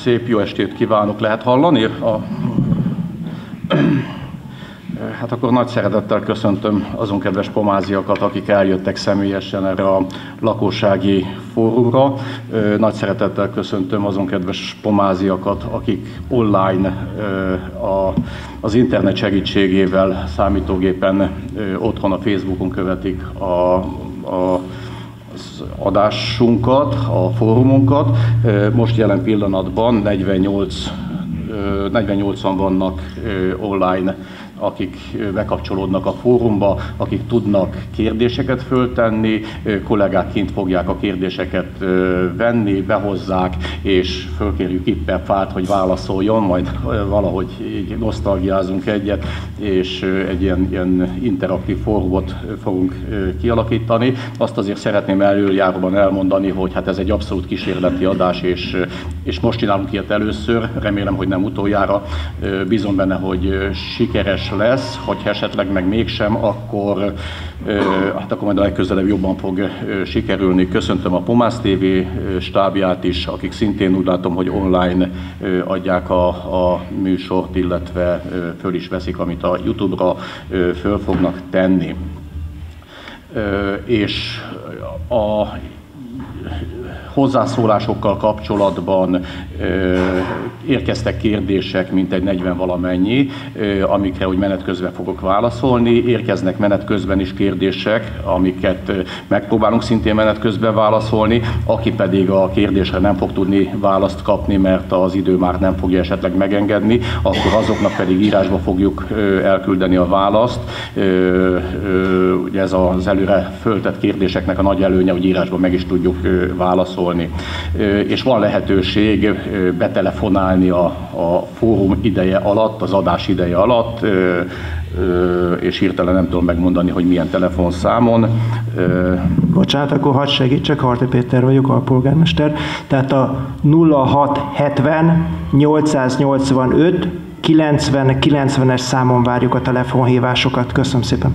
Szép jó estét kívánok, lehet hallani? A... Hát akkor nagy szeretettel köszöntöm azon kedves pomáziakat, akik eljöttek személyesen erre a lakossági fórumra. Nagy szeretettel köszöntöm azon kedves pomáziakat, akik online az internet segítségével számítógépen otthon a Facebookon követik a, a adásunkat, a fórumunkat. Most jelen pillanatban 48, 48-an vannak online akik bekapcsolódnak a fórumba, akik tudnak kérdéseket föltenni, kollégák kint fogják a kérdéseket venni, behozzák, és fölkérjük itt fát, hogy válaszoljon, majd valahogy így nosztalgiázunk egyet, és egy ilyen, ilyen interaktív fórumot fogunk kialakítani. Azt azért szeretném előjáróban elmondani, hogy hát ez egy abszolút kísérleti adás, és, és most csinálunk ilyet először, remélem, hogy nem utoljára. Bízom benne, hogy sikeres lesz, hogyha esetleg meg mégsem, akkor, hát akkor majd a legközelebb jobban fog sikerülni. Köszöntöm a Pomász TV stábját is, akik szintén úgy látom, hogy online adják a, a műsort, illetve föl is veszik, amit a YouTube-ra föl fognak tenni. És a hozzászólásokkal kapcsolatban érkeztek kérdések, mint egy 40 valamennyi, amikre úgy menet közben fogok válaszolni. Érkeznek menet közben is kérdések, amiket megpróbálunk szintén menet közben válaszolni. Aki pedig a kérdésre nem fog tudni választ kapni, mert az idő már nem fogja esetleg megengedni, akkor azoknak pedig írásba fogjuk elküldeni a választ. Ugye ez az előre föltett kérdéseknek a nagy előnye, hogy írásban meg is tudjuk válaszolni. És van lehetőség betelefonálni a, a fórum ideje alatt, az adás ideje alatt, és hirtelen nem tudom megmondani, hogy milyen telefonszámon. Bocsánat, akkor hadd segítsek, Harti Péter vagyok, alpolgármester. Tehát a 0670 885 90 90-es számon várjuk a telefonhívásokat. Köszönöm szépen.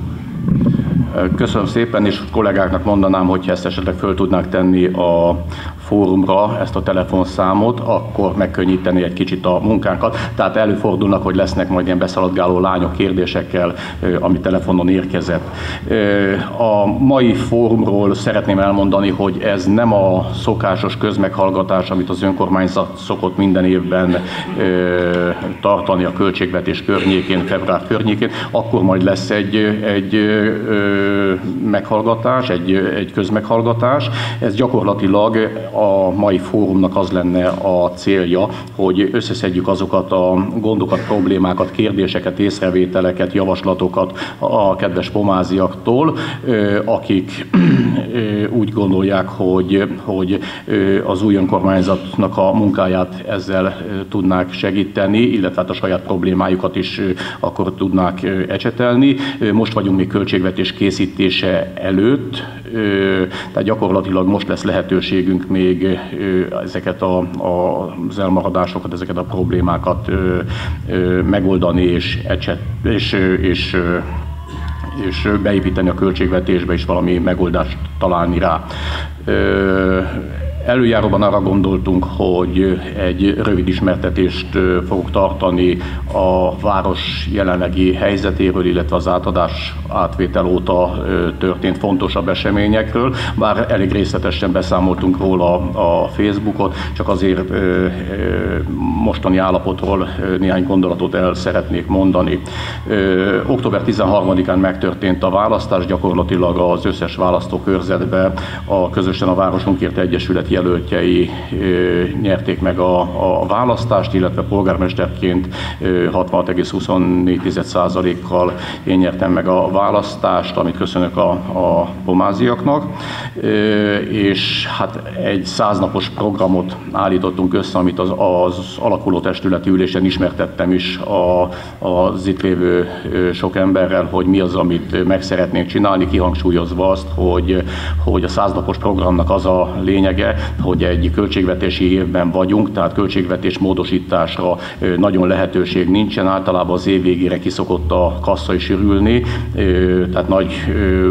Köszönöm szépen, és kollégáknak mondanám, hogyha ezt esetleg föl tudnák tenni a fórumra ezt a telefonszámot, akkor megkönnyíteni egy kicsit a munkánkat. Tehát előfordulnak, hogy lesznek majd ilyen beszaladgáló lányok kérdésekkel, ami telefonon érkezett. A mai fórumról szeretném elmondani, hogy ez nem a szokásos közmeghallgatás, amit az önkormányzat szokott minden évben tartani a költségvetés környékén, február környékén, akkor majd lesz egy, egy meghallgatás, egy, egy közmeghallgatás. Ez gyakorlatilag a mai fórumnak az lenne a célja, hogy összeszedjük azokat a gondokat, problémákat, kérdéseket, észrevételeket, javaslatokat a kedves pomáziaktól, akik úgy gondolják, hogy, hogy az új önkormányzatnak a munkáját ezzel tudnák segíteni, illetve hát a saját problémájukat is akkor tudnák ecsetelni. Most vagyunk még költségvetés készítése előtt, tehát gyakorlatilag most lesz lehetőségünk még ezeket a, a, az elmaradásokat, ezeket a problémákat megoldani és, ecset, és, és és beépíteni a költségvetésbe is valami megoldást találni rá. Előjáróban arra gondoltunk, hogy egy rövid ismertetést fogok tartani a város jelenlegi helyzetéről, illetve az átadás átvétel óta történt fontosabb eseményekről. Bár elég részletesen beszámoltunk róla a Facebookot, csak azért mostani állapotról néhány gondolatot el szeretnék mondani. Október 13-án megtörtént a választás, gyakorlatilag az összes választókörzetbe a közösen a Városunkért Egyesület jelöltjei nyerték meg a, a választást, illetve polgármesterként 66,24%-kal én nyertem meg a választást, amit köszönök a, a pomáziaknak, és hát egy száznapos programot állítottunk össze, amit az, az alakuló testületi ülésen ismertettem is a, az itt lévő sok emberrel, hogy mi az, amit meg szeretnénk csinálni, kihangsúlyozva azt, hogy, hogy a száznapos programnak az a lényege, hogy egy költségvetési évben vagyunk, tehát költségvetés módosításra nagyon lehetőség nincsen. Általában az év végére kiszokott a kassa is ürülni, tehát nagy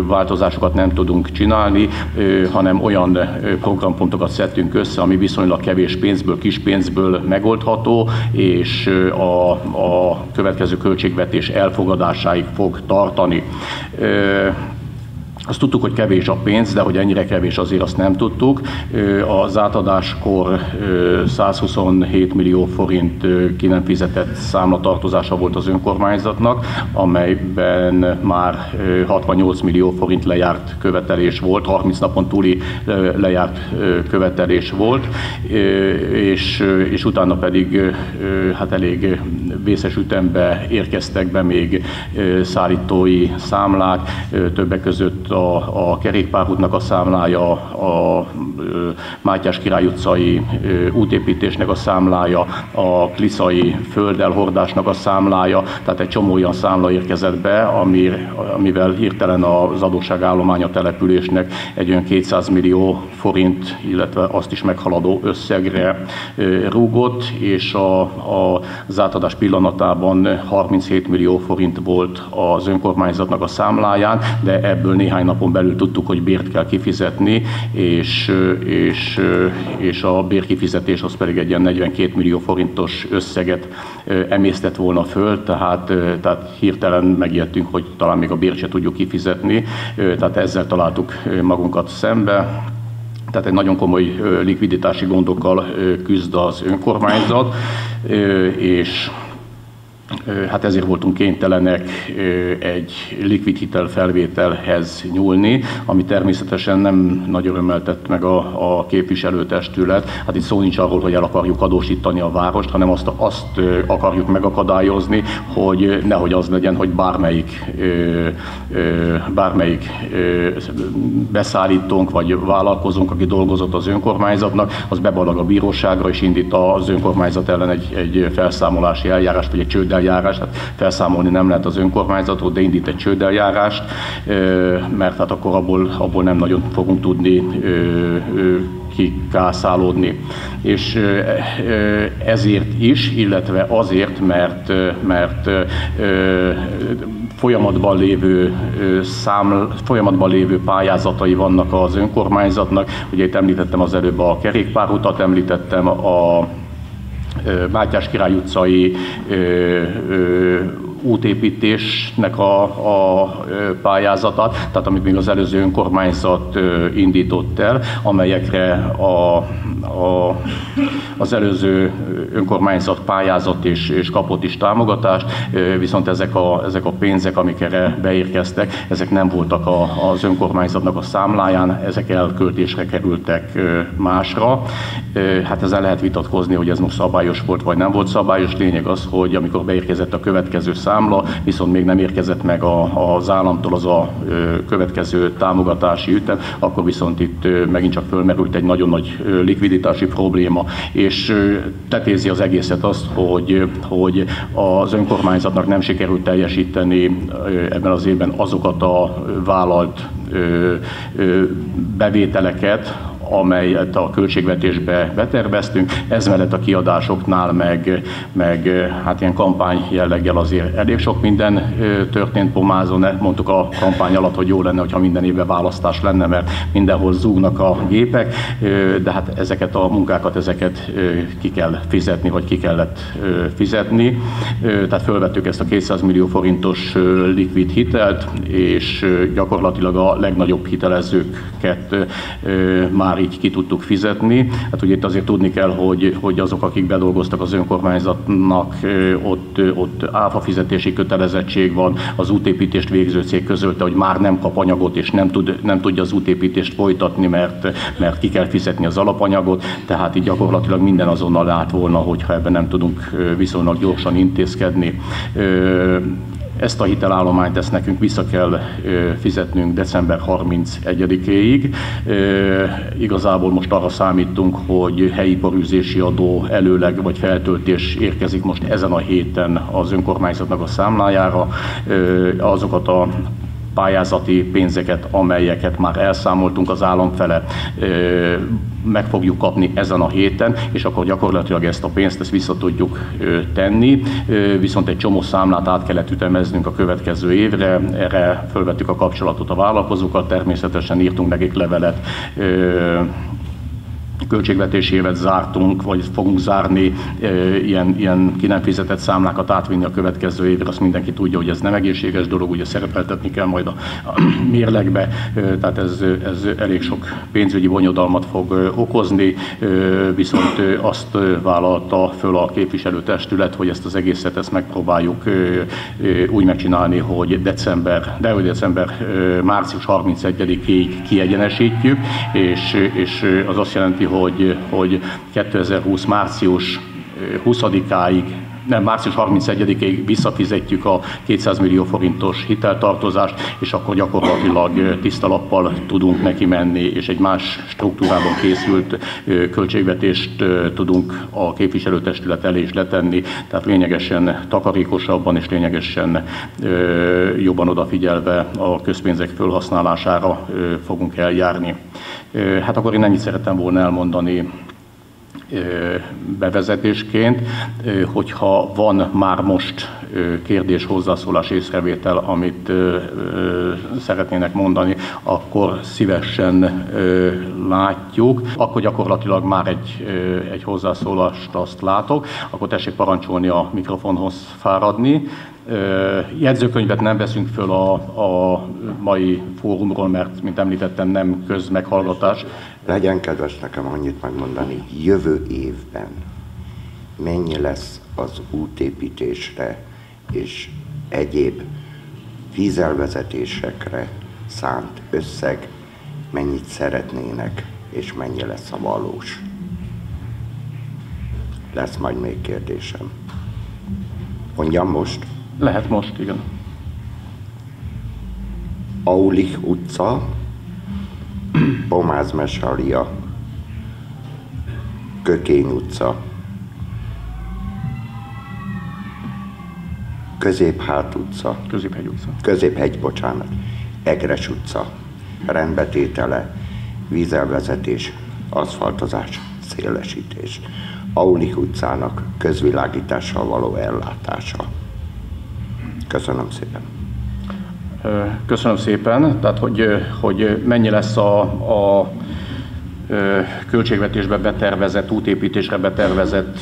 változásokat nem tudunk csinálni, hanem olyan programpontokat szedtünk össze, ami viszonylag kevés pénzből, kis pénzből megoldható, és a, a következő költségvetés elfogadásáig fog tartani. Azt tudtuk, hogy kevés a pénz, de hogy ennyire kevés azért azt nem tudtuk. Az átadáskor 127 millió forint ki nem fizetett számlatartozása volt az önkormányzatnak, amelyben már 68 millió forint lejárt követelés volt, 30 napon túli lejárt követelés volt, és, és utána pedig hát elég vészes ütembe érkeztek be még szállítói számlák, többek között a, a kerékpárútnak a számlája, a Mátyás Király utcai útépítésnek a számlája, a Kliszai földelhordásnak a számlája, tehát egy csomó olyan számla érkezett be, amivel hirtelen az adósságállomány a településnek egy olyan 200 millió forint, illetve azt is meghaladó összegre rúgott, és a, a, az átadás pillanatában 37 millió forint volt az önkormányzatnak a számláján, de ebből néhány napon belül tudtuk, hogy bért kell kifizetni, és, és, és a bérkifizetés az pedig egy ilyen 42 millió forintos összeget emésztett volna föl, tehát, tehát hirtelen megijedtünk, hogy talán még a bért se tudjuk kifizetni, tehát ezzel találtuk magunkat szembe. Tehát egy nagyon komoly likviditási gondokkal küzd az önkormányzat, és hát ezért voltunk kénytelenek egy likvid hitel felvételhez nyúlni, ami természetesen nem nagy örömmel tett meg a, a képviselőtestület. Hát itt szó nincs arról, hogy el akarjuk adósítani a várost, hanem azt, azt akarjuk megakadályozni, hogy nehogy az legyen, hogy bármelyik, bármelyik beszállítónk vagy vállalkozónk, aki dolgozott az önkormányzatnak, az bebalag a bíróságra és indít az önkormányzat ellen egy, egy felszámolási eljárást, vagy egy csőd csődeljárást, hát felszámolni nem lehet az önkormányzatot, de indít egy csődeljárást, mert hát akkor abból, abból nem nagyon fogunk tudni kikászálódni. És ezért is, illetve azért, mert, mert folyamatban lévő szám, folyamatban lévő pályázatai vannak az önkormányzatnak. Ugye itt említettem az előbb a kerékpárutat, említettem a Mátyás Király utcai útépítésnek a, a pályázatát, tehát amit még az előző önkormányzat indított el, amelyekre a, a, az előző önkormányzat pályázat és, és kapott is támogatást, viszont ezek a, ezek a pénzek, amik erre beérkeztek, ezek nem voltak a, az önkormányzatnak a számláján, ezek elköltésre kerültek másra. Hát ezzel lehet vitatkozni, hogy ez most szabályos volt, vagy nem volt szabályos. Lényeg az, hogy amikor beérkezett a következő szám, számla, viszont még nem érkezett meg a, az államtól az a következő támogatási ütem, akkor viszont itt megint csak fölmerült egy nagyon nagy likviditási probléma, és tetézi az egészet azt, hogy, hogy az önkormányzatnak nem sikerült teljesíteni ebben az évben azokat a vállalt bevételeket, amelyet a költségvetésbe beterveztünk. Ez mellett a kiadásoknál meg, meg hát ilyen kampány jelleggel azért elég sok minden történt pomázon. Mondtuk a kampány alatt, hogy jó lenne, hogyha minden évben választás lenne, mert mindenhol zúgnak a gépek, de hát ezeket a munkákat, ezeket ki kell fizetni, vagy ki kellett fizetni. Tehát fölvettük ezt a 200 millió forintos likvid hitelt, és gyakorlatilag a legnagyobb hitelezőket már már így ki tudtuk fizetni. Hát ugye itt azért tudni kell, hogy, hogy azok, akik bedolgoztak az önkormányzatnak, ott, ott áfa fizetési kötelezettség van, az útépítést végző cég közölte, hogy már nem kap anyagot, és nem, tud, nem tudja az útépítést folytatni, mert, mert ki kell fizetni az alapanyagot, tehát így gyakorlatilag minden azonnal át volna, hogyha ebben nem tudunk viszonylag gyorsan intézkedni. Ezt a hitelállományt ezt nekünk vissza kell fizetnünk december 31-éig. Igazából most arra számítunk, hogy helyi borűzési adó előleg vagy feltöltés érkezik most ezen a héten az önkormányzatnak a számlájára. Azokat a pályázati pénzeket, amelyeket már elszámoltunk az állam fele, meg fogjuk kapni ezen a héten, és akkor gyakorlatilag ezt a pénzt ezt vissza tudjuk tenni, viszont egy csomó számlát át kellett ütemeznünk a következő évre, erre fölvettük a kapcsolatot a vállalkozókat, természetesen írtunk nekik levelet, költségvetési évet zártunk, vagy fogunk zárni, ilyen, ilyen ki nem fizetett számlákat átvinni a következő évre, azt mindenki tudja, hogy ez nem egészséges dolog, ugye szerepeltetni kell majd a, a mérlegbe, tehát ez, ez elég sok pénzügyi bonyodalmat fog okozni, viszont azt vállalta föl a képviselőtestület, hogy ezt az egészet ezt megpróbáljuk úgy megcsinálni, hogy december, de hogy december, március 31-ig kiegyenesítjük, és, és az azt jelenti, hogy, hogy 2020 március 20-áig nem, március 31-ig visszafizetjük a 200 millió forintos hiteltartozást, és akkor gyakorlatilag tiszta lappal tudunk neki menni, és egy más struktúrában készült költségvetést tudunk a képviselőtestület elé is letenni, tehát lényegesen takarékosabban és lényegesen jobban odafigyelve a közpénzek felhasználására fogunk eljárni. Hát akkor én ennyit szerettem volna elmondani bevezetésként, hogyha van már most kérdés, hozzászólás, észrevétel, amit szeretnének mondani, akkor szívesen látjuk. Akkor gyakorlatilag már egy, egy hozzászólást azt látok, akkor tessék parancsolni a mikrofonhoz fáradni. Jegyzőkönyvet nem veszünk föl a, a mai fórumról, mert, mint említettem, nem közmeghallgatás. Legyen kedves nekem annyit megmondani, jövő évben mennyi lesz az útépítésre és egyéb vízelvezetésekre szánt összeg, mennyit szeretnének, és mennyi lesz a valós. Lesz majd még kérdésem. Mondjam most? Lehet most, igen. Aulich utca, Pomáz Mesalia, Kökény utca, Középhát utca, Középhegy utca, Középhegy, bocsánat, Egres utca, rendbetétele, vízelvezetés, aszfaltozás, szélesítés, Aulich utcának közvilágítással való ellátása. Köszönöm szépen. Köszönöm szépen. Tehát, hogy, hogy mennyi lesz a, a költségvetésbe betervezett, útépítésre betervezett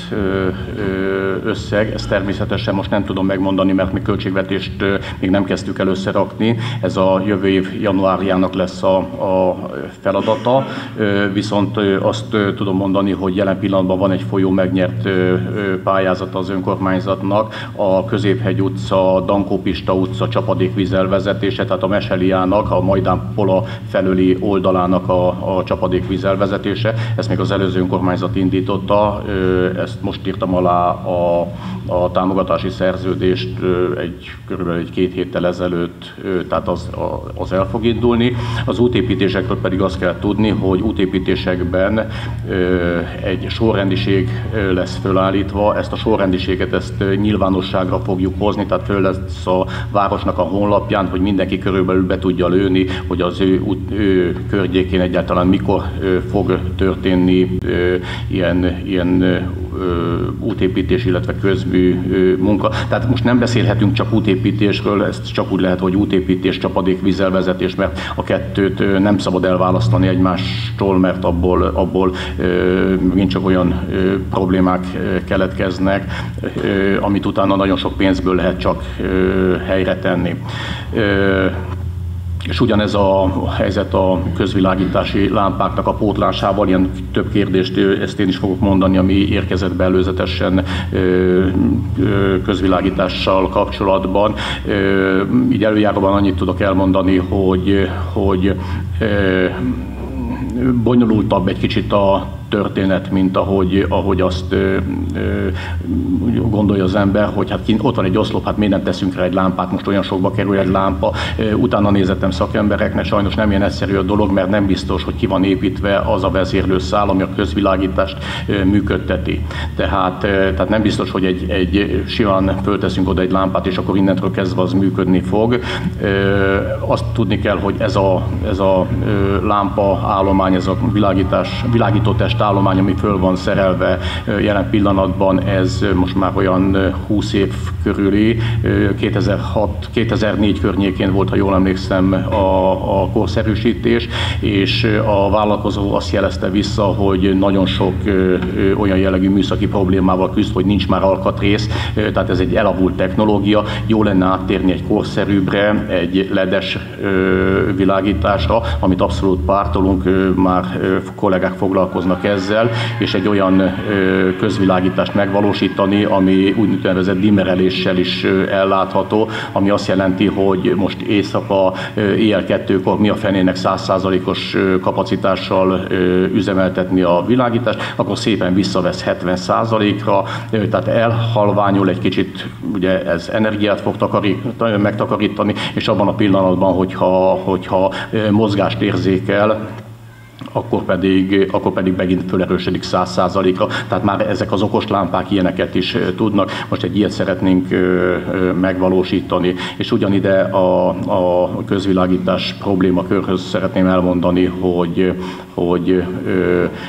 összeg. Ezt természetesen most nem tudom megmondani, mert mi költségvetést még nem kezdtük el összerakni. Ez a jövő év januárjának lesz a, a feladata. Viszont azt tudom mondani, hogy jelen pillanatban van egy folyó megnyert pályázata az önkormányzatnak. A Középhegy utca, Dankópista utca csapadékvízelvezetése, tehát a Meseliának, a Majdán Pola felüli oldalának a, a csapadékvízelvezetése elvezetése. Ezt még az előző önkormányzat indította, ezt most írtam alá a, a támogatási szerződést egy körülbelül egy két héttel ezelőtt, tehát az, az el fog indulni. Az útépítésekről pedig azt kell tudni, hogy útépítésekben egy sorrendiség lesz fölállítva, ezt a sorrendiséget ezt nyilvánosságra fogjuk hozni, tehát föl lesz a városnak a honlapján, hogy mindenki körülbelül be tudja lőni, hogy az ő, ő környékén egyáltalán mikor fog történni ilyen, ilyen útépítés, illetve közmű munka. Tehát most nem beszélhetünk csak útépítésről, ezt csak úgy lehet, hogy útépítés, csapadék, vízelvezetés, mert a kettőt nem szabad elválasztani egymástól, mert abból, abból megint csak olyan problémák keletkeznek, amit utána nagyon sok pénzből lehet csak helyre tenni. És ugyanez a helyzet a közvilágítási lámpáknak a pótlásával, ilyen több kérdést, ezt én is fogok mondani, ami érkezett be előzetesen közvilágítással kapcsolatban. Így előjáróban annyit tudok elmondani, hogy, hogy bonyolultabb egy kicsit a történet, mint ahogy, ahogy azt ö, ö, gondolja az ember, hogy hát kint, ott van egy oszlop, hát miért nem teszünk rá egy lámpát, most olyan sokba kerül egy lámpa. Utána nézettem szakembereknek, sajnos nem ilyen egyszerű a dolog, mert nem biztos, hogy ki van építve az a vezérlőszál, ami a közvilágítást működteti. Tehát, tehát nem biztos, hogy egy, egy simán fölteszünk oda egy lámpát, és akkor innentről kezdve az működni fog. Azt tudni kell, hogy ez a, ez a lámpa állomány, ez a világítás, világítótest állomány, ami föl van szerelve jelen pillanatban, ez most már olyan 20 év körüli, 2006, 2004 környékén volt, ha jól emlékszem, a, a korszerűsítés, és a vállalkozó azt jelezte vissza, hogy nagyon sok olyan jellegű műszaki problémával küzd, hogy nincs már alkatrész, tehát ez egy elavult technológia, jó lenne áttérni egy korszerűbbre, egy ledes világításra, amit abszolút pártolunk, már kollégák foglalkoznak ezzel, és egy olyan közvilágítást megvalósítani, ami úgynevezett dimmereléssel is ellátható, ami azt jelenti, hogy most éjszaka, éjjel-kettőkor mi a fenének 100%-os kapacitással üzemeltetni a világítást, akkor szépen visszavesz 70%-ra, tehát elhalványul egy kicsit, ugye ez energiát fog takarítani, megtakarítani, és abban a pillanatban, hogyha, hogyha mozgást érzékel, akkor pedig, akkor pedig megint fölerősödik száz százalékra. Tehát már ezek az okos lámpák ilyeneket is tudnak. Most egy ilyet szeretnénk megvalósítani. És ugyanide a, a közvilágítás problémakörhöz szeretném elmondani, hogy, hogy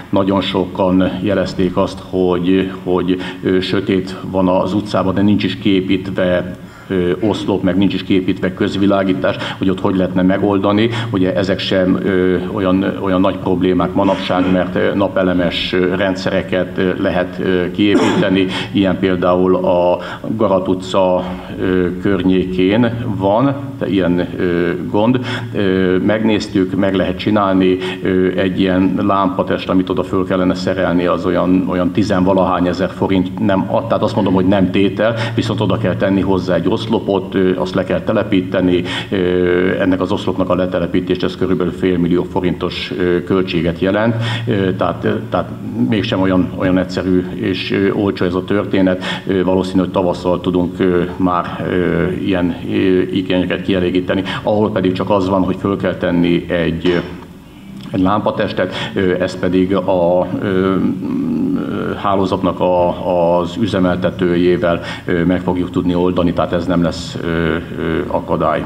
nagyon sokan jelezték azt, hogy, hogy sötét van az utcában, de nincs is képítve oszlop, meg nincs is képítve közvilágítás, hogy ott hogy lehetne megoldani. Ugye ezek sem olyan, olyan nagy problémák manapság, mert napelemes rendszereket lehet kiépíteni, ilyen például a Garat utca környékén van, ilyen gond. Megnéztük, meg lehet csinálni egy ilyen lámpatest, amit oda föl kellene szerelni, az olyan, olyan tizenvalahány ezer forint, nem, tehát azt mondom, hogy nem tétel, viszont oda kell tenni hozzá egy oszlopot, azt le kell telepíteni, ennek az oszlopnak a letelepítés ez körülbelül fél millió forintos költséget jelent, tehát, tehát mégsem olyan, olyan egyszerű és olcsó ez a történet. Valószínű, hogy tavasszal tudunk már ilyen igényeket kielégíteni, ahol pedig csak az van, hogy föl kell tenni egy egy lámpatestet, ez pedig a hálózatnak a, az üzemeltetőjével meg fogjuk tudni oldani, tehát ez nem lesz akadály.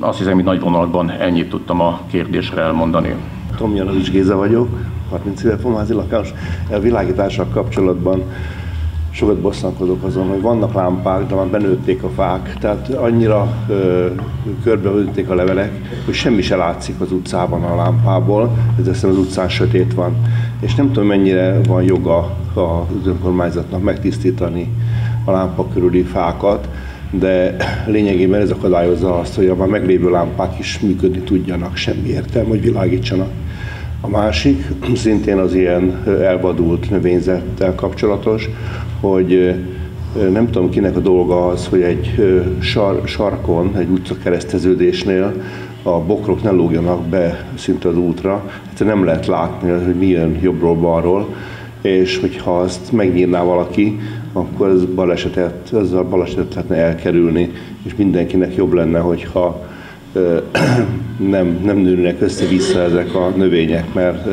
Azt hiszem, hogy nagy vonalakban ennyit tudtam a kérdésre elmondani. Tom Janovics Géza vagyok, 30 éve pomázi lakás. Világítással kapcsolatban sokat bosszankodok azon, hogy vannak lámpák, de már benőtték a fák, tehát annyira ö, körbeönték a levelek, hogy semmi se látszik az utcában a lámpából, ez az utcán sötét van. És nem tudom, mennyire van joga az önkormányzatnak megtisztítani a lámpa körüli fákat, de lényegében ez akadályozza azt, hogy a már meglévő lámpák is működni tudjanak, semmi értelme, hogy világítsanak. A másik szintén az ilyen elvadult növényzettel kapcsolatos, hogy nem tudom kinek a dolga az, hogy egy sar, sarkon, egy utca kereszteződésnél a bokrok ne lógjanak be szinte az útra, hát nem lehet látni, hogy mi jön jobbról-balról, és hogyha azt megnyírná valaki, akkor ez balesetet, ezzel balesetet lehetne elkerülni, és mindenkinek jobb lenne, hogyha nem, nem nőnek össze-vissza ezek a növények, mert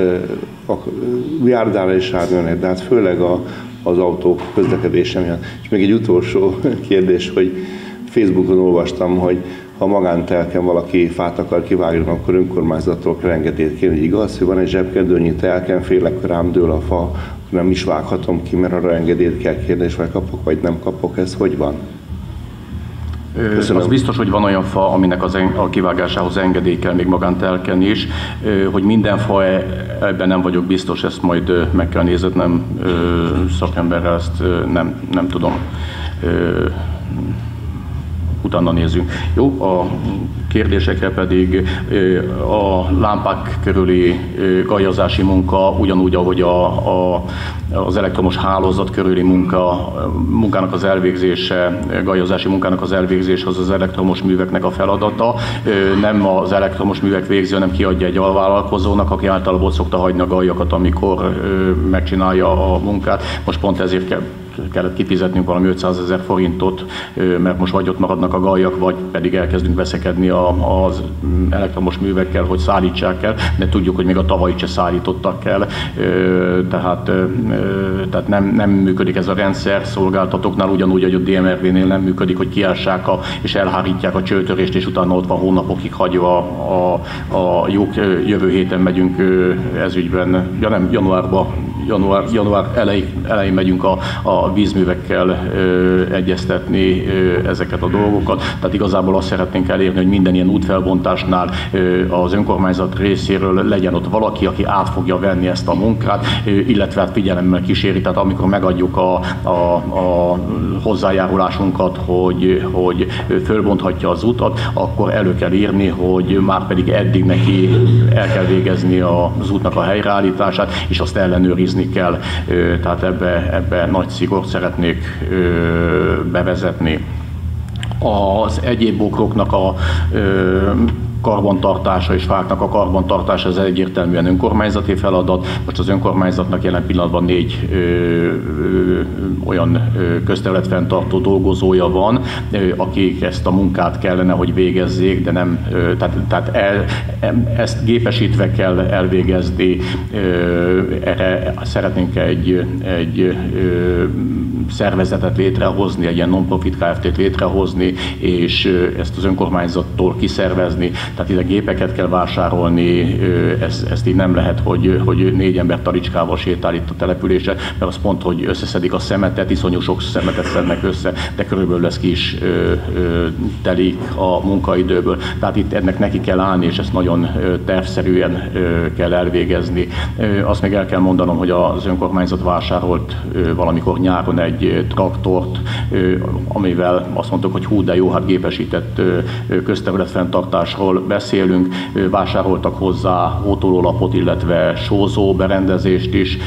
a járdára is árnyalnak, de hát főleg a, az autók közlekedése miatt. És még egy utolsó kérdés, hogy Facebookon olvastam, hogy ha magántelken valaki fát akar kivágni, akkor önkormányzattól kell engedélyt kérni. Igaz, hogy van egy zsebkedőnyi telken, félek, rám dől a fa, nem is vághatom ki, mert arra engedélyt kell kérni, és vagy kapok, vagy nem kapok, ez hogy van? Köszönöm. Az biztos, hogy van olyan fa, aminek az en- a kivágásához engedély kell még magántelken is, hogy minden fa e, ebben nem vagyok biztos, ezt majd meg kell nézetnem szakemberrel, ezt nem, nem tudom utána nézzünk. Jó, a kérdésekre pedig a lámpák körüli gajazási munka, ugyanúgy, ahogy a, a, az elektromos hálózat körüli munka, munkának az elvégzése, gajazási munkának az elvégzése az az elektromos műveknek a feladata. Nem az elektromos művek végzi, hanem kiadja egy alvállalkozónak, aki általában ott szokta hagyni a gajakat, amikor megcsinálja a munkát. Most pont ezért kell kellett kifizetnünk valami 500 ezer forintot, mert most vagy ott maradnak a gajak, vagy pedig elkezdünk veszekedni az elektromos művekkel, hogy szállítsák el, de tudjuk, hogy még a tavaly se szállítottak el, tehát, tehát nem, nem működik ez a rendszer szolgáltatóknál, ugyanúgy, hogy a DMRV-nél nem működik, hogy kiássák a, és elhárítják a csőtörést, és utána ott van hónapokig hagyva a, a, a lyuk. Jövő héten megyünk ez ügyben, ja nem, januárban január, január elején, elején megyünk a, a vízművekkel ö, egyeztetni ö, ezeket a dolgokat. Tehát igazából azt szeretnénk elérni, hogy minden ilyen útfelbontásnál ö, az önkormányzat részéről legyen ott valaki, aki át fogja venni ezt a munkát, ö, illetve hát figyelemmel kíséri. Tehát amikor megadjuk a, a, a hozzájárulásunkat, hogy, hogy fölbonthatja az utat, akkor elő kell írni, hogy már pedig eddig neki el kell végezni az útnak a helyreállítását, és azt ellenőrizni nézni kell, tehát ebbe, ebbe nagy szigort szeretnék bevezetni. Az egyéb bokroknak a karbantartása és fáknak a karbantartása az egyértelműen önkormányzati feladat. Most az önkormányzatnak jelen pillanatban négy ö, ö, olyan közterületfenntartó dolgozója van, ö, akik ezt a munkát kellene, hogy végezzék, de nem, ö, tehát, tehát el, ezt gépesítve kell elvégezni. Ö, erre szeretnénk egy, egy ö, szervezetet létrehozni, egy ilyen non-profit Kft-t létrehozni, és ezt az önkormányzattól kiszervezni, tehát ide gépeket kell vásárolni, ez, ezt így nem lehet, hogy, hogy négy ember talicskával sétál itt a településen, mert az pont, hogy összeszedik a szemetet, iszonyú sok szemetet szednek össze, de körülbelül ez ki is ö, ö, telik a munkaidőből. Tehát itt ennek neki kell állni, és ezt nagyon tervszerűen ö, kell elvégezni. Azt még el kell mondanom, hogy az önkormányzat vásárolt valamikor nyáron egy traktort, ö, amivel azt mondtuk, hogy hú, de jó, hát gépesített közterületfenntartásról beszélünk, vásároltak hozzá hótolólapot, illetve sózó berendezést is.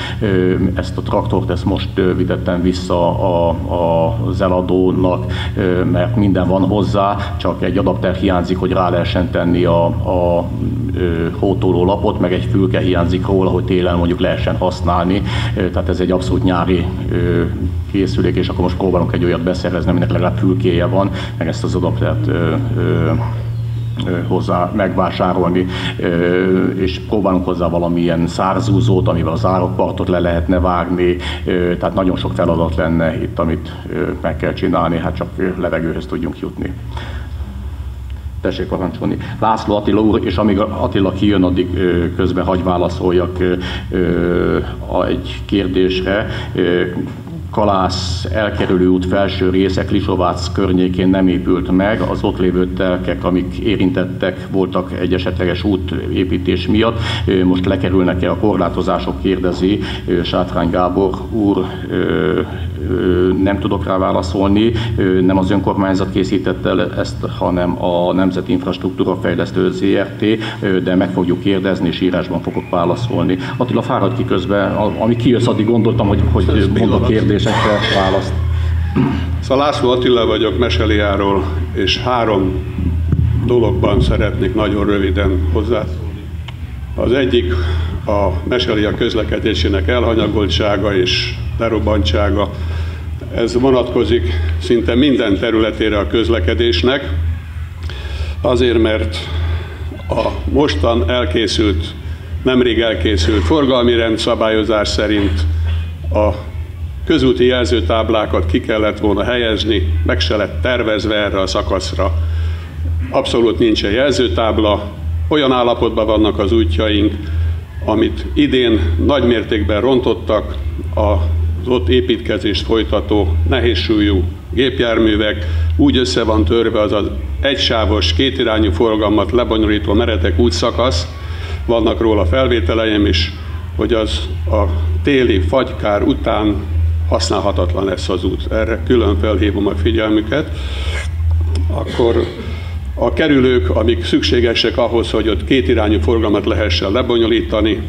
Ezt a traktort ezt most vitettem vissza a, a, az eladónak, mert minden van hozzá, csak egy adapter hiányzik, hogy rá lehessen tenni a, a hótolólapot, meg egy fülke hiányzik róla, hogy télen mondjuk lehessen használni. Tehát ez egy abszolút nyári készülék, és akkor most próbálunk egy olyat beszerezni, aminek legalább fülkéje van, meg ezt az adaptert hozzá megvásárolni, és próbálunk hozzá valamilyen szárzúzót, amivel az árokpartot le lehetne vágni, tehát nagyon sok feladat lenne itt, amit meg kell csinálni, hát csak levegőhöz tudjunk jutni. Tessék parancsolni. László Attila úr, és amíg Attila kijön, addig közben hagy válaszoljak egy kérdésre. Kalász elkerülő út felső része Klisovác környékén nem épült meg, az ott lévő telkek, amik érintettek voltak egy esetleges útépítés miatt, most lekerülnek-e a korlátozások, kérdezi Sátrány Gábor úr, nem tudok rá válaszolni, nem az önkormányzat készítette ezt, hanem a Nemzeti Infrastruktúra Fejlesztő ZRT, de meg fogjuk kérdezni, és írásban fogok válaszolni. Attila, fáradj ki közben, ami kijössz, addig gondoltam, hogy, hogy mondok kérdésekre választ. Szóval László Attila vagyok Meseliáról, és három dologban szeretnék nagyon röviden hozzászólni. Az egyik a Meselia közlekedésének elhanyagoltsága és lerobbantsága. Ez vonatkozik szinte minden területére a közlekedésnek, azért mert a mostan elkészült, nemrég elkészült forgalmi rendszabályozás szerint a közúti jelzőtáblákat ki kellett volna helyezni, meg se lett tervezve erre a szakaszra. Abszolút nincsen jelzőtábla, olyan állapotban vannak az útjaink, amit idén nagy mértékben rontottak az ott építkezést folytató nehézsúlyú gépjárművek, úgy össze van törve az az egysávos, kétirányú forgalmat lebonyolító meretek útszakasz, vannak róla felvételeim is, hogy az a téli fagykár után használhatatlan lesz az út. Erre külön felhívom a figyelmüket. akkor a kerülők, amik szükségesek ahhoz, hogy ott kétirányú forgalmat lehessen lebonyolítani,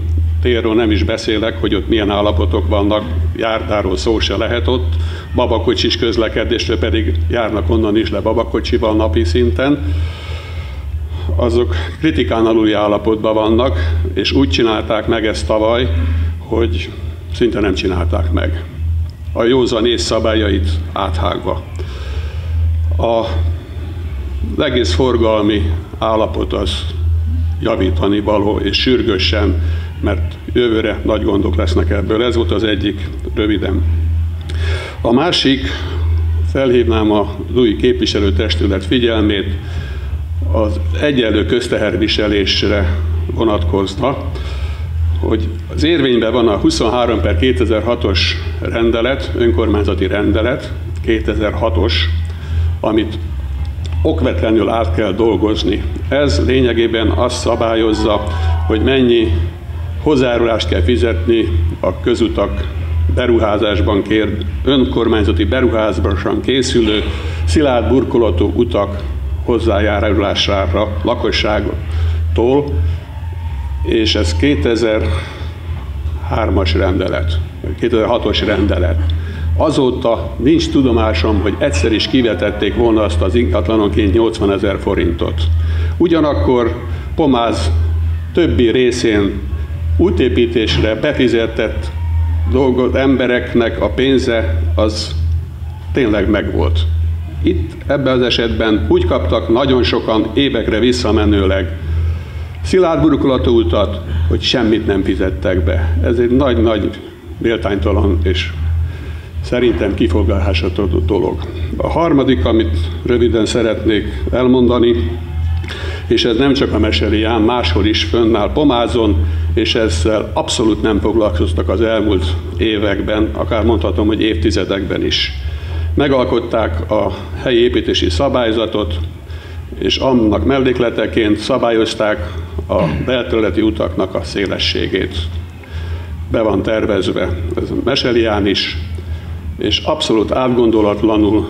térről nem is beszélek, hogy ott milyen állapotok vannak, járdáról szó se lehet ott, babakocsis közlekedésre pedig járnak onnan is le babakocsival napi szinten, azok kritikán aluli állapotban vannak, és úgy csinálták meg ezt tavaly, hogy szinte nem csinálták meg. A józan ész szabályait áthágva. A az egész forgalmi állapot az javítani való, és sürgősen, mert jövőre nagy gondok lesznek ebből. Ez volt az egyik röviden. A másik, felhívnám az új képviselőtestület figyelmét, az egyenlő közteherviselésre vonatkozna, hogy az érvényben van a 23 per 2006-os rendelet, önkormányzati rendelet, 2006-os, amit okvetlenül át kell dolgozni. Ez lényegében azt szabályozza, hogy mennyi hozzájárulást kell fizetni a közutak beruházásban kér, önkormányzati beruházásban készülő szilárd burkolatú utak hozzájárulására lakosságtól, és ez 2003-as rendelet, 2006-os rendelet. Azóta nincs tudomásom, hogy egyszer is kivetették volna azt az ingatlanonként 80 ezer forintot. Ugyanakkor Pomáz többi részén útépítésre befizetett dolgot embereknek a pénze az tényleg megvolt. Itt ebben az esetben úgy kaptak nagyon sokan évekre visszamenőleg szilárd burkolatú utat, hogy semmit nem fizettek be. Ez egy nagy-nagy méltánytalan és szerintem kifogásolható dolog. A harmadik, amit röviden szeretnék elmondani, és ez nem csak a Meseli Ján, máshol is fönnáll Pomázon, és ezzel abszolút nem foglalkoztak az elmúlt években, akár mondhatom, hogy évtizedekben is. Megalkották a helyi építési szabályzatot, és annak mellékleteként szabályozták a belterületi utaknak a szélességét. Be van tervezve ez a Meselián is, és abszolút átgondolatlanul,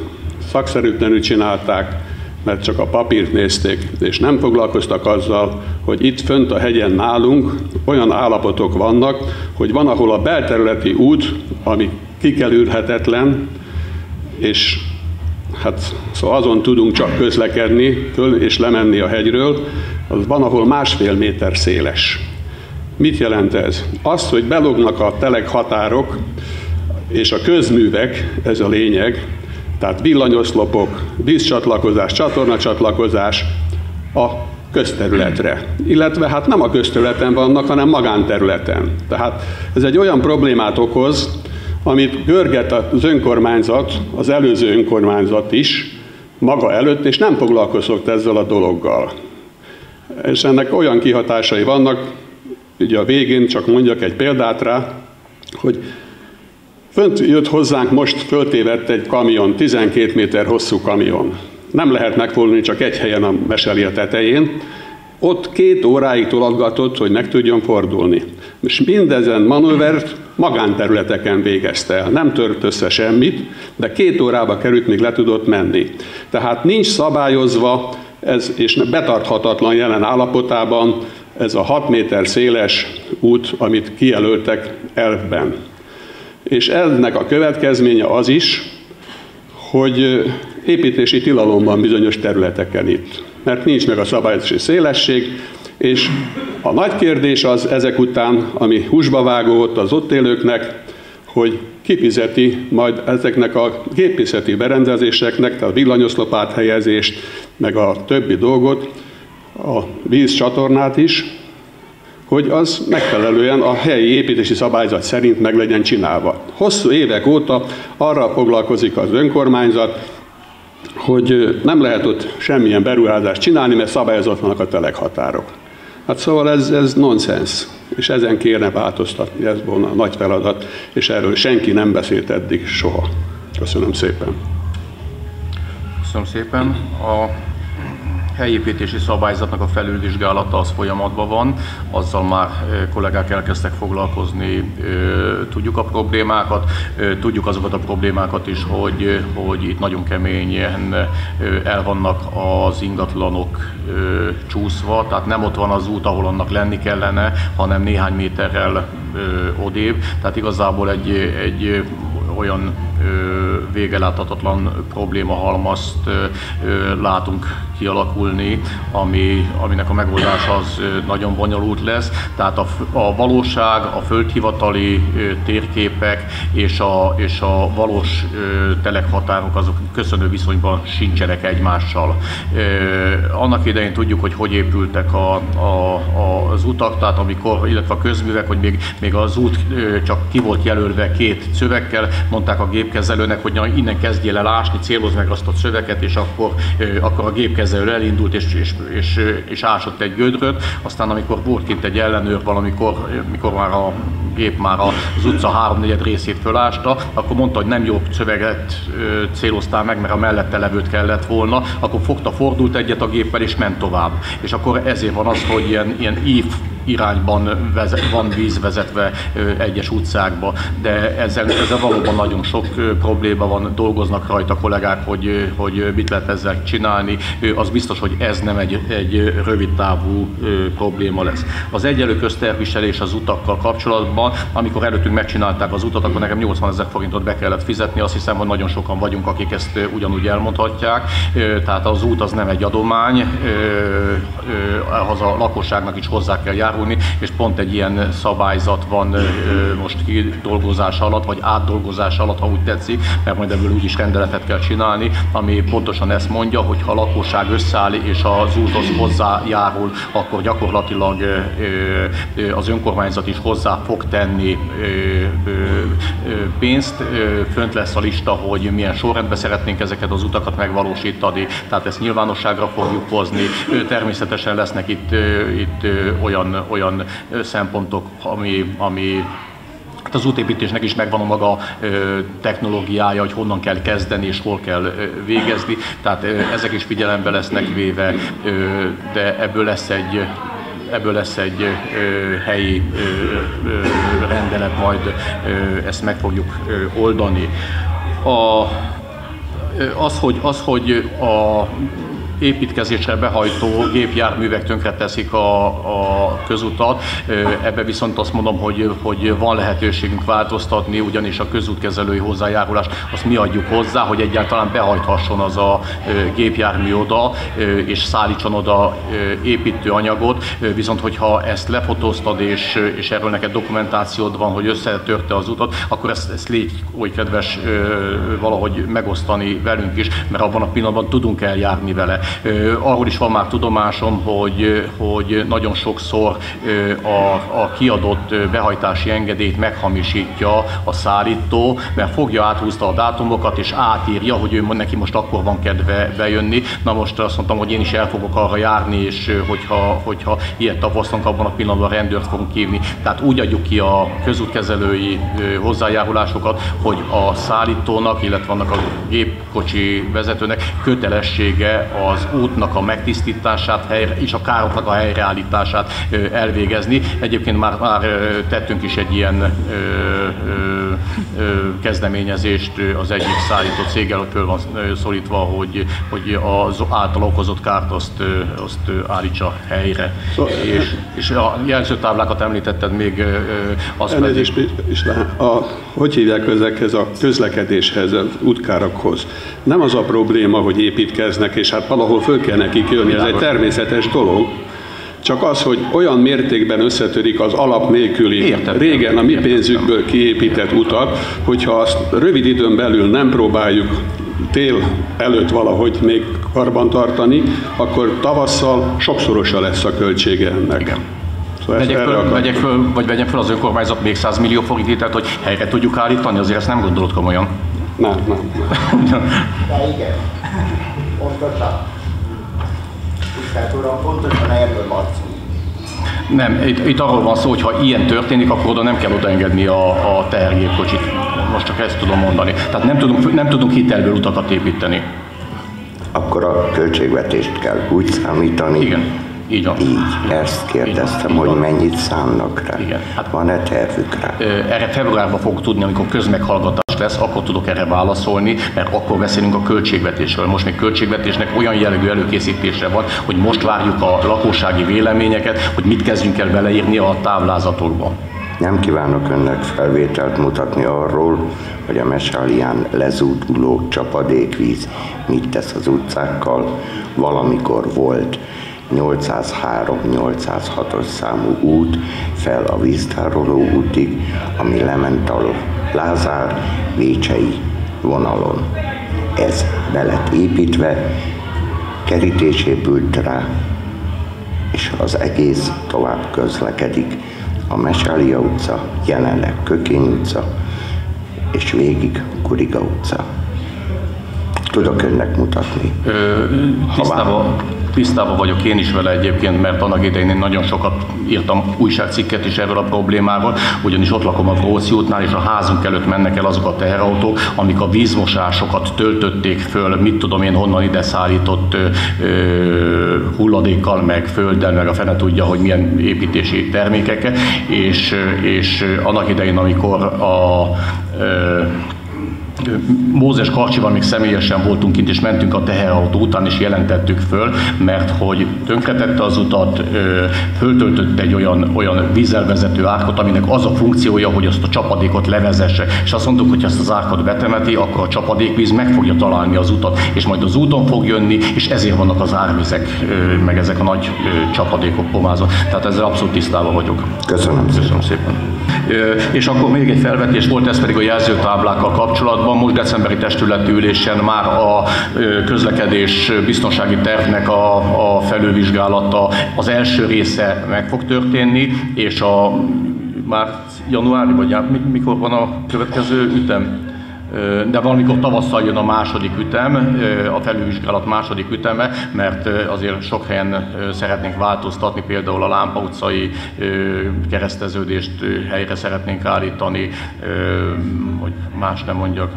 szakszerűtlenül csinálták, mert csak a papírt nézték, és nem foglalkoztak azzal, hogy itt fönt a hegyen nálunk olyan állapotok vannak, hogy van, ahol a belterületi út, ami kikerülhetetlen, és hát szóval azon tudunk csak közlekedni, föl és lemenni a hegyről, az van, ahol másfél méter széles. Mit jelent ez? Azt, hogy belognak a telek határok, és a közművek, ez a lényeg, tehát villanyoszlopok, vízcsatlakozás, csatornacsatlakozás a közterületre. Illetve hát nem a közterületen vannak, hanem magánterületen. Tehát ez egy olyan problémát okoz, amit görget az önkormányzat, az előző önkormányzat is maga előtt, és nem foglalkozott ezzel a dologgal. És ennek olyan kihatásai vannak, ugye a végén csak mondjak egy példát rá, hogy Fönt jött hozzánk, most föltévett egy kamion, 12 méter hosszú kamion. Nem lehet megfordulni csak egy helyen a meselia tetején. Ott két óráig tologatott, hogy meg tudjon fordulni. És mindezen manővert magánterületeken végezte el. Nem tört össze semmit, de két órába került, még le tudott menni. Tehát nincs szabályozva, ez, és betarthatatlan jelen állapotában ez a 6 méter széles út, amit kijelöltek elvben. És ennek a következménye az is, hogy építési tilalom van bizonyos területeken itt, mert nincs meg a szabályozási szélesség, és a nagy kérdés az ezek után, ami húsba vágó ott az ott élőknek, hogy kifizeti majd ezeknek a gépészeti berendezéseknek, tehát a villanyoszlop áthelyezést, meg a többi dolgot, a vízcsatornát is, hogy az megfelelően a helyi építési szabályzat szerint meg legyen csinálva. Hosszú évek óta arra foglalkozik az önkormányzat, hogy nem lehet ott semmilyen beruházást csinálni, mert szabályozatlanak a telekhatárok. Hát szóval ez, ez nonsens, és ezen kérne változtatni, ez volna nagy feladat, és erről senki nem beszélt eddig soha. Köszönöm szépen. Köszönöm szépen. A helyépítési szabályzatnak a felülvizsgálata az folyamatban van, azzal már kollégák elkezdtek foglalkozni, tudjuk a problémákat, tudjuk azokat a problémákat is, hogy, hogy itt nagyon keményen el vannak az ingatlanok csúszva, tehát nem ott van az út, ahol annak lenni kellene, hanem néhány méterrel odébb, tehát igazából egy, egy olyan végeláthatatlan probléma halmazt látunk kialakulni, ami, aminek a megoldás az nagyon bonyolult lesz. Tehát a, a valóság, a földhivatali térképek és a, és a valós telekhatárok azok köszönő viszonyban sincsenek egymással. Annak idején tudjuk, hogy hogy épültek a, a, a, az utak, tehát amikor, illetve a közművek, hogy még, még az út csak ki volt jelölve két szövekkel, mondták a gépkezelőnek, hogy na, innen kezdjél el ásni, célozd meg azt a szöveget, és akkor, akkor a gépkezelő elindult, és, és, és, és ásott egy gödröt, aztán amikor volt kint egy ellenőr valamikor, mikor már a gép már az utca háromnegyed részét fölásta, akkor mondta, hogy nem jó szöveget céloztál meg, mert a mellette levőt kellett volna, akkor fogta, fordult egyet a géppel, és ment tovább. És akkor ezért van az, hogy ilyen, ilyen ív irányban vezet, van víz vezetve egyes utcákba, de ezzel, ezzel valóban nagyon sok probléma van, dolgoznak rajta kollégák, hogy, hogy mit lehet ezzel csinálni. Az biztos, hogy ez nem egy, egy rövid távú probléma lesz. Az egyelő közterviselés az utakkal kapcsolatban, amikor előttünk megcsinálták az utat, akkor nekem 80 ezer forintot be kellett fizetni, azt hiszem, hogy nagyon sokan vagyunk, akik ezt ugyanúgy elmondhatják. Tehát az út az nem egy adomány, az a lakosságnak is hozzá kell járulni, és pont egy ilyen szabályzat van most kidolgozás alatt, vagy átdolgozás alatt, ha úgy tetszik, mert majd ebből úgyis rendeletet kell csinálni, ami pontosan ezt mondja, hogy ha a lakosság összeáll és az úthoz hozzájárul, akkor gyakorlatilag az önkormányzat is hozzá fog tenni pénzt. Fönt lesz a lista, hogy milyen sorrendben szeretnénk ezeket az utakat megvalósítani, tehát ezt nyilvánosságra fogjuk hozni. Természetesen lesznek itt, itt olyan, olyan szempontok, ami, ami Hát az útépítésnek is megvan a maga ö, technológiája, hogy honnan kell kezdeni és hol kell ö, végezni, tehát ö, ezek is figyelembe lesznek véve, ö, de ebből lesz egy ebből lesz egy ö, helyi ö, ö, rendelet, majd ö, ezt meg fogjuk ö, oldani. A, az, hogy, az, hogy a építkezésre behajtó gépjárművek tönkreteszik a, a közutat. Ebbe viszont azt mondom, hogy, hogy van lehetőségünk változtatni, ugyanis a közútkezelői hozzájárulás azt mi adjuk hozzá, hogy egyáltalán behajthasson az a gépjármű oda, és szállítson oda építőanyagot, viszont hogyha ezt lefotóztad, és, és erről neked dokumentációd van, hogy összetörte az utat, akkor ezt, ezt légy oly kedves valahogy megosztani velünk is, mert abban a pillanatban tudunk eljárni vele. Arról is van már tudomásom, hogy, hogy nagyon sokszor a, a kiadott behajtási engedélyt meghamisítja a szállító, mert fogja áthúzta a dátumokat, és átírja, hogy ő neki most akkor van kedve bejönni. Na most azt mondtam, hogy én is el fogok arra járni, és hogyha, hogyha ilyet tapasztalunk, abban a pillanatban a rendőrt fogunk hívni. Tehát úgy adjuk ki a közútkezelői hozzájárulásokat, hogy a szállítónak, illetve annak a gépkocsi vezetőnek kötelessége a az útnak a megtisztítását helyre, és a károknak a helyreállítását elvégezni. Egyébként már, már tettünk is egy ilyen kezdeményezést az egyik szállító céggel, hogy föl van szólítva, hogy, hogy az által okozott kárt azt, azt állítsa helyre. Szóval, és, és a jelzőtáblákat említetted még azt Elnézést, pedig... István, a, hogy hívják ezekhez a közlekedéshez, az útkárakhoz? Nem az a probléma, hogy építkeznek, és hát valahol föl kell nekik jönni, ez egy természetes dolog. Csak az, hogy olyan mértékben összetörik az alap nélküli, Értem. régen a mi pénzükből kiépített utat, hogyha azt rövid időn belül nem próbáljuk tél előtt valahogy még karban tartani, akkor tavasszal sokszorosa lesz a költsége ennek. Igen. Szóval vegyek, föl, vegyek föl, vagy vegyek föl az önkormányzat még 100 millió forintot, hogy helyre tudjuk állítani, azért ezt nem gondolod komolyan. Nem, nem. De igen, pontosan. Tisztelt Uram, pontosan erről van szó. Nem, itt, itt arról van szó, hogy ha ilyen történik, akkor oda nem kell odaengedni a, a tehergépkocsit. Most csak ezt tudom mondani. Tehát nem tudunk, nem tudunk hitelből utakat építeni. akkor a költségvetést kell úgy számítani, Igen, így van. így. Ezt kérdeztem, Így van, hogy mennyit szánnak rá. Igen. Hát- Van-e tervük rá? Erre februárban fogok tudni, amikor közmeghallgatás lesz, akkor tudok erre válaszolni, mert akkor beszélünk a költségvetésről. Most még költségvetésnek olyan jellegű előkészítése van, hogy most várjuk a lakossági véleményeket, hogy mit kezdjünk el beleírni a táblázatokba. Nem kívánok önnek felvételt mutatni arról, hogy a Mesálián lezúduló csapadékvíz mit tesz az utcákkal. Valamikor volt 803-806-os számú út fel a víztároló útig, ami lement a Lázár Vécsei vonalon. Ez be lett építve, kerítés épült rá, és az egész tovább közlekedik. A Mesália utca, jelenleg Kökény utca, és végig Kuriga utca. Tudok önnek mutatni. Ö, Tisztában, tisztában vagyok én is vele egyébként, mert annak idején én nagyon sokat írtam újságcikket is erről a problémáról, ugyanis ott lakom a Vróci útnál, és a házunk előtt mennek el azok a teherautók, amik a vízmosásokat töltötték föl, mit tudom én honnan ide szállított ö, ö, hulladékkal, meg földdel, meg a fene tudja, hogy milyen építési termékekkel, és, és annak idején, amikor a ö, Mózes Karcsival még személyesen voltunk kint, és mentünk a teherautó után, és jelentettük föl, mert hogy tönkretette az utat, föltöltött egy olyan, olyan vízzel vezető árkot, aminek az a funkciója, hogy azt a csapadékot levezesse. És azt mondtuk, hogy ezt az árkot betemeti, akkor a csapadékvíz meg fogja találni az utat, és majd az úton fog jönni, és ezért vannak az árvizek, meg ezek a nagy csapadékok pomázva. Tehát ezzel abszolút tisztában vagyok. Köszönöm szépen. Köszönöm szépen. Ö, És akkor még egy felvetés volt, ez pedig a jelzőtáblákkal kapcsolatban. Most decemberi testületi ülésen már a közlekedés biztonsági tervnek a, a felülvizsgálata, az első része meg fog történni, és a már januári, vagy mikor van a következő ütem? De valamikor tavasszal jön a második ütem, a felülvizsgálat második üteme, mert azért sok helyen szeretnénk változtatni, például a Lámpa utcai kereszteződést helyre szeretnénk állítani, hogy más nem mondjak.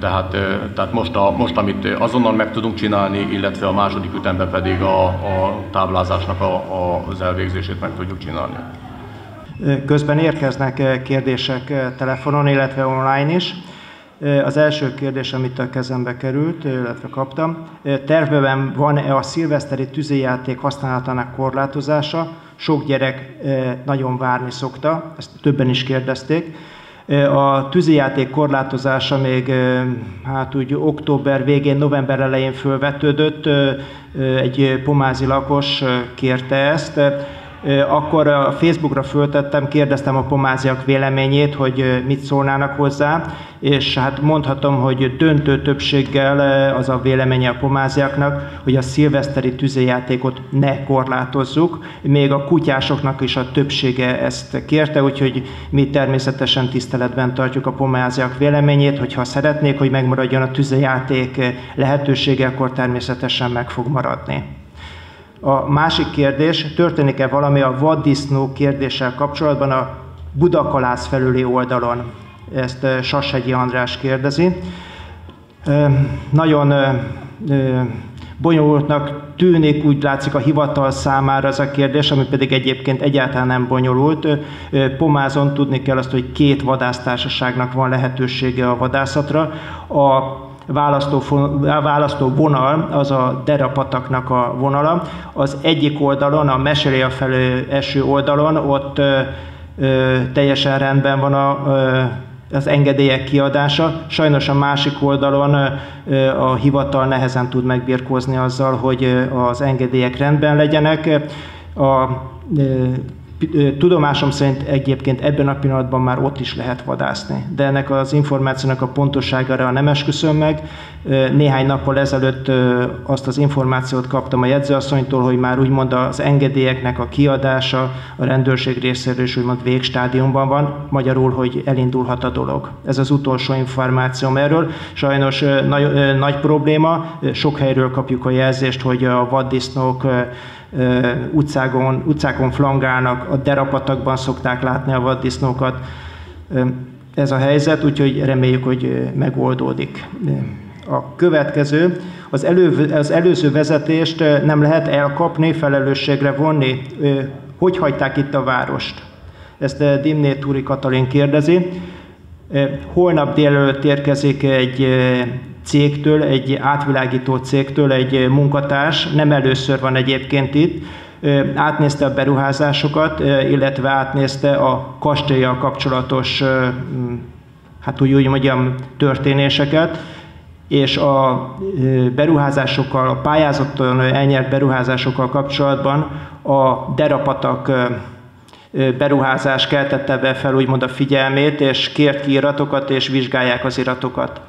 Tehát, tehát most, a, most, amit azonnal meg tudunk csinálni, illetve a második ütemben pedig a, a táblázásnak a, a, az elvégzését meg tudjuk csinálni. Közben érkeznek kérdések telefonon, illetve online is. Az első kérdés, amit a kezembe került, illetve kaptam, tervben van-e a szilveszteri tűzijáték használatának korlátozása? Sok gyerek nagyon várni szokta, ezt többen is kérdezték. A tűzijáték korlátozása még hát úgy október végén, november elején fölvetődött, egy pomázi lakos kérte ezt, akkor a Facebookra föltettem, kérdeztem a pomáziak véleményét, hogy mit szólnának hozzá, és hát mondhatom, hogy döntő többséggel az a véleménye a pomáziaknak, hogy a szilveszteri tűzjátékot ne korlátozzuk. Még a kutyásoknak is a többsége ezt kérte, úgyhogy mi természetesen tiszteletben tartjuk a pomáziak véleményét, hogyha szeretnék, hogy megmaradjon a tűzjáték lehetősége, akkor természetesen meg fog maradni. A másik kérdés, történik-e valami a vaddisznó kérdéssel kapcsolatban a Budakalász felüli oldalon? Ezt Sashegyi András kérdezi. Nagyon bonyolultnak tűnik, úgy látszik a hivatal számára ez a kérdés, ami pedig egyébként egyáltalán nem bonyolult. Pomázon tudni kell azt, hogy két vadásztársaságnak van lehetősége a vadászatra. A választó, választó vonal, az a Derapataknak a vonala. Az egyik oldalon, a Meseléa felé eső oldalon, ott ö, ö, teljesen rendben van a, ö, az engedélyek kiadása. Sajnos a másik oldalon a hivatal nehezen tud megbirkózni azzal, hogy az engedélyek rendben legyenek. A, Tudomásom szerint egyébként ebben a pillanatban már ott is lehet vadászni, de ennek az információnak a pontosságára nem esküszöm meg. Néhány nappal ezelőtt azt az információt kaptam a jegyzőasszonytól, hogy már úgymond az engedélyeknek a kiadása a rendőrség részéről is úgymond végstádiumban van, magyarul, hogy elindulhat a dolog. Ez az utolsó információm erről. Sajnos nagy, nagy probléma, sok helyről kapjuk a jelzést, hogy a vaddisznók utcákon, utcákon flangálnak, a derapatakban szokták látni a vaddisznókat. Ez a helyzet, úgyhogy reméljük, hogy megoldódik. A következő, az, elő, az előző vezetést nem lehet elkapni, felelősségre vonni. Hogy hagyták itt a várost? Ezt Dimné Túri Katalin kérdezi. Holnap délelőtt érkezik egy cégtől, egy átvilágító cégtől egy munkatárs, nem először van egyébként itt, átnézte a beruházásokat, illetve átnézte a kastélyjal kapcsolatos, hát úgy, úgy mondjam, történéseket, és a beruházásokkal, a pályázaton elnyert beruházásokkal kapcsolatban a derapatak beruházás keltette be fel úgymond a figyelmét, és kért ki iratokat, és vizsgálják az iratokat.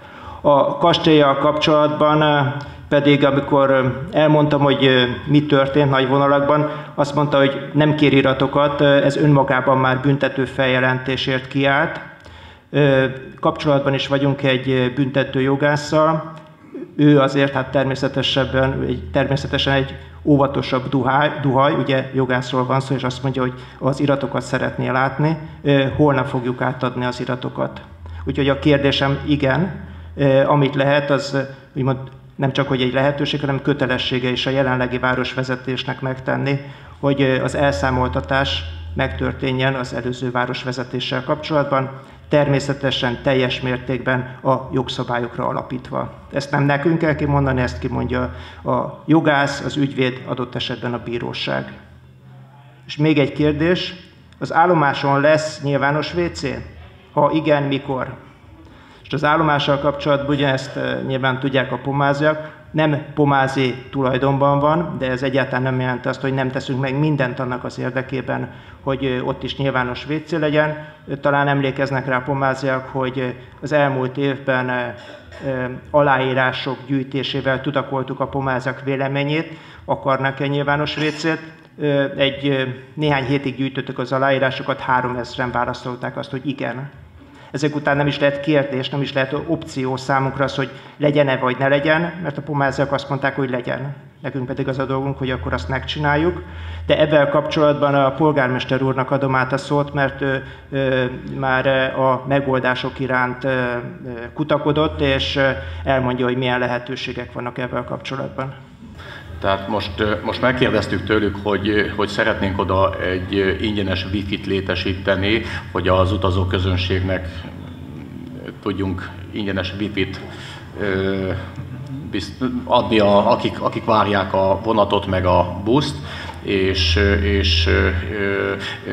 A kastélyjal kapcsolatban pedig, amikor elmondtam, hogy mi történt nagy vonalakban, azt mondta, hogy nem kér iratokat, ez önmagában már büntető feljelentésért kiállt. Kapcsolatban is vagyunk egy büntető jogásszal, ő azért hát természetesen, természetesen egy óvatosabb duhaj, duhaj, ugye jogászról van szó, és azt mondja, hogy az iratokat szeretné látni, holnap fogjuk átadni az iratokat. Úgyhogy a kérdésem igen, amit lehet, az úgymond nem csak hogy egy lehetőség, hanem kötelessége is a jelenlegi városvezetésnek megtenni, hogy az elszámoltatás megtörténjen az előző városvezetéssel kapcsolatban, természetesen teljes mértékben a jogszabályokra alapítva. Ezt nem nekünk kell kimondani, ezt kimondja a jogász, az ügyvéd, adott esetben a bíróság. És még egy kérdés, az állomáson lesz nyilvános WC? Ha igen, mikor? És az állomással kapcsolatban, ugye ezt eh, nyilván tudják a pomáziak, nem pomázi tulajdonban van, de ez egyáltalán nem jelenti azt, hogy nem teszünk meg mindent annak az érdekében, hogy eh, ott is nyilvános WC legyen. Talán emlékeznek rá pomáziak, hogy eh, az elmúlt évben aláírások gyűjtésével tudakoltuk a pomáziak véleményét, akarnak-e nyilvános WC-t. Egy néhány hétig gyűjtöttük az aláírásokat, három ezeren választották azt, hogy igen. Ezek után nem is lehet kérdés, nem is lehet opció számunkra az, hogy legyen-e vagy ne legyen, mert a pomáziak azt mondták, hogy legyen. Nekünk pedig az a dolgunk, hogy akkor azt megcsináljuk. De ebben kapcsolatban a polgármester úrnak adom át a szót, mert ő, ő már a megoldások iránt kutakodott, és elmondja, hogy milyen lehetőségek vannak ebben kapcsolatban. Tehát most, most megkérdeztük tőlük, hogy, hogy szeretnénk oda egy ingyenes wifi-t létesíteni, hogy az utazó közönségnek tudjunk ingyenes wifi-t adni, a, akik, akik várják a vonatot meg a buszt és, és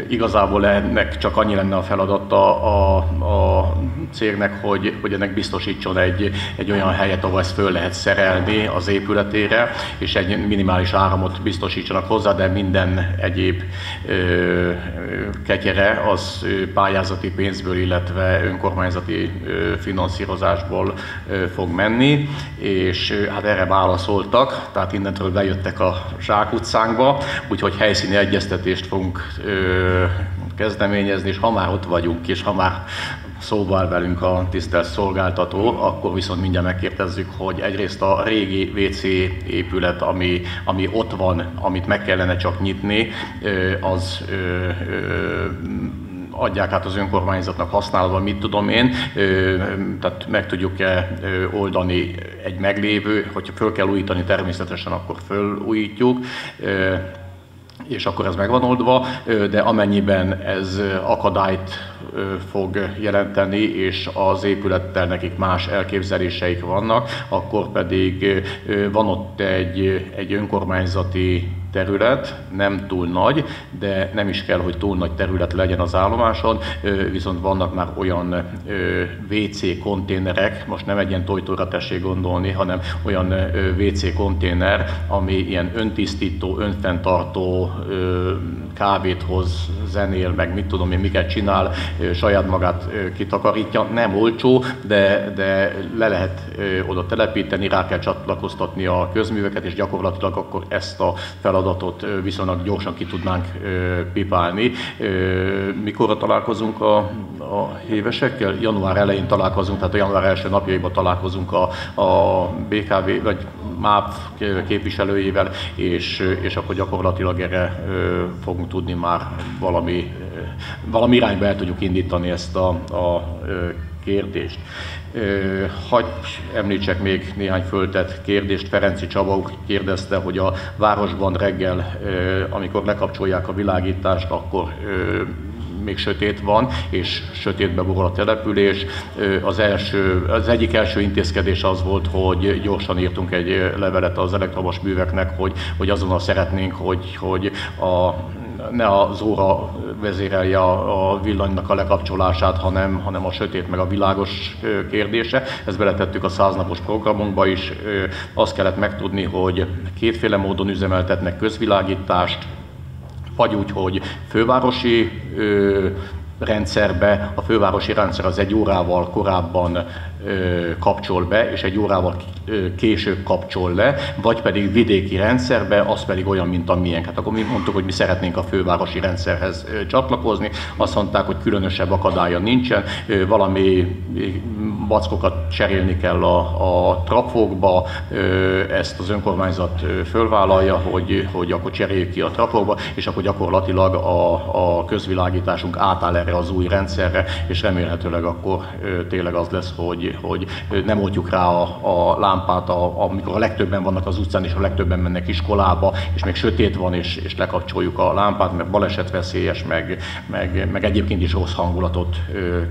igazából ennek csak annyi lenne a feladata a, a cégnek, hogy, hogy ennek biztosítson egy, egy olyan helyet, ahol ezt föl lehet szerelni az épületére, és egy minimális áramot biztosítsanak hozzá, de minden egyéb ö, ketyere az pályázati pénzből, illetve önkormányzati finanszírozásból fog menni, és hát erre válaszoltak, tehát innentől bejöttek a Zsák utcánkba, úgyhogy helyszíni egyeztetést fogunk ö, kezdeményezni, és ha már ott vagyunk, és ha már szóval velünk a tisztelt szolgáltató, akkor viszont mindjárt megkérdezzük, hogy egyrészt a régi WC épület, ami, ami ott van, amit meg kellene csak nyitni, az adják át az önkormányzatnak használva, mit tudom én, tehát meg tudjuk-e oldani egy meglévő, hogyha föl kell újítani természetesen, akkor fölújítjuk, és akkor ez meg van oldva, de amennyiben ez akadályt fog jelenteni, és az épülettel nekik más elképzeléseik vannak, akkor pedig van ott egy, egy önkormányzati terület, nem túl nagy, de nem is kell, hogy túl nagy terület legyen az állomáson, viszont vannak már olyan WC konténerek, most nem egy ilyen tojtóra tessék gondolni, hanem olyan WC konténer, ami ilyen öntisztító, önfenntartó, kávét hoz, zenél, meg mit tudom én, miket csinál, saját magát kitakarítja. Nem olcsó, de, de le lehet oda telepíteni, rá kell csatlakoztatni a közműveket, és gyakorlatilag akkor ezt a feladatot viszonylag gyorsan ki tudnánk pipálni. Mikorra találkozunk a, a hévesekkel? Január elején találkozunk, tehát a január első napjaiban találkozunk a, a BKV, vagy MÁP képviselőjével, és, és akkor gyakorlatilag erre fogunk tudni már valami, valami irányba el tudjuk indítani ezt a, a kérdést. Hagy említsek még néhány föltett kérdést. Ferenci Csaba kérdezte, hogy a városban reggel, amikor lekapcsolják a világítást, akkor még sötét van, és sötétbe borul a település. Az, első, az egyik első intézkedés az volt, hogy gyorsan írtunk egy levelet az elektromos műveknek, hogy, hogy azonnal szeretnénk, hogy, hogy a ne az óra vezérelje a villanynak a lekapcsolását, hanem, hanem a sötét meg a világos kérdése. Ezt beletettük a száznapos programunkba is. Azt kellett megtudni, hogy kétféle módon üzemeltetnek közvilágítást, vagy úgy, hogy fővárosi ö, rendszerbe, a fővárosi rendszer az egy órával korábban kapcsol be, és egy órával később kapcsol le, vagy pedig vidéki rendszerbe, az pedig olyan, mint a miénk. Hát akkor mi mondtuk, hogy mi szeretnénk a fővárosi rendszerhez csatlakozni, azt mondták, hogy különösebb akadálya nincsen, valami backokat cserélni kell a, a trafokba, ezt az önkormányzat fölvállalja, hogy, hogy akkor cseréljük ki a trafokba, és akkor gyakorlatilag a, a közvilágításunk átáll erre az új rendszerre, és remélhetőleg akkor tényleg az lesz, hogy hogy, nem oltjuk rá a, a lámpát, a, amikor a legtöbben vannak az utcán, és a legtöbben mennek iskolába, és még sötét van, és, és lekapcsoljuk a lámpát, mert balesetveszélyes, meg, meg, meg egyébként is rossz hangulatot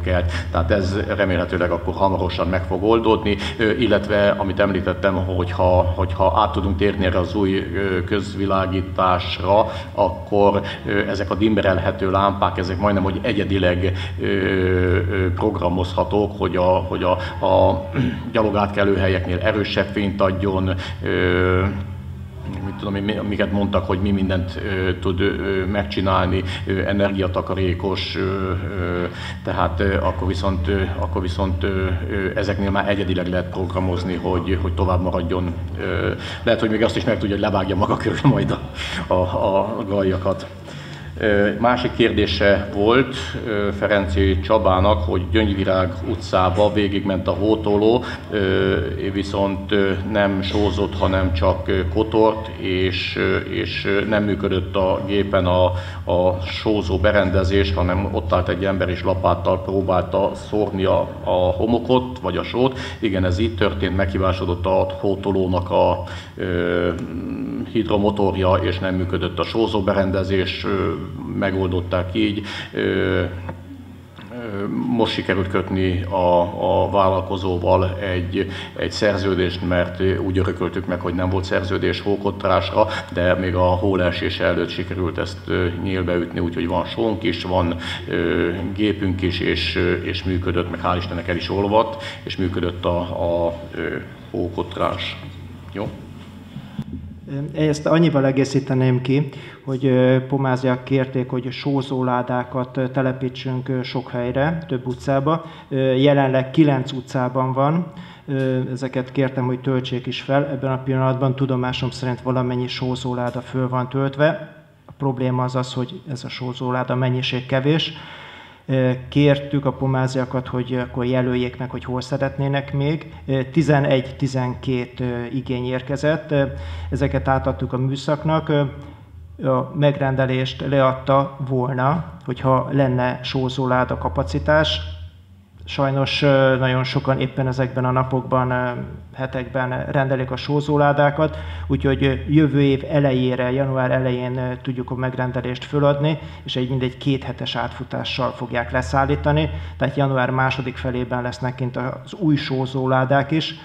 kelt. Tehát ez remélhetőleg akkor hamarosan meg fog oldódni, illetve amit említettem, hogyha, hogyha át tudunk térni erre az új közvilágításra, akkor ezek a dimberelhető lámpák, ezek majdnem, hogy egyedileg programozhatók, hogy a, hogy a, a gyalogátkelő helyeknél erősebb fényt adjon, mit tudom, miket mondtak, hogy mi mindent ö, tud ö, megcsinálni, ö, energiatakarékos, ö, ö, tehát ö, akkor viszont, ö, akkor viszont ö, ezeknél már egyedileg lehet programozni, hogy, hogy tovább maradjon. Ö, lehet, hogy még azt is meg tudja, hogy levágja maga körül majd a, a, a galjakat. Másik kérdése volt Ferenci Csabának, hogy Gyöngyvirág utcába végigment a hótoló, viszont nem sózott, hanem csak kotort, és, és nem működött a gépen a, a sózó berendezés, hanem ott állt egy ember és lapáttal próbálta szórni a, a homokot, vagy a sót. Igen, ez így történt, meghívásodott a hótolónak a ö, hidromotorja, és nem működött a sózó berendezés, megoldották így. Most sikerült kötni a, a vállalkozóval egy, egy szerződést, mert úgy örököltük meg, hogy nem volt szerződés hókotrásra, de még a hóleesés előtt sikerült ezt nyílbeütni, úgyhogy van sónk is, van ö, gépünk is, és, és működött, meg hál' Istennek el is olvadt, és működött a, a hókotrás. Jó? Ezt annyival egészíteném ki, hogy pomáziak kérték, hogy sózóládákat telepítsünk sok helyre, több utcába. Jelenleg kilenc utcában van, ezeket kértem, hogy töltsék is fel. Ebben a pillanatban tudomásom szerint valamennyi sózóláda föl van töltve. A probléma az az, hogy ez a sózóláda mennyiség kevés kértük a pomáziakat, hogy akkor jelöljék meg, hogy hol szeretnének még. 11-12 igény érkezett, ezeket átadtuk a műszaknak, a megrendelést leadta volna, hogyha lenne sózóláda kapacitás, Sajnos nagyon sokan éppen ezekben a napokban, hetekben rendelik a sózóládákat, úgyhogy jövő év elejére, január elején tudjuk a megrendelést föladni, és egy mindegy két hetes átfutással fogják leszállítani, tehát január második felében lesznek kint az új sózóládák is.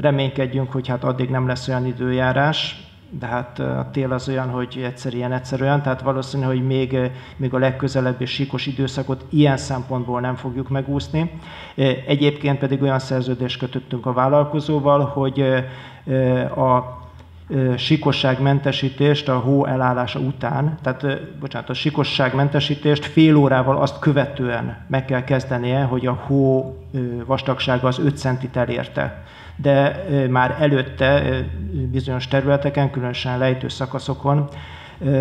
Reménykedjünk, hogy hát addig nem lesz olyan időjárás, de hát a tél az olyan, hogy egyszer ilyen, egyszer olyan, tehát valószínű, hogy még, még a legközelebbi síkos időszakot ilyen szempontból nem fogjuk megúszni. Egyébként pedig olyan szerződést kötöttünk a vállalkozóval, hogy a sikosságmentesítést a hó elállása után, tehát bocsánat, a sikosságmentesítést fél órával azt követően meg kell kezdenie, hogy a hó vastagsága az 5 centit elérte de már előtte bizonyos területeken, különösen lejtő szakaszokon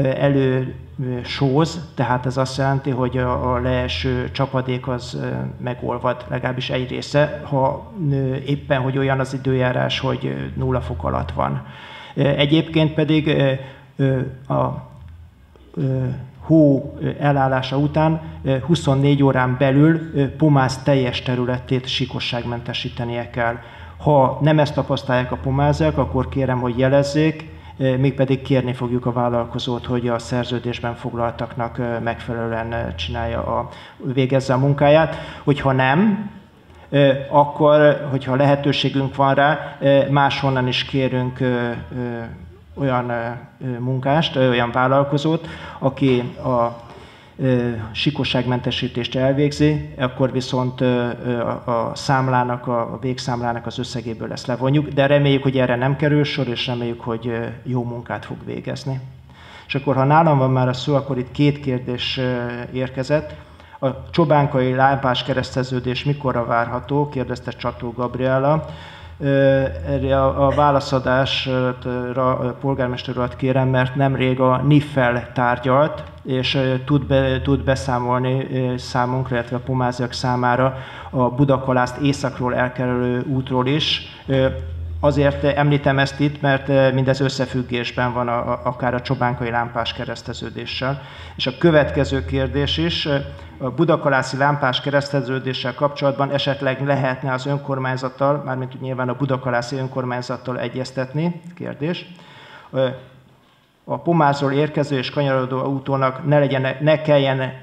elő sóz, tehát ez azt jelenti, hogy a leeső csapadék az megolvad, legalábbis egy része, ha éppen, hogy olyan az időjárás, hogy nulla fok alatt van. Egyébként pedig a hó elállása után 24 órán belül Pomáz teljes területét sikosságmentesítenie kell. Ha nem ezt tapasztalják a pomázák, akkor kérem, hogy jelezzék, mégpedig kérni fogjuk a vállalkozót, hogy a szerződésben foglaltaknak megfelelően csinálja a, végezze a munkáját. Hogyha nem, akkor, hogyha lehetőségünk van rá, máshonnan is kérünk olyan munkást, olyan vállalkozót, aki a sikosságmentesítést elvégzi, akkor viszont a számlának, a végszámlának az összegéből ezt levonjuk, de reméljük, hogy erre nem kerül sor, és reméljük, hogy jó munkát fog végezni. És akkor, ha nálam van már a szó, akkor itt két kérdés érkezett. A csobánkai lámpás kereszteződés mikorra várható? kérdezte Csató Gabriela. Erre a, válaszadásra a polgármester urat kérem, mert nemrég a NIF-fel tárgyalt, és tud, be, tud beszámolni számunkra, illetve a pomáziak számára a Budakolászt északról elkerülő útról is. Azért említem ezt itt, mert mindez összefüggésben van a, a, akár a csobánkai lámpás kereszteződéssel. És a következő kérdés is, a budakalászi lámpás kereszteződéssel kapcsolatban esetleg lehetne az önkormányzattal, mármint nyilván a budakalászi önkormányzattal egyeztetni, kérdés. A Pomázról érkező és kanyarodó autónak ne, legyen, ne kelljen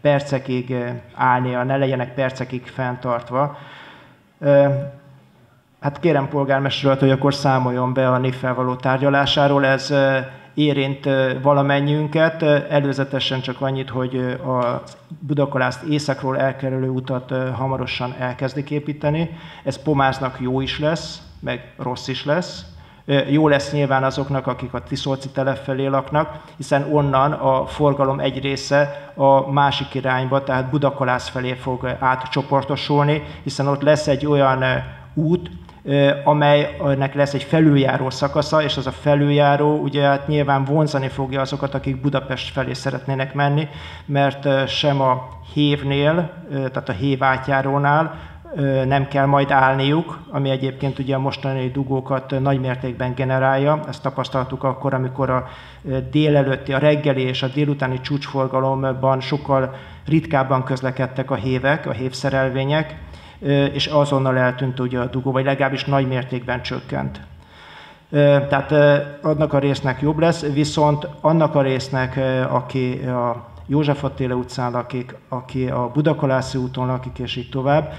percekig állnia, ne legyenek percekig fenntartva. Hát kérem polgármester hogy akkor számoljon be a NIF-fel tárgyalásáról. Ez érint valamennyiünket. Előzetesen csak annyit, hogy a Budakolászt északról elkerülő utat hamarosan elkezdik építeni. Ez Pomáznak jó is lesz, meg rossz is lesz. Jó lesz nyilván azoknak, akik a Tiszolci telep felé laknak, hiszen onnan a forgalom egy része a másik irányba, tehát Budakalász felé fog átcsoportosulni, hiszen ott lesz egy olyan út, amelynek lesz egy felüljáró szakasza, és az a felüljáró ugye hát nyilván vonzani fogja azokat, akik Budapest felé szeretnének menni, mert sem a hévnél, tehát a hév átjárónál nem kell majd állniuk, ami egyébként ugye a mostani dugókat nagy mértékben generálja. Ezt tapasztaltuk akkor, amikor a délelőtti, a reggeli és a délutáni csúcsforgalomban sokkal ritkábban közlekedtek a hévek, a hévszerelvények, és azonnal eltűnt ugye a dugó, vagy legalábbis nagy mértékben csökkent. Tehát annak a résznek jobb lesz, viszont annak a résznek, aki a József Attila utcán lakik, aki a Budakolászi úton lakik, és így tovább,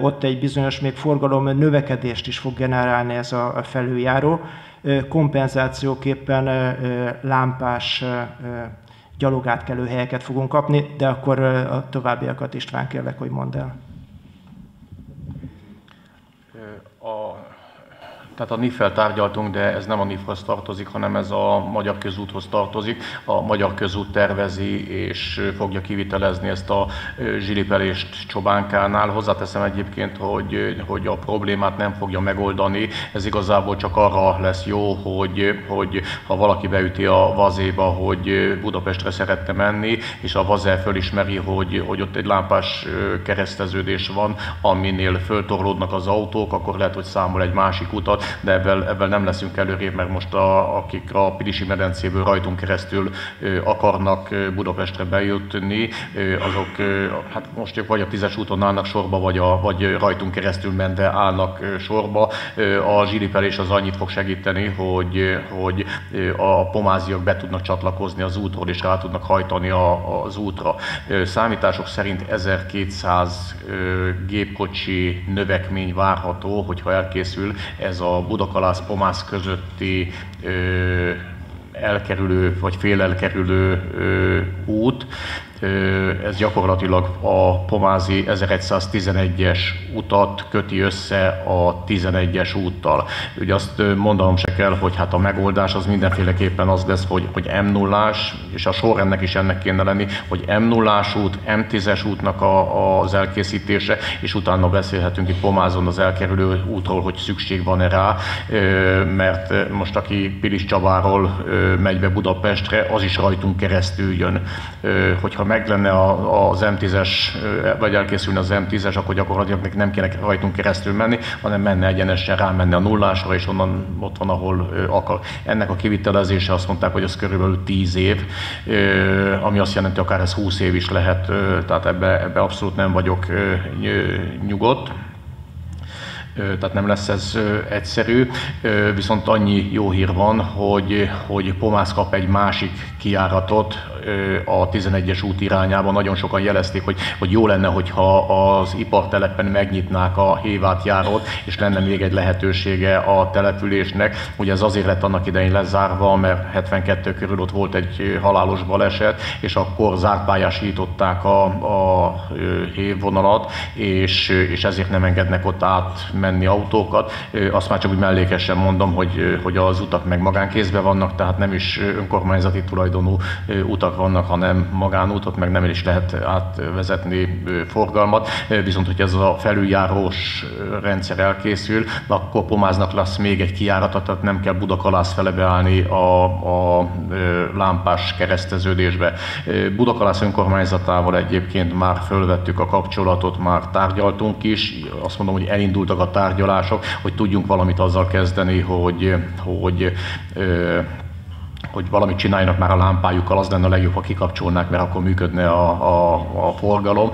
ott egy bizonyos még forgalom növekedést is fog generálni ez a felüljáró. Kompenzációképpen lámpás gyalogátkelő helyeket fogunk kapni, de akkor a továbbiakat István kérlek, hogy mondd el. or Tehát a NIF-fel tárgyaltunk, de ez nem a NIF-hoz tartozik, hanem ez a Magyar Közúthoz tartozik. A Magyar Közút tervezi és fogja kivitelezni ezt a zsilipelést Csobánkánál. Hozzáteszem egyébként, hogy, hogy a problémát nem fogja megoldani. Ez igazából csak arra lesz jó, hogy, hogy ha valaki beüti a vazéba, hogy Budapestre szeretne menni, és a vaze fölismeri, hogy, hogy ott egy lámpás kereszteződés van, aminél föltorlódnak az autók, akkor lehet, hogy számol egy másik utat, de ebből, ebből nem leszünk előrébb, mert most a, akik a Pilisi medencéből rajtunk keresztül akarnak Budapestre bejutni, azok hát most ők vagy a tízes úton állnak sorba, vagy, a, vagy rajtunk keresztül menve állnak sorba. A zsilipelés az annyit fog segíteni, hogy, hogy a pomáziak be tudnak csatlakozni az útról, és rá tudnak hajtani a, az útra. Számítások szerint 1200 gépkocsi növekmény várható, hogyha elkészül ez a Budakalász-Pomász közötti ö, elkerülő vagy félelkerülő út. Ez gyakorlatilag a Pomázi 1111-es utat köti össze a 11-es úttal. Ugye azt mondanom se kell, hogy hát a megoldás az mindenféleképpen az lesz, hogy, hogy m 0 és a sorrendnek is ennek kéne lenni, hogy m 0 út, M10-es útnak a, az elkészítése, és utána beszélhetünk itt Pomázon az elkerülő útról, hogy szükség van-e rá, mert most aki Pilis Csabáról megy be Budapestre, az is rajtunk keresztül jön. Hogyha meg lenne az M10-es, vagy elkészülne az M10-es, akkor gyakorlatilag nem kéne rajtunk keresztül menni, hanem menne egyenesen rá, menne a nullásra, és onnan ott van, ahol akar. Ennek a kivitelezése azt mondták, hogy az körülbelül 10 év, ami azt jelenti, akár ez 20 év is lehet, tehát ebbe, ebbe abszolút nem vagyok nyugodt tehát nem lesz ez egyszerű, viszont annyi jó hír van, hogy, hogy Pomász kap egy másik kiáratot a 11-es út irányában. Nagyon sokan jelezték, hogy, hogy jó lenne, hogyha az ipartelepen megnyitnák a Hévát járót, és lenne még egy lehetősége a településnek. Ugye ez azért lett annak idején lezárva, mert 72 körül ott volt egy halálos baleset, és akkor zártpályásították a, a hévvonalat, és, és ezért nem engednek ott átmenni autókat. Azt már csak úgy mellékesen mondom, hogy, hogy az utak meg magánkézben vannak, tehát nem is önkormányzati tulajdonú utak vannak, hanem magánútot, meg nem is lehet átvezetni forgalmat. Viszont, hogy ez a felüljárós rendszer elkészül, akkor Pomáznak lesz még egy kiárata, tehát nem kell Budakalász fele beállni a, a lámpás kereszteződésbe. Budakalász önkormányzatával egyébként már fölvettük a kapcsolatot, már tárgyaltunk is. Azt mondom, hogy elindultak a tárgyalások, hogy tudjunk valamit azzal kezdeni, hogy, hogy hogy valamit csináljanak már a lámpájukkal, az lenne a legjobb, ha kikapcsolnák, mert akkor működne a, a, a forgalom.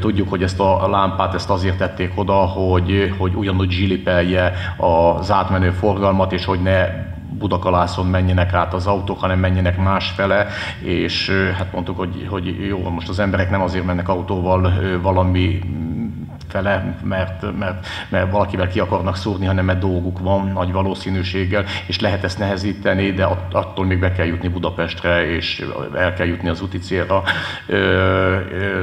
Tudjuk, hogy ezt a lámpát ezt azért tették oda, hogy, hogy ugyanúgy zsilipelje az átmenő forgalmat, és hogy ne Budakalászon menjenek át az autók, hanem menjenek másfele, és hát mondtuk, hogy, hogy jó, most az emberek nem azért mennek autóval valami fele, mert, mert, mert valakivel ki akarnak szúrni, hanem mert dolguk van nagy valószínűséggel, és lehet ezt nehezíteni, de attól még be kell jutni Budapestre, és el kell jutni az úti célra.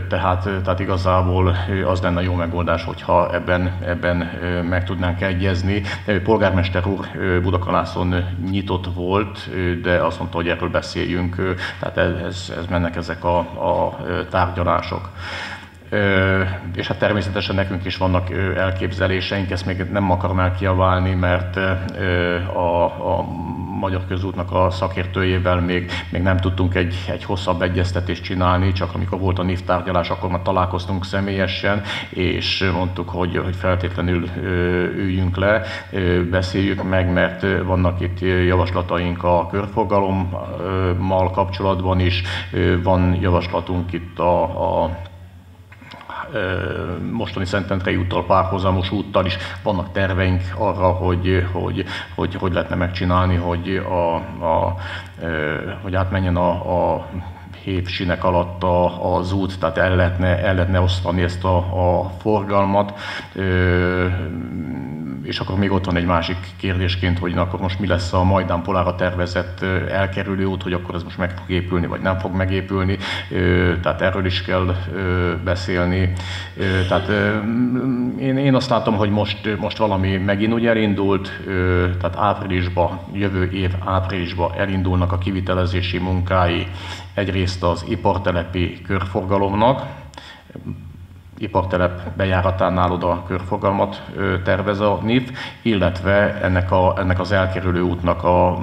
Tehát, tehát igazából az lenne jó megoldás, hogyha ebben, ebben meg tudnánk egyezni. Polgármester úr Budakalászon nyitott volt, de azt mondta, hogy erről beszéljünk, tehát ez, ez mennek ezek a, a tárgyalások és hát természetesen nekünk is vannak elképzeléseink, ezt még nem akarom elkiaválni, mert a, a Magyar Közútnak a szakértőjével még, még nem tudtunk egy, egy hosszabb egyeztetést csinálni, csak amikor volt a NIF tárgyalás, akkor már találkoztunk személyesen, és mondtuk, hogy, hogy feltétlenül üljünk le, beszéljük meg, mert vannak itt javaslataink a körforgalommal kapcsolatban is, van javaslatunk itt a, a mostani Szentendrei úttal párhuzamos úttal is vannak terveink arra, hogy hogy, hogy, hogy lehetne megcsinálni, hogy, a, a, hogy átmenjen a, a hévsinek alatt a, az út, tehát el lehetne, el lehetne osztani ezt a, a forgalmat. Ö, és akkor még ott van egy másik kérdésként, hogy na, akkor most mi lesz a Majdán Polára tervezett elkerülő út, hogy akkor ez most meg fog épülni, vagy nem fog megépülni, tehát erről is kell beszélni. Tehát én, én azt látom, hogy most, most valami megint úgy elindult, tehát áprilisban, jövő év áprilisban elindulnak a kivitelezési munkái egyrészt az ipartelepi körforgalomnak, ipartelep bejáratánál oda körforgalmat tervez a NIF, illetve ennek, a, ennek az elkerülő útnak a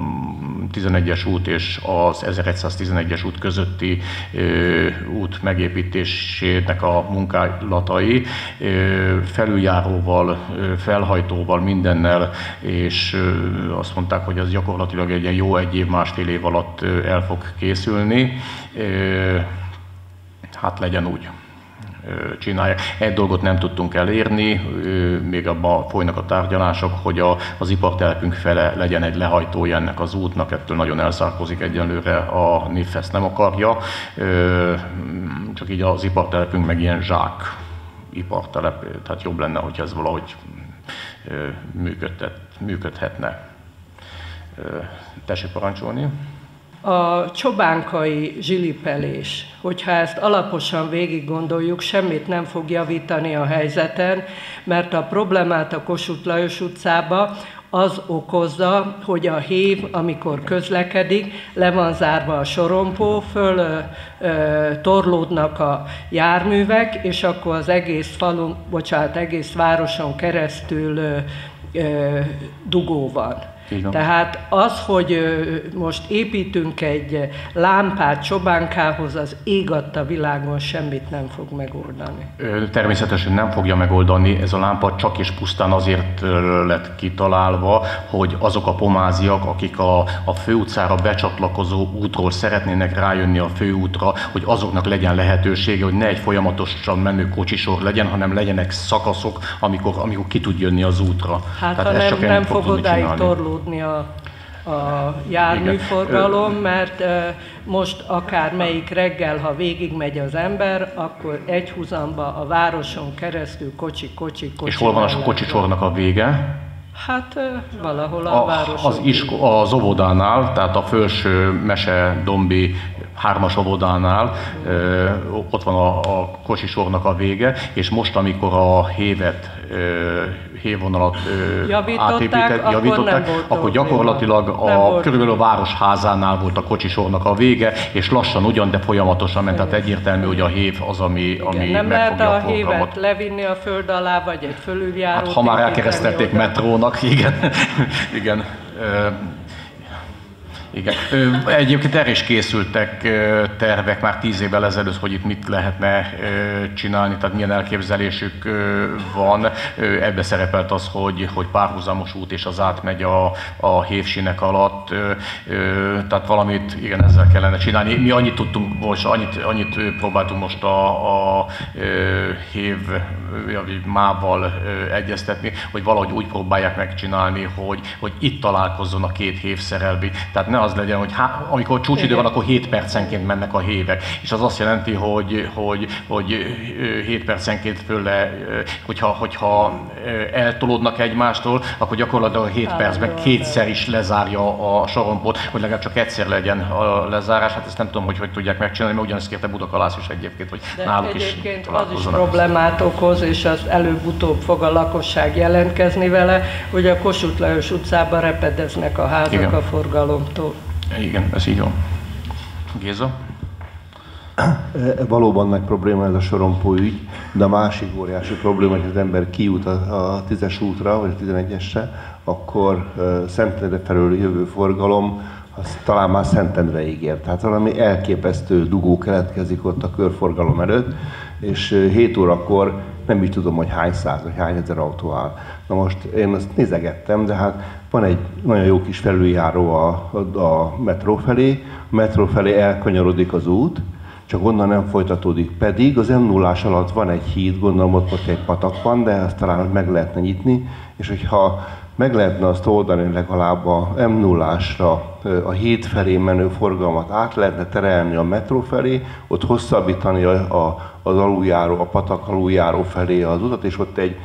11-es út és az 1111-es út közötti ö, út megépítésének a munkálatai ö, felüljáróval, ö, felhajtóval, mindennel, és ö, azt mondták, hogy ez gyakorlatilag egy jó egy év, másfél év alatt el fog készülni. Ö, hát legyen úgy csinálják. Egy dolgot nem tudtunk elérni, még abban folynak a tárgyalások, hogy a, az ipartelepünk fele legyen egy lehajtója ennek az útnak, ettől nagyon elszárkozik egyenlőre a NIF ezt nem akarja, csak így az ipartelepünk meg ilyen zsák ipartelep, tehát jobb lenne, hogy ez valahogy működhet, működhetne. Tessék parancsolni a csobánkai zsilipelés, hogyha ezt alaposan végig gondoljuk, semmit nem fog javítani a helyzeten, mert a problémát a Kossuth Lajos utcába az okozza, hogy a hív, amikor közlekedik, le van zárva a sorompó, föl ö, ö, torlódnak a járművek, és akkor az egész falun, bocsánat, egész városon keresztül ö, ö, dugó van. Igen. Tehát az, hogy most építünk egy lámpát Csobánkához, az ég adta világon semmit nem fog megoldani. Természetesen nem fogja megoldani. Ez a lámpa csak és pusztán azért lett kitalálva, hogy azok a pomáziak, akik a, a főutcára becsatlakozó útról szeretnének rájönni a főútra, hogy azoknak legyen lehetősége, hogy ne egy folyamatosan menő kocsisor legyen, hanem legyenek szakaszok, amikor, amikor ki tud jönni az útra. Hát Tehát ha nem, nem fog odáig torlódni a a járműforgalom, mert most akár melyik reggel, ha végigmegy az ember, akkor egy húzamba a városon keresztül kocsi, kocsi, kocsi. És hol van a kocsisornak a vége? Hát valahol a, a városon. Az, isko, az óvodánál, tehát a felső Mese Dombi hármas óvodánál, ott van a, a kocsisornak a vége, és most, amikor a hévet hévonalat átépített, javították, akkor, akkor gyakorlatilag a, körülbelül a városházánál volt a kocsisornak a vége, és lassan ugyan, de folyamatosan ment, tehát egyértelmű, hogy a hév az, ami, Igen, ami nem lehet a, a hévet levinni a föld alá, vagy egy fölüljárót. Hát ha már elkeresztették metrónak, igen, igen igen. Egyébként erre is készültek tervek már tíz évvel ezelőtt, hogy itt mit lehetne csinálni, tehát milyen elképzelésük van. Ebbe szerepelt az, hogy, hogy párhuzamos út és az átmegy a, a hévsinek alatt, tehát valamit igen, ezzel kellene csinálni. Mi annyit tudtunk most, annyit, annyit próbáltunk most a, a hév mával egyeztetni, hogy valahogy úgy próbálják megcsinálni, hogy, hogy itt találkozzon a két hévszerelvi. Tehát ne az legyen, hogy há, amikor csúcsidő van, akkor 7 percenként mennek a hévek. És az azt jelenti, hogy, hogy, hogy 7 percenként fölle, hogyha, hogyha eltolódnak egymástól, akkor gyakorlatilag a 7 percben kétszer is lezárja a sorompot, hogy legalább csak egyszer legyen a lezárás. Hát ezt nem tudom, hogy hogy tudják megcsinálni, mert ugyanezt kérte Budakalász is egyébként, hogy De náluk egyébként is az is problémát okoz, és az előbb-utóbb fog a lakosság jelentkezni vele, hogy a Kossuth Lajos utcában repedeznek a házak Igen. a forgalomtól. Igen, ez így van. Géza? Valóban nagy probléma ez a sorompó ügy, de a másik óriási probléma, hogy az ember kijut a, a 10-es útra, vagy a 11-esre, akkor Szentendre felől jövő forgalom, az talán már Szentendreig ér. Tehát valami elképesztő dugó keletkezik ott a körforgalom előtt, és 7 órakor nem is tudom, hogy hány száz, vagy hány ezer autó áll. Na most én azt nézegettem, de hát van egy nagyon jó kis felüljáró a, a, metró felé, a metró felé elkanyarodik az út, csak onnan nem folytatódik. Pedig az m 0 alatt van egy híd, gondolom ott most egy patak van, de ezt talán meg lehetne nyitni, és hogyha meg lehetne azt oldani legalább a m 0 a híd felé menő forgalmat át lehetne terelni a metró felé, ott hosszabbítani a, a, az aluljáró, a patak aluljáró felé az utat, és ott egy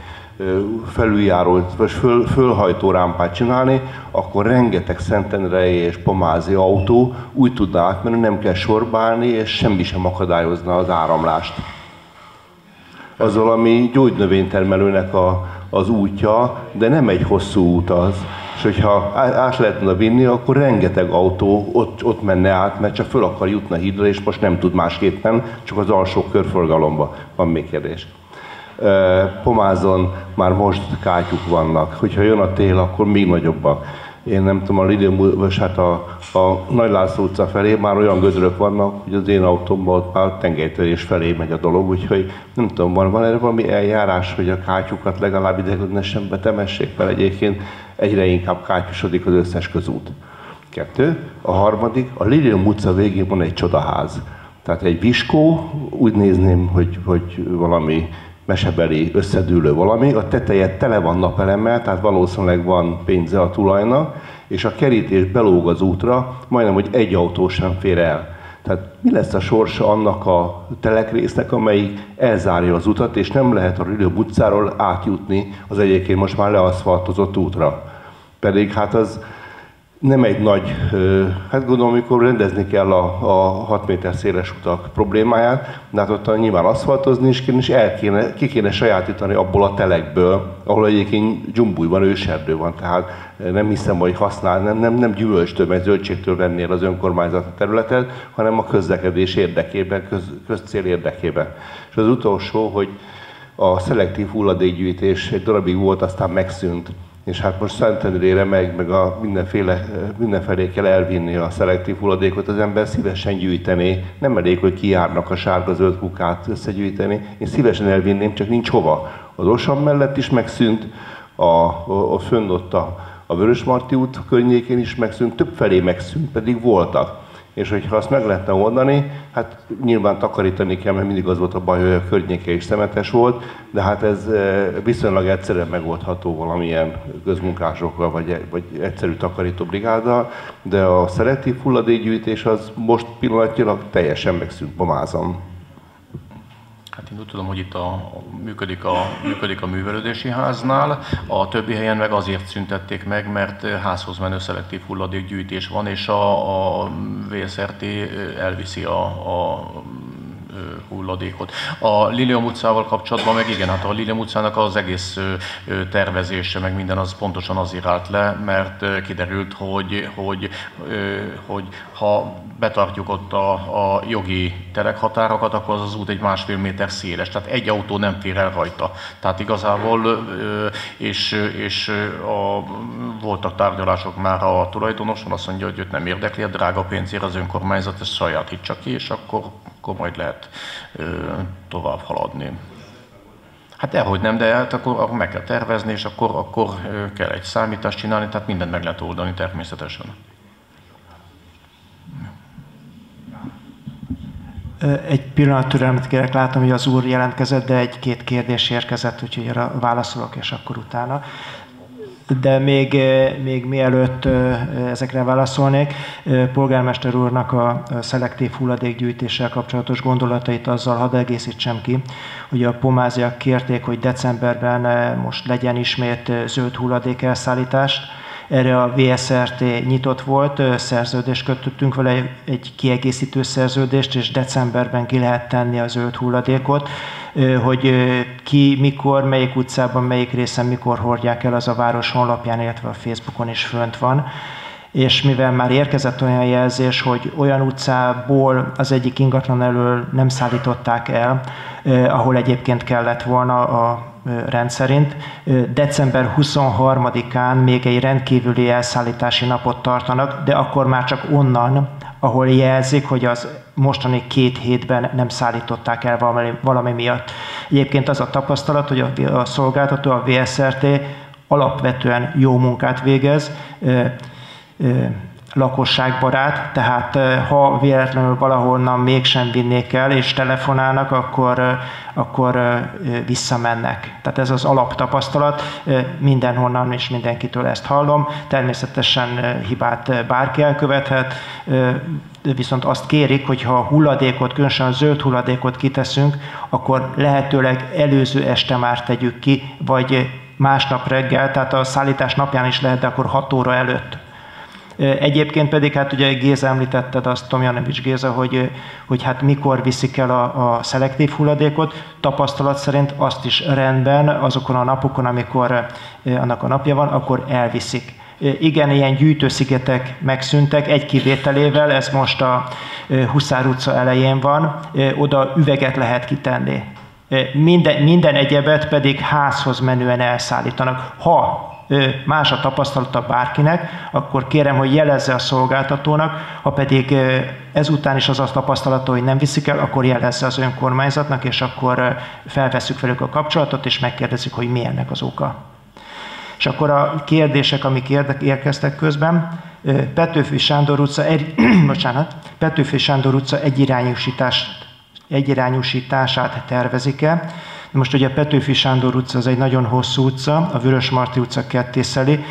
felüljáró, vagy föl, fölhajtó rámpát csinálni, akkor rengeteg Szentendrei és Pomázi autó úgy tudna átmenni, nem kell sorbálni, és semmi sem akadályozna az áramlást. Az valami gyógynövénytermelőnek a, az útja, de nem egy hosszú út az. És hogyha át lehetne vinni, akkor rengeteg autó ott, ott menne át, mert csak föl akar jutni a hídra, és most nem tud másképpen, csak az alsó körforgalomba. Van még kérdés. Pomázon már most kátyuk vannak, hogyha jön a tél, akkor még nagyobbak. Én nem tudom, a Lidl, vagy hát a, a Nagy László utca felé már olyan gödrök vannak, hogy az én autómban ott már tengelytörés felé megy a dolog, úgyhogy nem tudom, van, van erre valami eljárás, hogy a kátyukat legalább ideiglenesen betemessék, mert egyébként egyre inkább kátyusodik az összes közút. Kettő. A harmadik, a Lilium utca végén van egy csodaház. Tehát egy viskó, úgy nézném, hogy, hogy valami mesebeli összedűlő valami, a teteje tele van napelemmel, tehát valószínűleg van pénze a tulajnak, és a kerítés belóg az útra, majdnem, hogy egy autó sem fér el. Tehát mi lesz a sorsa annak a telekrésznek, amelyik elzárja az utat, és nem lehet a Rülő utcáról átjutni az egyébként most már leaszfaltozott útra. Pedig hát az nem egy nagy, hát gondolom, amikor rendezni kell a, a 6 méter széles utak problémáját, de hát ott nyilván aszfaltozni is kéne, és el kéne, ki kéne sajátítani abból a telekből, ahol egyébként dzsumbúj van, őserdő van, tehát nem hiszem, hogy használ, nem, nem, nem gyümölcstől, meg zöldségtől vennél az önkormányzat a területet, hanem a közlekedés érdekében, köz, közcél érdekében. És az utolsó, hogy a szelektív hulladékgyűjtés egy darabig volt, aztán megszűnt és hát most Szentendrére meg, meg a mindenféle, mindenfelé kell elvinni a szelektív hulladékot, az ember szívesen gyűjtené. Nem elég, hogy kiárnak a sárga-zöld kukát összegyűjteni. Én szívesen elvinném, csak nincs hova. Az Osam mellett is megszűnt, a, a, a fönn ott a, a Vörösmarty út környékén is megszűnt, több felé megszűnt, pedig voltak. És hogyha azt meg lehetne oldani, hát nyilván takarítani kell, mert mindig az volt a baj, hogy a környéke is szemetes volt, de hát ez eh, viszonylag egyszerűen megoldható valamilyen közmunkásokkal, vagy, vagy egyszerű takarító brigáddal, de a szelektív hulladékgyűjtés az most pillanatnyilag teljesen megszűnt pomázam. Hát én úgy tudom, hogy itt a, működik, a, működik a művelődési háznál, a többi helyen meg azért szüntették meg, mert házhoz menő szelektív hulladékgyűjtés van, és a, a VSRT elviszi a, a hulladékot. A Lilium utcával kapcsolatban meg igen, hát a Lilium utcának az egész tervezése, meg minden az pontosan azért állt le, mert kiderült, hogy, hogy, hogy ha betartjuk ott a, a jogi terekhatárokat, akkor az az út egy másfél méter széles, tehát egy autó nem fér el rajta. Tehát igazából, és, és a, voltak tárgyalások már a tulajdonoson, azt mondja, hogy őt nem érdekli, a drága pénzért az önkormányzat ezt sajátítsa ki, és akkor, akkor majd lehet tovább haladni. Hát dehogy nem, de hát akkor, akkor meg kell tervezni, és akkor, akkor kell egy számítást csinálni, tehát mindent meg lehet oldani természetesen. Egy pillanat türelmet kérek, látom, hogy az úr jelentkezett, de egy-két kérdés érkezett, úgyhogy arra válaszolok, és akkor utána. De még, még mielőtt ezekre válaszolnék, polgármester úrnak a szelektív hulladékgyűjtéssel kapcsolatos gondolatait azzal hadd egészítsem ki, hogy a pomáziak kérték, hogy decemberben most legyen ismét zöld hulladék elszállítást, erre a VSRT nyitott volt, szerződést kötöttünk vele, egy kiegészítő szerződést, és decemberben ki lehet tenni a zöld hulladékot, hogy ki, mikor, melyik utcában, melyik részen, mikor hordják el, az a város honlapján, illetve a Facebookon is fönt van. És mivel már érkezett olyan jelzés, hogy olyan utcából az egyik ingatlan elől nem szállították el, eh, ahol egyébként kellett volna a rendszerint. December 23-án még egy rendkívüli elszállítási napot tartanak, de akkor már csak onnan, ahol jelzik, hogy az mostani két hétben nem szállították el valami, valami miatt. Egyébként az a tapasztalat, hogy a, a szolgáltató, a VSRT alapvetően jó munkát végez, lakosságbarát, tehát ha véletlenül valahonnan mégsem vinnék el, és telefonálnak, akkor, akkor visszamennek. Tehát ez az alaptapasztalat, mindenhonnan és mindenkitől ezt hallom. Természetesen hibát bárki elkövethet, viszont azt kérik, hogy ha a hulladékot, különösen a zöld hulladékot kiteszünk, akkor lehetőleg előző este már tegyük ki, vagy másnap reggel, tehát a szállítás napján is lehet, de akkor 6 óra előtt Egyébként pedig, hát ugye Géza említetted azt, Tomjanovics Géza, hogy, hogy hát mikor viszik el a, a szelektív hulladékot, tapasztalat szerint azt is rendben, azokon a napokon, amikor annak a napja van, akkor elviszik. Igen, ilyen gyűjtőszigetek megszűntek, egy kivételével, ez most a Huszár utca elején van, oda üveget lehet kitenni. Minden, minden egyebet pedig házhoz menően elszállítanak. Ha más a tapasztalata bárkinek, akkor kérem, hogy jelezze a szolgáltatónak, ha pedig ezután is az a tapasztalata, hogy nem viszik el, akkor jelezze az önkormányzatnak, és akkor felveszük velük a kapcsolatot, és megkérdezzük, hogy mi ennek az oka. És akkor a kérdések, amik érkeztek közben, Petőfi Sándor utca, egy, bocsánat, Petőfi Sándor utca egyirányúsítást, egyirányúsítását tervezik-e? Most ugye Petőfi Sándor utca az egy nagyon hosszú utca, a Vörös Marti utca kettészeli.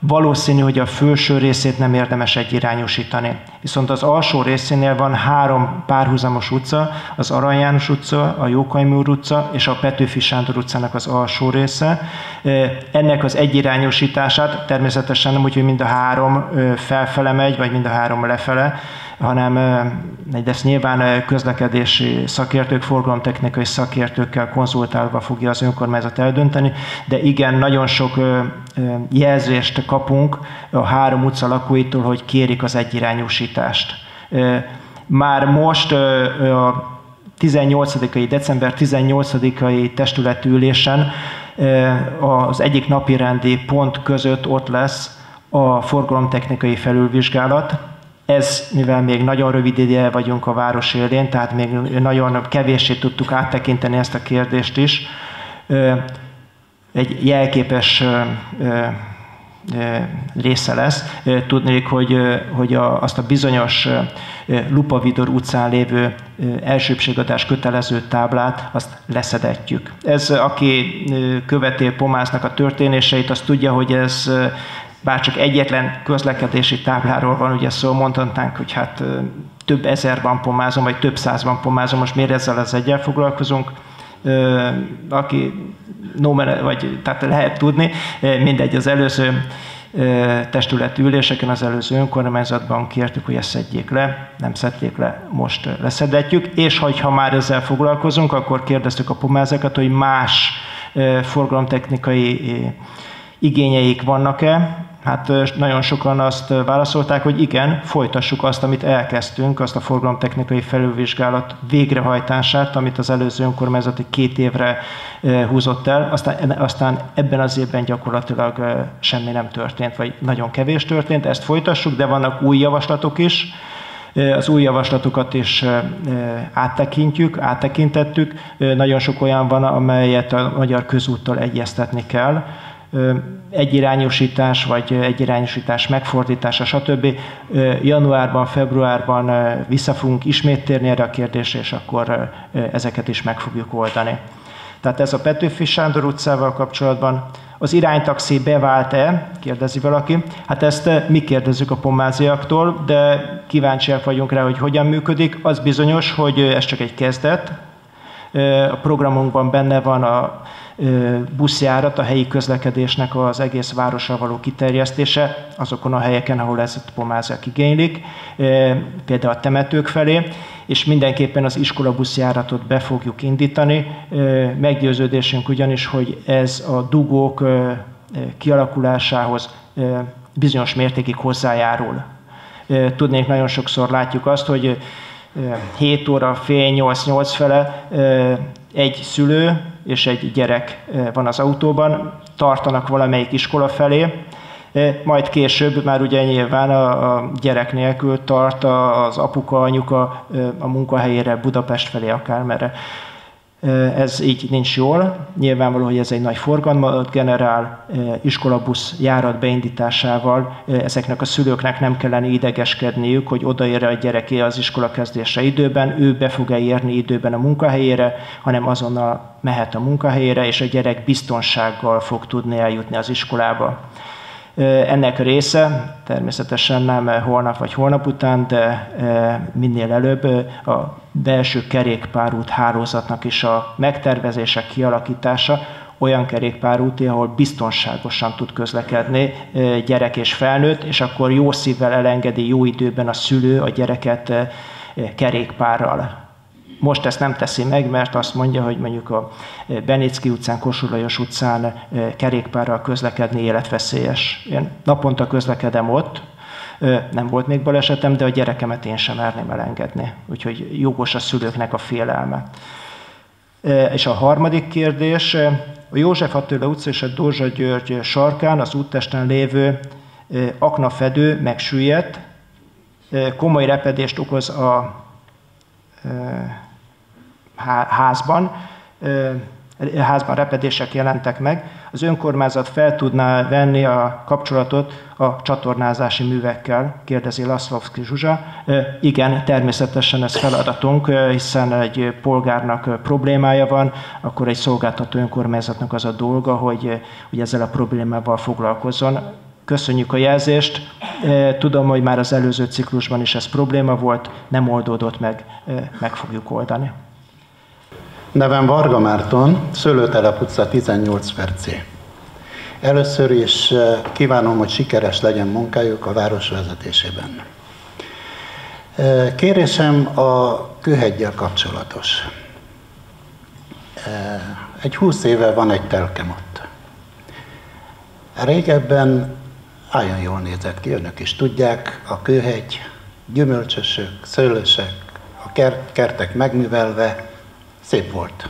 Valószínű, hogy a felső részét nem érdemes egyirányosítani. Viszont az alsó részénél van három párhuzamos utca, az Arany János utca, a Jókaimúr utca és a Petőfi Sándor utcának az alsó része. Ennek az egyirányosítását természetesen nem úgy, hogy mind a három felfele megy, vagy mind a három lefele, hanem ezt nyilván közlekedési szakértők, forgalomtechnikai szakértőkkel konzultálva fogja az önkormányzat eldönteni, de igen, nagyon sok jelzést kapunk a három utca lakóitól, hogy kérik az egyirányúsítást. Már most a 18 december 18-ai testületülésen az egyik napirendi pont között ott lesz a forgalomtechnikai felülvizsgálat. Ez, mivel még nagyon rövid ideje vagyunk a város élén, tehát még nagyon kevéssé tudtuk áttekinteni ezt a kérdést is, egy jelképes része lesz. Tudnék, hogy, hogy a, azt a bizonyos Lupavidor utcán lévő elsőbségadás kötelező táblát, azt leszedetjük. Ez, aki követi Pomásznak a történéseit, azt tudja, hogy ez bár csak egyetlen közlekedési tábláról van, ugye szó mondhatnánk, hogy hát több ezerban pomázom, vagy több százban pomázom, most miért ezzel az egyel foglalkozunk, aki nomen, vagy tehát lehet tudni, mindegy, az előző testületi üléseken, az előző önkormányzatban kértük, hogy ezt szedjék le, nem szedték le, most leszedetjük, és ha már ezzel foglalkozunk, akkor kérdeztük a pomázakat, hogy más forgalomtechnikai igényeik vannak-e, Hát nagyon sokan azt válaszolták, hogy igen, folytassuk azt, amit elkezdtünk, azt a forgalomtechnikai felülvizsgálat végrehajtását, amit az előző önkormányzati két évre húzott el, aztán, aztán ebben az évben gyakorlatilag semmi nem történt, vagy nagyon kevés történt, ezt folytassuk, de vannak új javaslatok is, az új javaslatokat is áttekintjük, áttekintettük. Nagyon sok olyan van, amelyet a magyar közúttal egyeztetni kell, egyirányosítás, vagy egyirányosítás megfordítása, stb. Januárban, februárban vissza fogunk ismét térni erre a kérdésre, és akkor ezeket is meg fogjuk oldani. Tehát ez a Petőfi Sándor utcával kapcsolatban. Az iránytaxi bevált-e? Kérdezi valaki. Hát ezt mi kérdezzük a pomáziaktól, de kíváncsiak vagyunk rá, hogy hogyan működik. Az bizonyos, hogy ez csak egy kezdet. A programunkban benne van a buszjárat, a helyi közlekedésnek az egész városra való kiterjesztése azokon a helyeken, ahol ez a pomázák igénylik, például a temetők felé, és mindenképpen az iskola buszjáratot be fogjuk indítani. Meggyőződésünk ugyanis, hogy ez a dugók kialakulásához bizonyos mértékig hozzájárul. Tudnék, nagyon sokszor látjuk azt, hogy 7 óra, fél 8-8 fele egy szülő és egy gyerek van az autóban, tartanak valamelyik iskola felé, majd később már ugye nyilván a, gyerek nélkül tart az apuka, anyuka a munkahelyére, Budapest felé akármerre. Ez így nincs jól. Nyilvánvaló, hogy ez egy nagy forgalmat generál, iskolabusz járat beindításával. Ezeknek a szülőknek nem kellene idegeskedniük, hogy odaérje a gyereké az iskola kezdése időben, ő be fog-e érni időben a munkahelyére, hanem azonnal mehet a munkahelyére, és a gyerek biztonsággal fog tudni eljutni az iskolába. Ennek része természetesen nem holnap vagy holnap után, de minél előbb a belső kerékpárút hálózatnak is a megtervezése, kialakítása, olyan kerékpárúti, ahol biztonságosan tud közlekedni gyerek és felnőtt, és akkor jó szívvel elengedi jó időben a szülő a gyereket kerékpárral. Most ezt nem teszi meg, mert azt mondja, hogy mondjuk a Benicki utcán, Kossuth utcán eh, kerékpárral közlekedni életveszélyes. Én naponta közlekedem ott, eh, nem volt még balesetem, de a gyerekemet én sem merném elengedni. Úgyhogy jogos a szülőknek a félelme. És a harmadik kérdés, a József Attila utca és a Dózsa György sarkán az úttesten lévő aknafedő megsüllyedt, komoly repedést okoz a házban, házban repedések jelentek meg, az önkormányzat fel tudná venni a kapcsolatot a csatornázási művekkel, kérdezi Laszlovszki Zsuzsa. Igen, természetesen ez feladatunk, hiszen egy polgárnak problémája van, akkor egy szolgáltató önkormányzatnak az a dolga, hogy, hogy ezzel a problémával foglalkozzon. Köszönjük a jelzést. Tudom, hogy már az előző ciklusban is ez probléma volt, nem oldódott meg, meg fogjuk oldani. Nevem Varga Márton, Szőlőtelep utca 18 percé. Először is eh, kívánom, hogy sikeres legyen munkájuk a város vezetésében. Eh, kérésem a kőhegyel kapcsolatos. Eh, egy húsz éve van egy telkem ott. Régebben nagyon jól nézett ki, önök is tudják, a kőhegy, gyümölcsösök, szőlősek, a kertek megművelve, szép volt.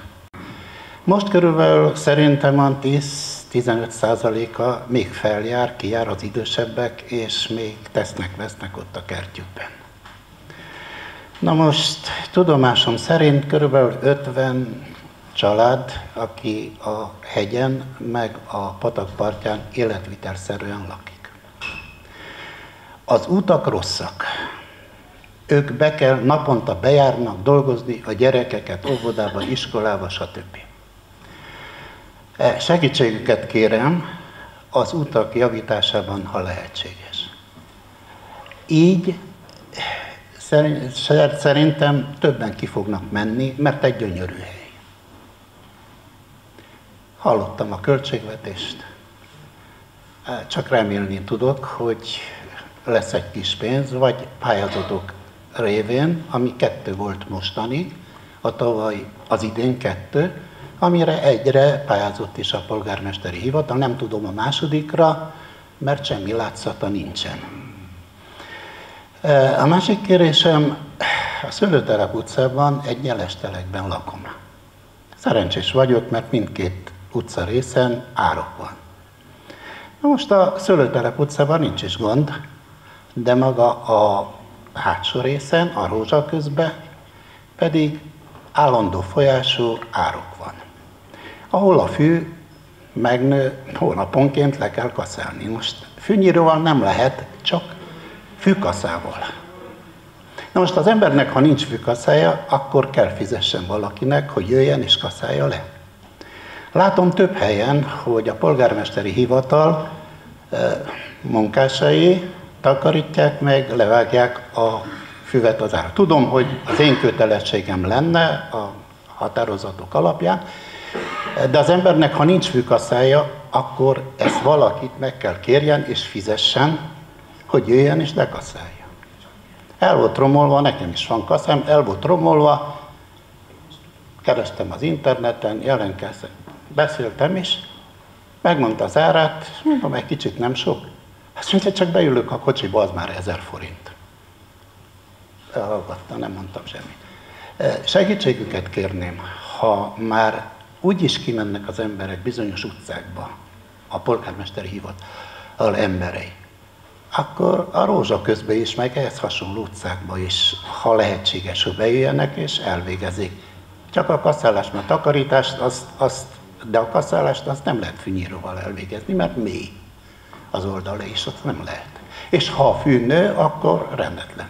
Most körülbelül szerintem a 10-15 százaléka még feljár, kijár az idősebbek, és még tesznek, vesznek ott a kertjükben. Na most tudomásom szerint körülbelül 50 család, aki a hegyen, meg a patakpartján életvitelszerűen lakik. Az utak rosszak. Ők be kell, naponta bejárnak dolgozni a gyerekeket óvodába, iskolába, stb. E, segítségüket kérem az utak javításában, ha lehetséges. Így szerintem többen ki fognak menni, mert egy gyönyörű hely. Hallottam a költségvetést, e, csak remélni tudok, hogy lesz egy kis pénz, vagy pályázatok révén, ami kettő volt mostanig, a tavaly, az idén kettő, amire egyre pályázott is a polgármesteri hivatal, nem tudom a másodikra, mert semmi látszata nincsen. E, a másik kérésem, a Szőlőtelep utcában egy nyeles telekben lakom. Szerencsés vagyok, mert mindkét utca részen árok van. Na most a Szőlőtelep utcában nincs is gond, de maga a hátsó részen, a rózsa közben pedig állandó folyású árok van ahol a fű megnő, hónaponként le kell kaszálni. Most fűnyíróval nem lehet, csak fűkaszával. Na most az embernek, ha nincs fűkaszája, akkor kell fizessen valakinek, hogy jöjjen és kaszálja le. Látom több helyen, hogy a polgármesteri hivatal munkásai takarítják meg, levágják a füvet az ára. Tudom, hogy az én kötelességem lenne a határozatok alapján, de az embernek, ha nincs fűkaszája, akkor ezt valakit meg kell kérjen és fizessen, hogy jöjjön és lekaszálja. El volt romolva, nekem is van kaszám, el volt romolva, kerestem az interneten, jelentkeztem, beszéltem is, megmondta az árát, mondom, egy kicsit nem sok. Azt mondja, csak beülök a kocsiba, az már ezer forint. Elhallgatta, nem mondtam semmit. Segítségüket kérném, ha már úgy is kimennek az emberek bizonyos utcákba, a polgármesteri hivatal emberei, akkor a rózsa közben is, meg ehhez hasonló utcákba is, ha lehetséges, hogy bejöjjenek és elvégezik. Csak a kaszálást, mert takarítást, azt, azt, de a kaszálást azt nem lehet fűnyíróval elvégezni, mert mély az oldala, és ott nem lehet. És ha a fű nő, akkor rendetlen.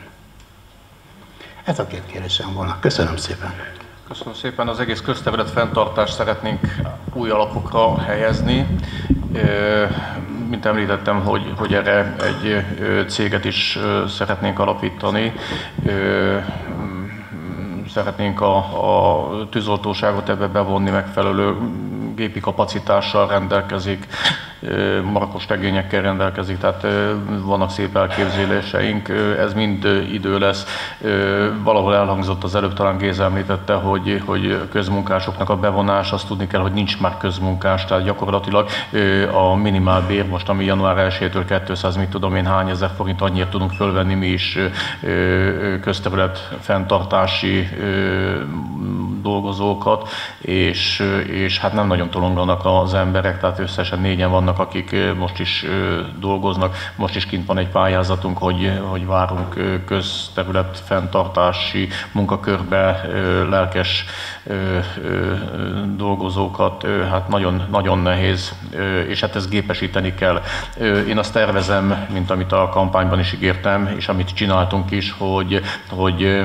Ez a két kérdésem volna. Köszönöm szépen. Köszönöm szépen. Az egész közterület fenntartást szeretnénk új alapokra helyezni. Mint említettem, hogy, hogy erre egy céget is szeretnénk alapítani. Szeretnénk a, a tűzoltóságot ebbe bevonni, megfelelő gépi kapacitással rendelkezik, marakos tegényekkel rendelkezik, tehát vannak szép elképzeléseink, ez mind idő lesz. Valahol elhangzott az előbb, talán Géza említette, hogy, hogy közmunkásoknak a bevonás, azt tudni kell, hogy nincs már közmunkás, tehát gyakorlatilag a minimál bér, most ami január 1-től 200, mit tudom én hány ezer forint, annyira tudunk fölvenni mi is közterület fenntartási dolgozókat, és, és hát nem nagyon tolonganak az emberek, tehát összesen négyen vannak, akik most is dolgoznak. Most is kint van egy pályázatunk, hogy, hogy várunk közterület fenntartási munkakörbe lelkes dolgozókat, hát nagyon, nagyon nehéz, és hát ezt gépesíteni kell. Én azt tervezem, mint amit a kampányban is ígértem, és amit csináltunk is, hogy, hogy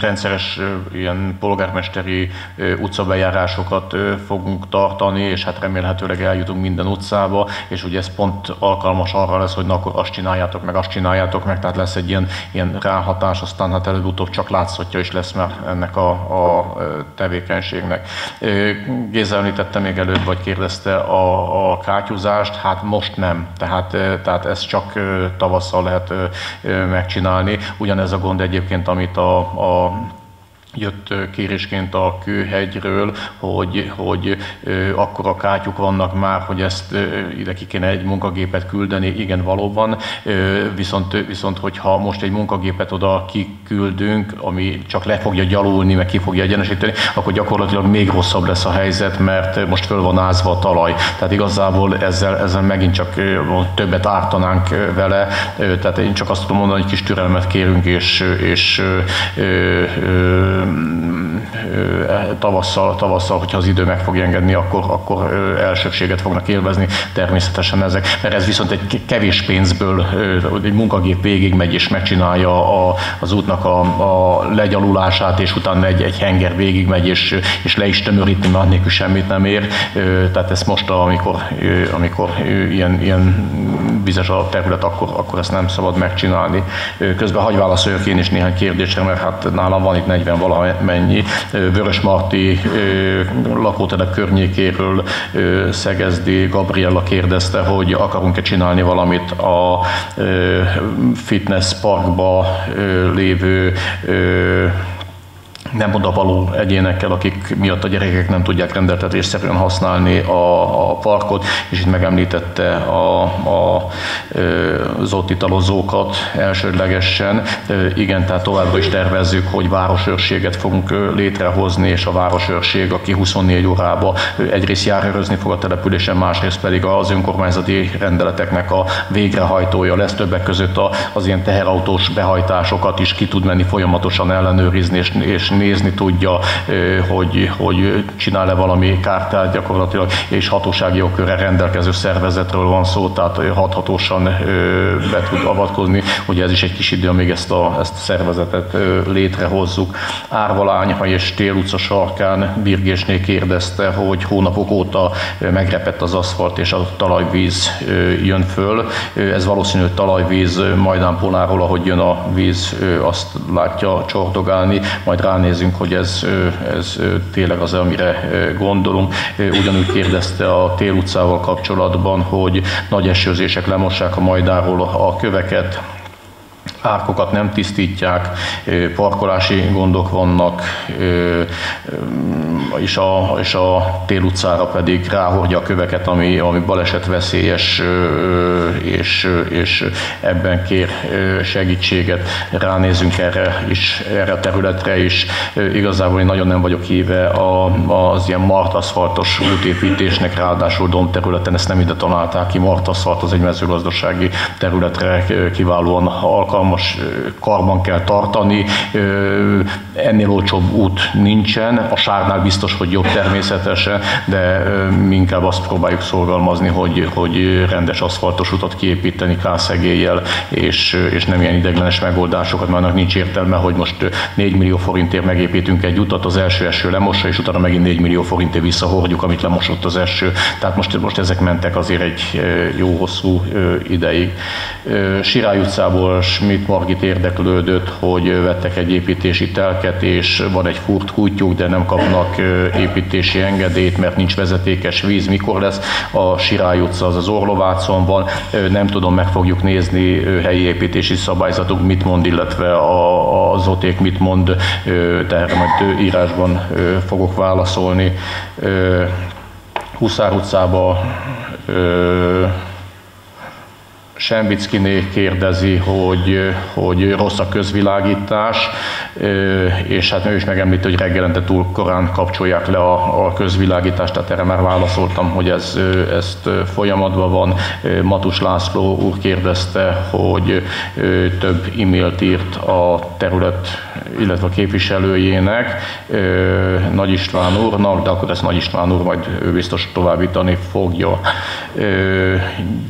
rendszeres ilyen polgármesteri utcabejárásokat fogunk tartani, és hát remélhetőleg eljutunk minden utcába, és ugye ez pont alkalmas arra lesz, hogy na akkor azt csináljátok meg, azt csináljátok meg, tehát lesz egy ilyen, ilyen ráhatás, aztán hát előbb-utóbb csak látszatja is lesz már ennek a, a tevékenységnek. Géza említette még előbb, vagy kérdezte a, a kátyúzást, hát most nem, tehát, tehát ezt csak tavasszal lehet megcsinálni. Ugyanez a gond egyébként, amit a, a jött kérésként a Kőhegyről, hogy, hogy akkor a kátyuk vannak már, hogy ezt ide ki kéne egy munkagépet küldeni. Igen, valóban, viszont, viszont hogyha most egy munkagépet oda kiküldünk, ami csak le fogja gyalulni, meg ki fogja egyenesíteni, akkor gyakorlatilag még rosszabb lesz a helyzet, mert most föl van ázva a talaj. Tehát igazából ezzel, ezzel megint csak többet ártanánk vele. Tehát én csak azt tudom mondani, hogy kis türelmet kérünk, és, és ö, ö, tavasszal, tavasszal, hogyha az idő meg fog engedni, akkor, akkor elsőbséget fognak élvezni természetesen ezek. Mert ez viszont egy kevés pénzből egy munkagép végigmegy és megcsinálja a, az útnak a, a legyalulását, és utána egy, egy henger végigmegy és, és le is tömörítni, mert nélkül semmit nem ér. Tehát ezt most, amikor, amikor ilyen, ilyen vizes a terület, akkor, akkor ezt nem szabad megcsinálni. Közben hagyj válaszoljak én is néhány kérdésre, mert hát nálam van itt 40 valamennyi. Vörösmarty lakótelep környékéről Szegezdi Gabriella kérdezte, hogy akarunk-e csinálni valamit a fitness parkba lévő nem oda való egyénekkel, akik miatt a gyerekek nem tudják rendeltetésszerűen használni a, a parkot, és itt megemlítette a, a, az ott italozókat elsődlegesen. Igen, tehát továbbra is tervezzük, hogy városőrséget fogunk létrehozni, és a városőrség, aki 24 órába egyrészt járőrözni fog a településen, másrészt pedig az önkormányzati rendeleteknek a végrehajtója lesz többek között az ilyen teherautós behajtásokat is ki tud menni folyamatosan ellenőrizni, és, és nézni tudja, hogy, hogy csinál-e valami kártát gyakorlatilag, és hatósági jogkörre rendelkező szervezetről van szó, tehát hathatósan be tud avatkozni. Ugye ez is egy kis idő, amíg ezt a, ezt a szervezetet létrehozzuk. Árvalányha és Tél utca sarkán Birgésné kérdezte, hogy hónapok óta megrepett az aszfalt és a talajvíz jön föl. Ez valószínű talajvíz Majdán Ponáról, ahogy jön a víz, azt látja csordogálni, majd ránéz ránézünk, hogy ez, ez tényleg az, amire gondolunk. Ugyanúgy kérdezte a Tél kapcsolatban, hogy nagy esőzések lemossák a Majdáról a köveket, árkokat nem tisztítják, parkolási gondok vannak, és a, és a tél utcára pedig ráhordja a köveket, ami, ami balesetveszélyes, és, és ebben kér segítséget. Ránézünk erre is, erre a területre is. Igazából én nagyon nem vagyok híve az ilyen martaszfaltos útépítésnek, ráadásul Don területen ezt nem ide találták ki. Martaszfalt az egy mezőgazdasági területre kiválóan alkalmas most karban kell tartani, ennél olcsóbb út nincsen, a sárnál biztos, hogy jobb természetesen, de inkább azt próbáljuk szorgalmazni, hogy, hogy rendes aszfaltos utat kiépíteni kászegéllyel, és, és nem ilyen ideglenes megoldásokat, mert annak nincs értelme, hogy most 4 millió forintért megépítünk egy utat, az első eső lemossa, és utána megint 4 millió forintért visszahordjuk, amit lemosott az eső. Tehát most, most ezek mentek azért egy jó hosszú ideig. Sirály utcából Schmidt Margit érdeklődött, hogy vettek egy építési telket, és van egy furt kutyuk, de nem kapnak építési engedélyt, mert nincs vezetékes víz. Mikor lesz a Sirály utca, az az Orlovácon van, nem tudom, meg fogjuk nézni helyi építési szabályzatok mit mond, illetve az oték mit mond, tehát majd írásban fogok válaszolni. Huszár utcába Sembickiné kérdezi, hogy, hogy rossz a közvilágítás, és hát ő is megemlíti, hogy reggelente túl korán kapcsolják le a, a közvilágítást, tehát erre már válaszoltam, hogy ez ezt folyamatban van. Matus László úr kérdezte, hogy több e-mailt írt a terület, illetve a képviselőjének, Nagy István úrnak, de akkor ezt Nagy István úr majd biztos továbbítani fogja.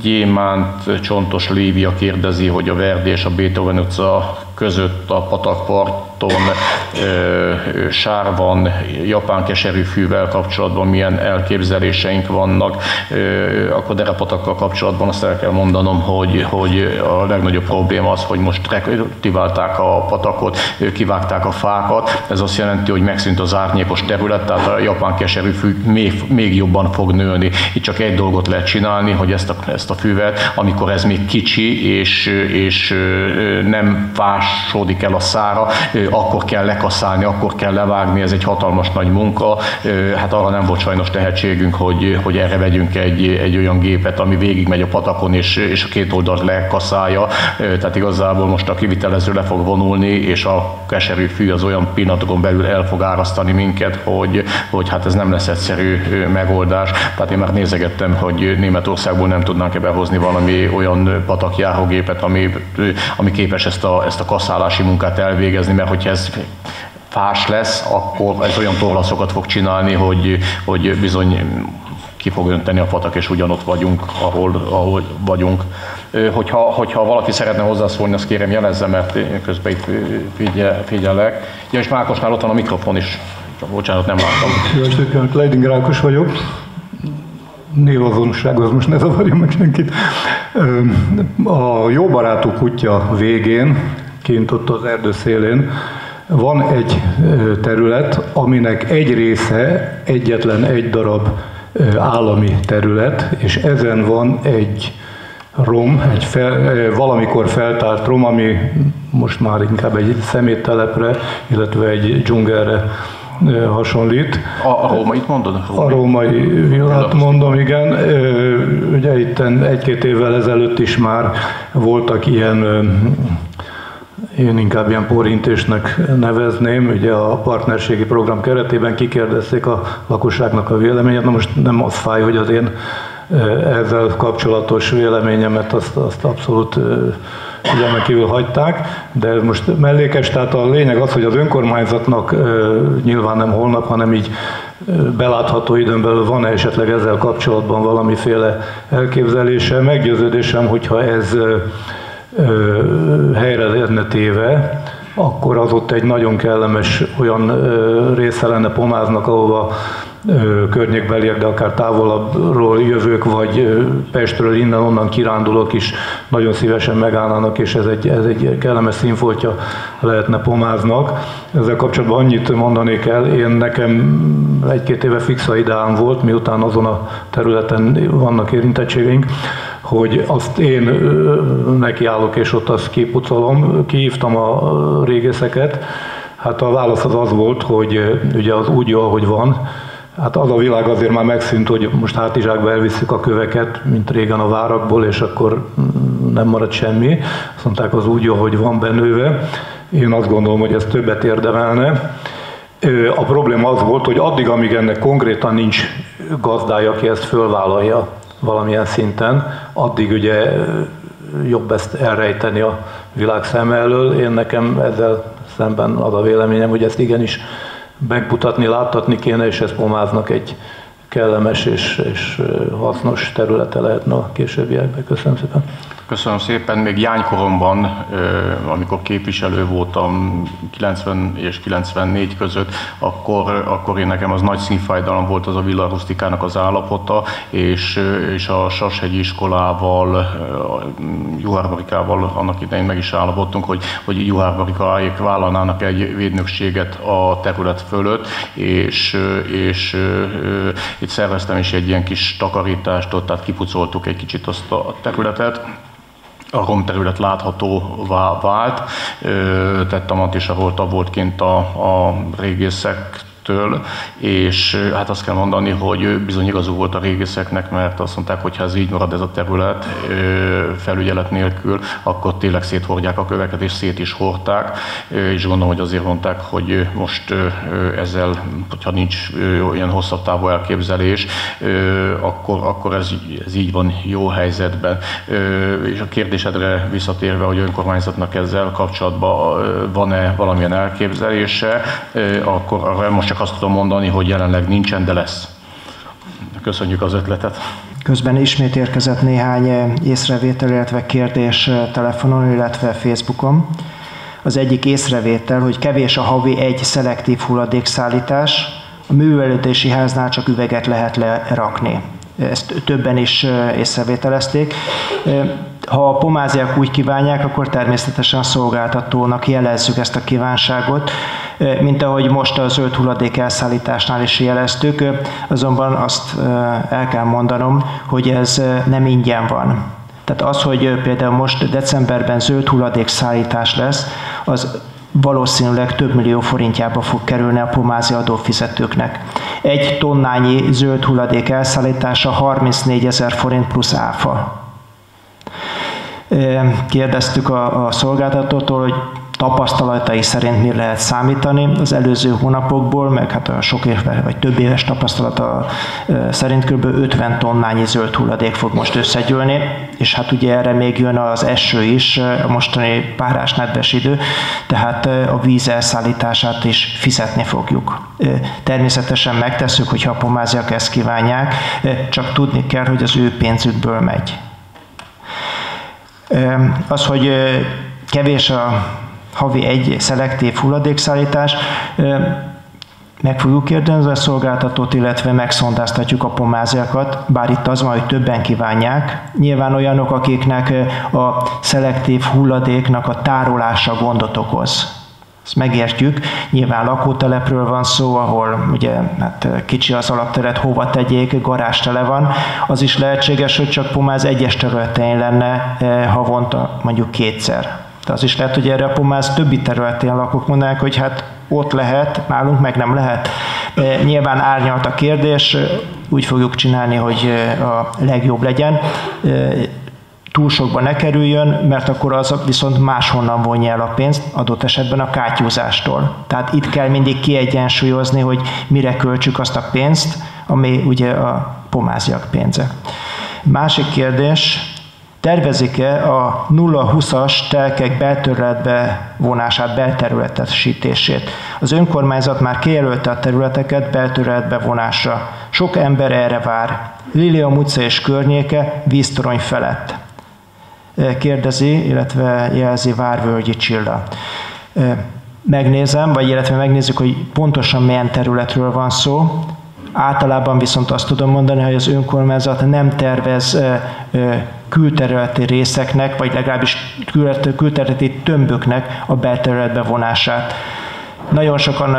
Gyémánt Csontos Lívia kérdezi, hogy a Verdi és a Beethoven utca között a patakparton sár van, japán keserű fűvel kapcsolatban milyen elképzeléseink vannak. A derepatakkal kapcsolatban azt el kell mondanom, hogy, hogy a legnagyobb probléma az, hogy most rekultiválták a patakot, kivágták a fákat. Ez azt jelenti, hogy megszűnt az árnyékos terület, tehát a japán keserű fű még, még jobban fog nőni. Itt csak egy dolgot lehet csinálni, hogy ezt a, ezt a füvet, amikor ez még kicsi és, és nem fás második el a szára, akkor kell lekaszálni, akkor kell levágni, ez egy hatalmas nagy munka. Hát arra nem volt sajnos tehetségünk, hogy, hogy erre vegyünk egy, egy olyan gépet, ami végigmegy a patakon és, és a két oldalt lekaszálja. Tehát igazából most a kivitelező le fog vonulni, és a keserű fű az olyan pillanatokon belül el fog árasztani minket, hogy, hogy hát ez nem lesz egyszerű megoldás. Tehát én már nézegettem, hogy Németországból nem tudnánk-e behozni valami olyan patakjárógépet, ami, ami képes ezt a, ezt a kaszálási munkát elvégezni, mert hogyha ez fás lesz, akkor ez olyan torlaszokat fog csinálni, hogy, hogy bizony ki fog önteni a patak, és ugyanott vagyunk, ahol, ahol vagyunk. Hogyha, hogyha valaki szeretne hozzászólni, azt kérem jelezze, mert én közben itt figyel, figyelek. Ja, és Mákosnál ott van a mikrofon is. Bocsánat, nem láttam. Jó Rákos vagyok. Névazonosság, az most ne zavarja meg senkit. A jó barátú kutya végén, kint ott az erdő szélén, van egy terület, aminek egy része egyetlen egy darab állami terület, és ezen van egy rom, egy fel, valamikor feltárt rom, ami most már inkább egy szeméttelepre, illetve egy dzsungelre hasonlít. A, a rómait mondod? A római villát mondom, igen. Ugye itt egy-két évvel ezelőtt is már voltak ilyen én inkább ilyen porintésnek nevezném, ugye a partnerségi program keretében kikérdezték a lakosságnak a véleményét, na most nem az fáj, hogy az én ezzel kapcsolatos véleményemet azt, azt abszolút figyelmen kívül hagyták, de most mellékes, tehát a lényeg az, hogy az önkormányzatnak nyilván nem holnap, hanem így belátható időn belül van-e esetleg ezzel kapcsolatban valamiféle elképzelése. Meggyőződésem, hogyha ez helyre lenne téve, akkor az ott egy nagyon kellemes olyan része lenne Pomáznak, ahova környékbeliek, de akár távolabbról jövők, vagy Pestről innen-onnan kirándulók is nagyon szívesen megállnának, és ez egy, ez egy kellemes színfoltja lehetne Pomáznak. Ezzel kapcsolatban annyit mondanék el, én nekem egy-két éve fixa ideám volt, miután azon a területen vannak érintettségeink, hogy azt én nekiállok, és ott azt kipucolom. Kihívtam a régészeket, hát a válasz az az volt, hogy ugye az úgy jó, ahogy van, Hát az a világ azért már megszűnt, hogy most hátizsákba elviszük a köveket, mint régen a várakból, és akkor mm, nem marad semmi. Azt mondták, az úgy jó, hogy van benőve. Én azt gondolom, hogy ez többet érdemelne. A probléma az volt, hogy addig, amíg ennek konkrétan nincs gazdája, aki ezt fölvállalja valamilyen szinten, addig ugye jobb ezt elrejteni a világ szem elől. Én nekem ezzel szemben az a véleményem, hogy ezt igenis megmutatni, láttatni kéne, és ez pomáznak egy kellemes és, és hasznos területe lehetne a későbbiekben. Köszönöm szépen. Köszönöm szépen. Még jánykoromban, amikor képviselő voltam 90 és 94 között, akkor, akkor én nekem az nagy színfájdalom volt az a Villa Rustikának az állapota, és, és a Sashegyi iskolával, Juhárbarikával annak idején meg is állapodtunk, hogy, hogy Juhárbarikáik vállalnának egy védnökséget a terület fölött, és, és itt szerveztem is egy ilyen kis takarítást, ott, tehát kipucoltuk egy kicsit azt a területet, a romterület láthatóvá vált. Tettem is, ahol volt kint a, a régészek től, és hát azt kell mondani, hogy bizony igazú volt a régészeknek, mert azt mondták, hogy ha ez így marad ez a terület felügyelet nélkül, akkor tényleg széthordják a köveket, és szét is hordták, és gondolom, hogy azért mondták, hogy most ezzel, hogyha nincs olyan hosszabb távú elképzelés, akkor, akkor ez, ez így van jó helyzetben. És a kérdésedre visszatérve, hogy önkormányzatnak ezzel kapcsolatban van-e valamilyen elképzelése, akkor arra most csak csak azt tudom mondani, hogy jelenleg nincsen, de lesz. Köszönjük az ötletet. Közben ismét érkezett néhány észrevétel, illetve kérdés telefonon, illetve Facebookon. Az egyik észrevétel, hogy kevés a havi egy szelektív hulladékszállítás, a művelődési háznál csak üveget lehet lerakni. Ezt többen is észrevételezték. Ha a pomáziak úgy kívánják, akkor természetesen a szolgáltatónak jelezzük ezt a kívánságot, mint ahogy most a zöld hulladék elszállításnál is jeleztük, azonban azt el kell mondanom, hogy ez nem ingyen van. Tehát az, hogy például most decemberben zöld hulladék szállítás lesz, az valószínűleg több millió forintjába fog kerülni a pomázi adófizetőknek. Egy tonnányi zöld hulladék elszállítása 34 ezer forint plusz áfa. Kérdeztük a, a szolgáltatótól, hogy tapasztalatai szerint mi lehet számítani az előző hónapokból, meg hát a sok éve, vagy több éves tapasztalata szerint kb. 50 tonnányi zöld hulladék fog most összegyűlni, és hát ugye erre még jön az eső is, a mostani párás nedves idő, tehát a víz elszállítását is fizetni fogjuk. Természetesen megtesszük, hogyha a pomáziak ezt kívánják, csak tudni kell, hogy az ő pénzükből megy. Az, hogy kevés a havi egy szelektív hulladékszállítás, meg fogjuk kérdezni a szolgáltatót, illetve megszondáztatjuk a pomáziakat, bár itt az van, hogy többen kívánják. Nyilván olyanok, akiknek a szelektív hulladéknak a tárolása gondot okoz. Ezt megértjük. Nyilván lakótelepről van szó, ahol ugye hát kicsi az alapteret, hova tegyék, garázs tele van. Az is lehetséges, hogy csak pomáz egyes területein lenne havonta mondjuk kétszer. De az is lehet, hogy erre a pomáz többi területén lakók mondanák, hogy hát ott lehet, nálunk meg nem lehet. Nyilván árnyalt a kérdés, úgy fogjuk csinálni, hogy a legjobb legyen túl sokba ne kerüljön, mert akkor az viszont máshonnan vonja el a pénzt, adott esetben a kátyúzástól. Tehát itt kell mindig kiegyensúlyozni, hogy mire költsük azt a pénzt, ami ugye a pomáziak pénze. Másik kérdés, tervezik-e a 0-20-as telkek belterületbe vonását, belterületesítését. Az önkormányzat már kijelölte a területeket belterületbe vonásra. Sok ember erre vár. Lilium utca és környéke víztorony felett. Kérdezi, illetve jelzi Várvölgyi Csilla. Megnézem, vagy illetve megnézzük, hogy pontosan milyen területről van szó. Általában viszont azt tudom mondani, hogy az önkormányzat nem tervez külterületi részeknek, vagy legalábbis külterületi tömböknek a belterületbe vonását. Nagyon sokan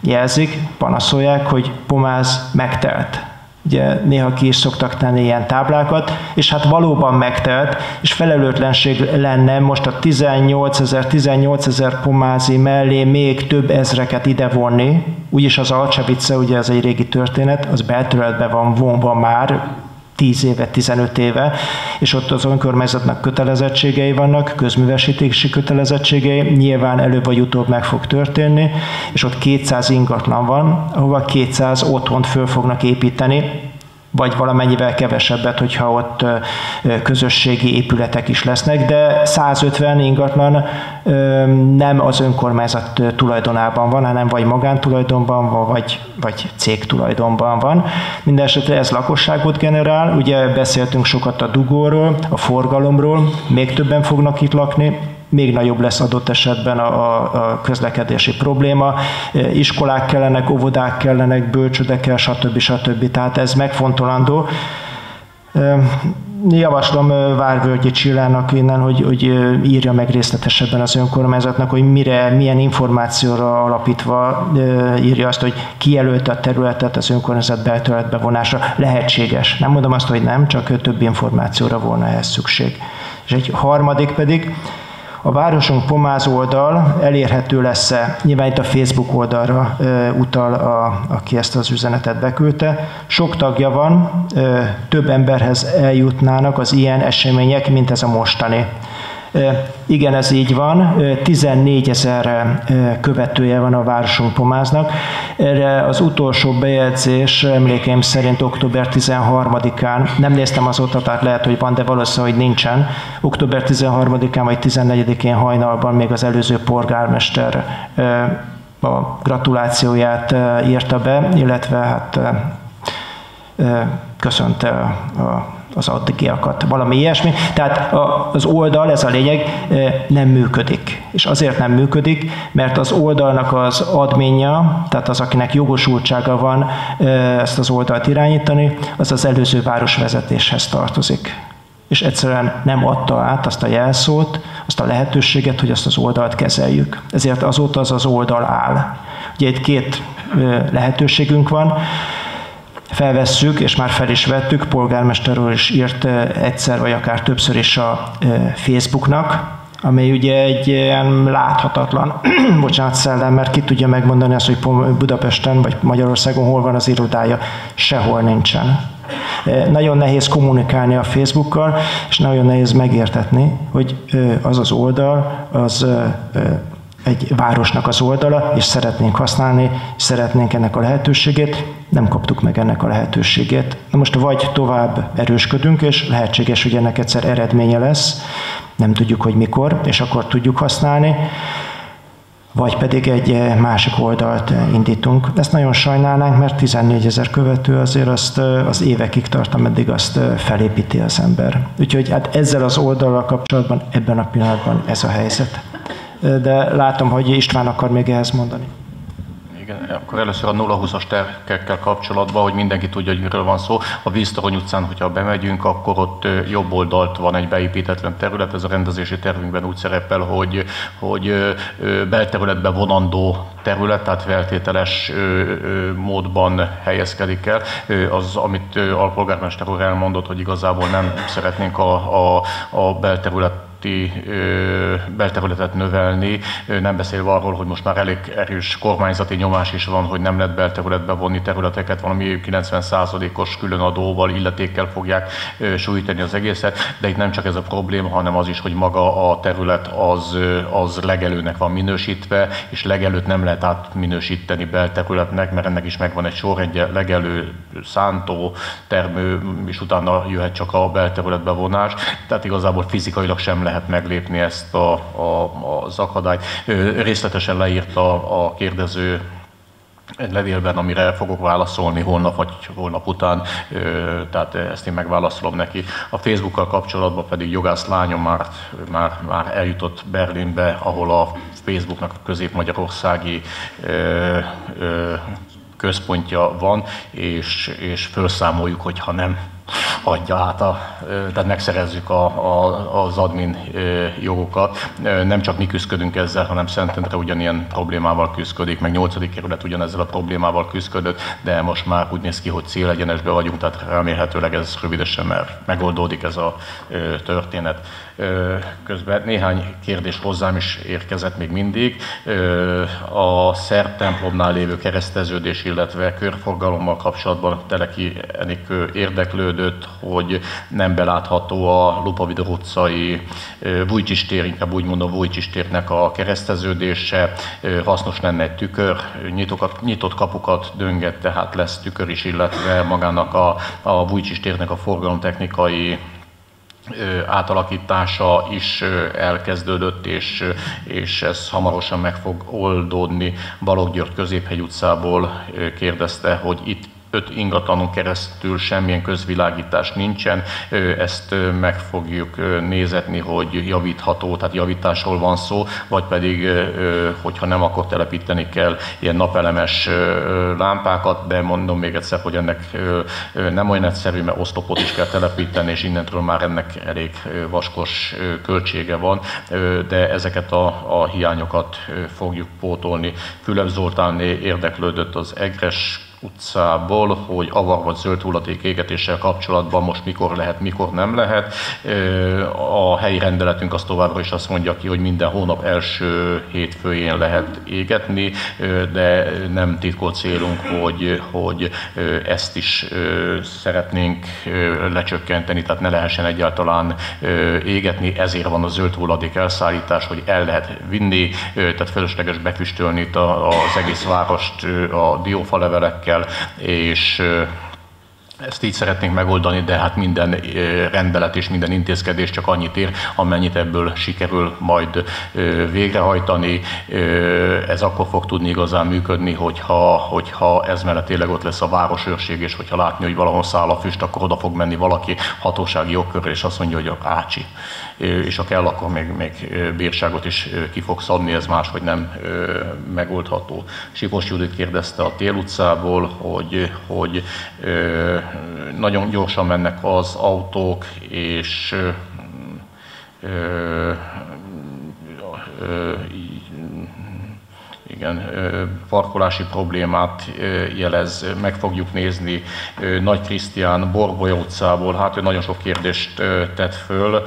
jelzik, panaszolják, hogy Pomáz megtelt. Ugye néha ki is szoktak tenni ilyen táblákat, és hát valóban megtelt, és felelőtlenség lenne most a 18 ezer, 18 ezer pomázi mellé még több ezreket ide vonni, úgyis az Alcsavice, ugye ez egy régi történet, az belterületben van vonva már, 10 éve, 15 éve, és ott az önkormányzatnak kötelezettségei vannak, közművesítési kötelezettségei, nyilván előbb vagy utóbb meg fog történni, és ott 200 ingatlan van, ahova 200 otthont föl fognak építeni, vagy valamennyivel kevesebbet, hogyha ott közösségi épületek is lesznek, de 150 ingatlan nem az önkormányzat tulajdonában van, hanem vagy magántulajdonban vagy, vagy cég tulajdonban van. Mindenesetre ez lakosságot generál, ugye beszéltünk sokat a dugóról, a forgalomról, még többen fognak itt lakni, még nagyobb lesz adott esetben a, a közlekedési probléma. Iskolák kellenek, óvodák kellenek, bölcsödekkel, stb. stb. Tehát ez megfontolandó. Javaslom Várvölgyi Csillának innen, hogy, hogy írja meg részletesebben az önkormányzatnak, hogy mire, milyen információra alapítva írja azt, hogy kijelölte a területet az önkormányzat belterületbe vonásra. Lehetséges. Nem mondom azt, hogy nem, csak több információra volna ehhez szükség. És egy harmadik pedig, a Városunk Pomáz oldal elérhető lesz-e, nyilván itt a Facebook oldalra e, utal, a, aki ezt az üzenetet beküldte. Sok tagja van, e, több emberhez eljutnának az ilyen események, mint ez a mostani. Igen, ez így van. 14 ezer követője van a Városunk Pomáznak. Erre az utolsó bejegyzés emlékeim szerint október 13-án, nem néztem azóta, tehát lehet, hogy van, de valószínűleg, hogy nincsen. Október 13-án vagy 14-én hajnalban még az előző polgármester a gratulációját írta be, illetve hát köszönte a az addigiakat, valami ilyesmi. Tehát az oldal, ez a lényeg, nem működik. És azért nem működik, mert az oldalnak az adminja, tehát az, akinek jogosultsága van ezt az oldalt irányítani, az az előző városvezetéshez tartozik. És egyszerűen nem adta át azt a jelszót, azt a lehetőséget, hogy azt az oldalt kezeljük. Ezért azóta az az oldal áll. Ugye itt két lehetőségünk van felvesszük, és már fel is vettük, polgármester úr is írt egyszer, vagy akár többször is a Facebooknak, ami ugye egy ilyen láthatatlan, bocsánat, szellem, mert ki tudja megmondani azt, hogy Budapesten vagy Magyarországon hol van az irodája, sehol nincsen. Nagyon nehéz kommunikálni a Facebookkal, és nagyon nehéz megértetni, hogy az az oldal, az egy városnak az oldala, és szeretnénk használni, szeretnénk ennek a lehetőségét, nem kaptuk meg ennek a lehetőségét. Na most vagy tovább erősködünk, és lehetséges, hogy ennek egyszer eredménye lesz, nem tudjuk, hogy mikor, és akkor tudjuk használni, vagy pedig egy másik oldalt indítunk. Ezt nagyon sajnálnánk, mert 14 ezer követő azért azt az évekig tart, ameddig azt felépíti az ember. Úgyhogy hát ezzel az oldalral kapcsolatban ebben a pillanatban ez a helyzet. De látom, hogy István akar még ehhez mondani. Igen, akkor először a 0-20-as terkekkel kapcsolatban, hogy mindenki tudja, hogy miről van szó. A Víztorony utcán, hogyha bemegyünk, akkor ott jobb oldalt van egy beépítetlen terület. Ez a rendezési tervünkben úgy szerepel, hogy, hogy belterületbe vonandó terület, tehát feltételes módban helyezkedik el. Az, amit alpolgármester úr elmondott, hogy igazából nem szeretnénk a, a, a belterület belterületet növelni, nem beszélve arról, hogy most már elég erős kormányzati nyomás is van, hogy nem lehet belterületbe vonni területeket, valami 90%-os különadóval, illetékkel fogják sújtani az egészet, de itt nem csak ez a probléma, hanem az is, hogy maga a terület az, az legelőnek van minősítve, és legelőt nem lehet átminősíteni belterületnek, mert ennek is megvan egy sorrendje, legelő, szántó, termő, és utána jöhet csak a belterületbe vonás, tehát igazából fizikailag sem lehet lehet meglépni ezt a, a, az akadályt. Részletesen leírta a kérdező egy levélben, amire fogok válaszolni holnap vagy holnap után, tehát ezt én megválaszolom neki. A Facebookkal kapcsolatban pedig jogász lányom már, már, már eljutott Berlinbe, ahol a Facebooknak a közép-magyarországi központja van, és, és felszámoljuk, hogyha nem adja át, a, tehát megszerezzük a, a, az admin jogokat. Nem csak mi küzdködünk ezzel, hanem Szentendre ugyanilyen problémával küzdködik, meg 8. kerület ugyanezzel a problémával küzdködött, de most már úgy néz ki, hogy célegyenesbe vagyunk, tehát remélhetőleg ez rövidesen mert megoldódik ez a történet. Közben néhány kérdés hozzám is érkezett még mindig. A Szerb templomnál lévő kereszteződés, illetve körforgalommal kapcsolatban Teleki Enikő érdeklődött, hogy nem belátható a Lupavidor utcai Vujcsis tér, inkább úgy mondom Vujcsis térnek a kereszteződése. Hasznos lenne egy tükör, nyitott kapukat dönget, tehát lesz tükör is, illetve magának a, a Vujcsis térnek a forgalomtechnikai átalakítása is elkezdődött, és, és ez hamarosan meg fog oldódni. Balogh György Középhegy utcából kérdezte, hogy itt öt ingatlanon keresztül semmilyen közvilágítás nincsen. Ezt meg fogjuk nézetni, hogy javítható, tehát javításról van szó, vagy pedig, hogyha nem, akkor telepíteni kell ilyen napelemes lámpákat, de mondom még egyszer, hogy ennek nem olyan egyszerű, mert oszlopot is kell telepíteni, és innentől már ennek elég vaskos költsége van, de ezeket a, a hiányokat fogjuk pótolni. Fülöp Zoltán érdeklődött az EGRES utcából, hogy avar vagy zöld hulladék égetéssel kapcsolatban most mikor lehet, mikor nem lehet. A helyi rendeletünk az továbbra is azt mondja ki, hogy minden hónap első hétfőjén lehet égetni, de nem titkolt célunk, hogy, hogy ezt is szeretnénk lecsökkenteni, tehát ne lehessen egyáltalán égetni, ezért van a zöld hulladék elszállítás, hogy el lehet vinni, tehát felesleges befüstölni az egész várost a diófalevelekkel, kell, és ezt így szeretnénk megoldani, de hát minden rendelet és minden intézkedés csak annyit ér, amennyit ebből sikerül majd végrehajtani. Ez akkor fog tudni igazán működni, hogyha, hogyha ez mellett tényleg ott lesz a városőrség, és hogyha látni, hogy valahol száll a füst, akkor oda fog menni valaki hatósági jogkörre, és azt mondja, hogy a ácsi és ha kell, akkor még, még bírságot is ki fog szabni, ez máshogy nem megoldható. Sipos Judit kérdezte a Tél utcából, hogy, hogy nagyon gyorsan mennek az autók, és igen, parkolási problémát jelez, meg fogjuk nézni Nagy Krisztián Borbolya utcából, hát ő nagyon sok kérdést tett föl,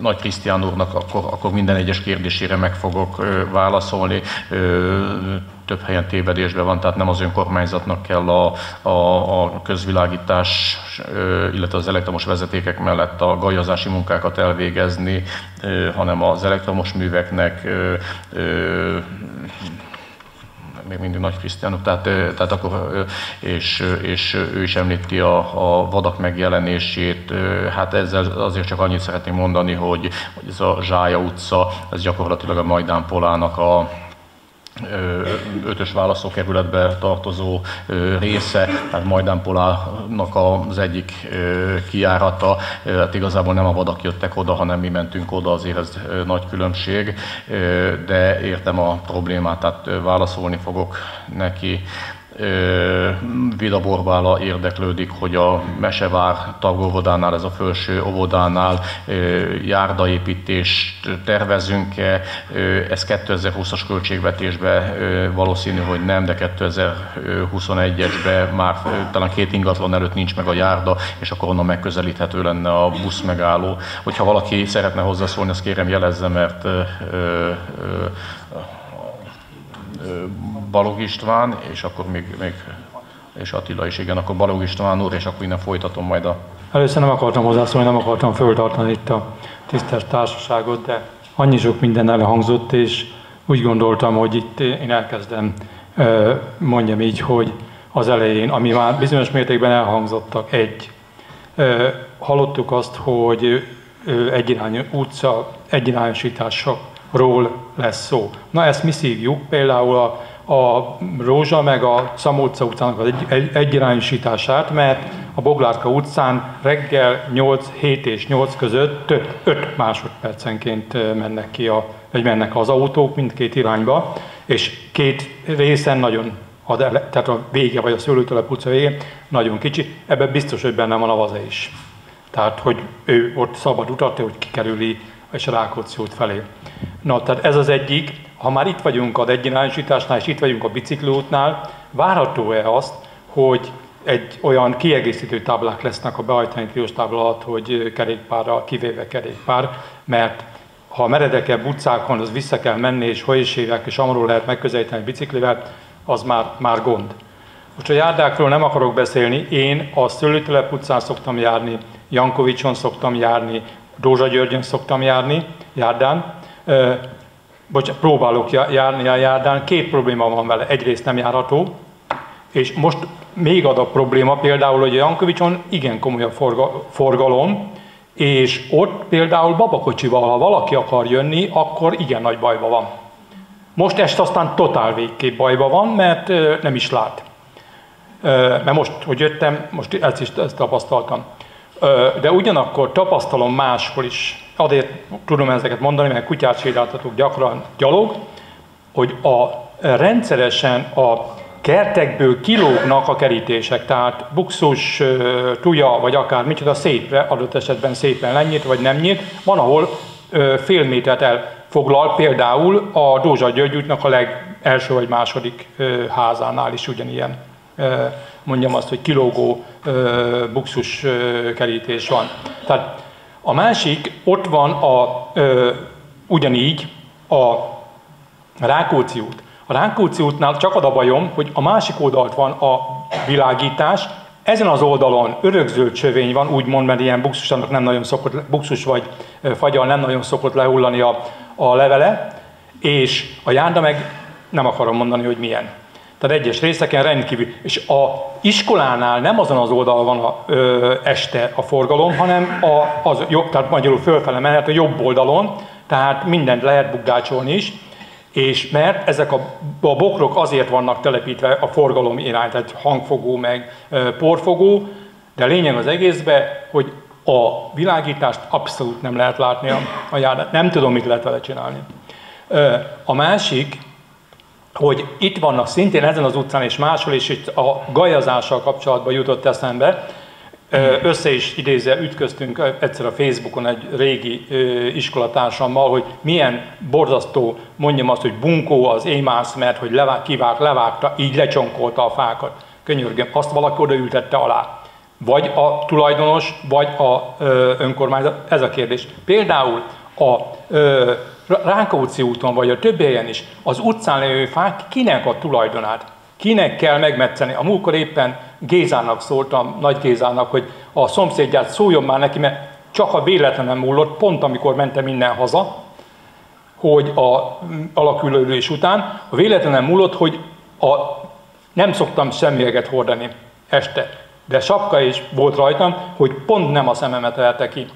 Nagy Krisztián úrnak akkor, akkor minden egyes kérdésére meg fogok válaszolni több helyen tévedésben van, tehát nem az önkormányzatnak kell a, a, a közvilágítás, illetve az elektromos vezetékek mellett a gajazási munkákat elvégezni, hanem az elektromos műveknek még mindig Nagy Krisztiánok, tehát, tehát akkor, és, és ő is említi a, a vadak megjelenését. Hát ezzel azért csak annyit szeretném mondani, hogy, hogy ez a Zsája utca, ez gyakorlatilag a Majdán Polának a, ötös válaszókerületbe tartozó része, tehát Majdán Polának az egyik kiárata, hát igazából nem a vadak jöttek oda, hanem mi mentünk oda, azért ez nagy különbség, de értem a problémát, tehát válaszolni fogok neki. Vida Borbála érdeklődik, hogy a Mesevár tagóvodánál, ez a felső óvodánál járdaépítést tervezünk-e. Ez 2020-as költségvetésbe valószínű, hogy nem, de 2021-esben már talán két ingatlan előtt nincs meg a járda, és akkor onnan megközelíthető lenne a busz megálló. Hogyha valaki szeretne hozzászólni, azt kérem jelezze, mert Balog István, és akkor még, még és Attila is, igen, akkor Balog István úr, és akkor innen folytatom majd a... Először nem akartam hozzászólni, nem akartam föltartani itt a tisztes társaságot, de annyi sok minden elhangzott, és úgy gondoltam, hogy itt én elkezdem, mondjam így, hogy az elején, ami már bizonyos mértékben elhangzottak, egy, hallottuk azt, hogy egyirányú utca, egyirányosítások ról lesz szó. Na ezt mi szívjuk, például a, a Rózsa meg a Szamóca utcának az egy, egy, egyirányosítását, mert a Boglárka utcán reggel 8, 7 és 8 között 5 másodpercenként mennek ki a, vagy mennek az autók mindkét irányba, és két részen nagyon a, tehát a vége, vagy a szőlőtelep utca vége nagyon kicsi, ebben biztos, hogy benne van a vaze is. Tehát, hogy ő ott szabad utat, hogy kikerüli és a Rákóczi út felé. Na, tehát ez az egyik, ha már itt vagyunk az egyirányosításnál, és itt vagyunk a biciklótnál, várható-e azt, hogy egy olyan kiegészítő táblák lesznek a behajtani tilos tábla alatt, hogy kerékpárra, kivéve kerékpár, mert ha a meredekebb utcákon az vissza kell menni, és holysévek, és amról lehet megközelíteni biciklivel, az már, már gond. Most a járdákról nem akarok beszélni, én a Szőlőtelep utcán szoktam járni, Jankovicson szoktam járni, Dózsa Györgyön szoktam járni, járdán, bocs, próbálok járni a járdán, két probléma van vele. Egyrészt nem járható, és most még ad a probléma például, hogy a Jankovicson igen komoly a forga, forgalom, és ott például babakocsival, ha valaki akar jönni, akkor igen nagy bajba van. Most este aztán totál végképp bajba van, mert nem is lát. Mert most, hogy jöttem, most ezt is ezt tapasztaltam. De ugyanakkor tapasztalom máshol is, azért tudom ezeket mondani, mert kutyát sétáltatok gyakran gyalog, hogy a rendszeresen a kertekből kilógnak a kerítések, tehát buxus, tuja, vagy akár micsoda szépre, adott esetben szépen lenyírt, vagy nem nyílt. Van, ahol fél métert elfoglal, például a Dózsa György útnak a legelső vagy második házánál is ugyanilyen mondjam azt, hogy kilógó buxus kerítés van. Tehát a másik, ott van a, ugyanígy a Rákóczi út. A Rákóczi útnál csak ad a bajom, hogy a másik oldalt van a világítás, ezen az oldalon örökzöld csövény van, úgymond, mert ilyen buxusnak nem nagyon szokott, buxus vagy fagyal nem nagyon szokott lehullani a, a levele, és a járda meg nem akarom mondani, hogy milyen. Tehát egyes részeken rendkívül. És a iskolánál nem azon az oldalon van a, ö, este a forgalom, hanem a, az jobb, tehát magyarul fölfele mehet a jobb oldalon, tehát mindent lehet bugdácsolni is, és mert ezek a, a bokrok azért vannak telepítve a forgalom irány, tehát hangfogó meg ö, porfogó, de lényeg az egészben, hogy a világítást abszolút nem lehet látni a, a járdát. Nem tudom, mit lehet vele csinálni. Ö, a másik, hogy itt vannak szintén ezen az utcán és máshol is itt a gajazással kapcsolatban jutott eszembe, össze is idézve ütköztünk egyszer a Facebookon egy régi iskolatársammal, hogy milyen borzasztó, mondjam azt, hogy bunkó az émász, mert hogy levág, kivág, levágta, így lecsonkolta a fákat. Könyörgöm, azt valaki odaültette alá. Vagy a tulajdonos, vagy a önkormányzat, ez a kérdés. Például a Rákóczi úton, vagy a többi helyen is, az utcán lévő fák kinek a tulajdonát? Kinek kell megmetszeni? A múlkor éppen Gézának szóltam, Nagy Gézának, hogy a szomszédját szóljon már neki, mert csak a véletlenem múlott, pont amikor mentem innen haza, hogy a alakülőülés után, a véletlenem múlott, hogy a, nem szoktam semmieket hordani este, de sapka is volt rajtam, hogy pont nem a szememet elte ki.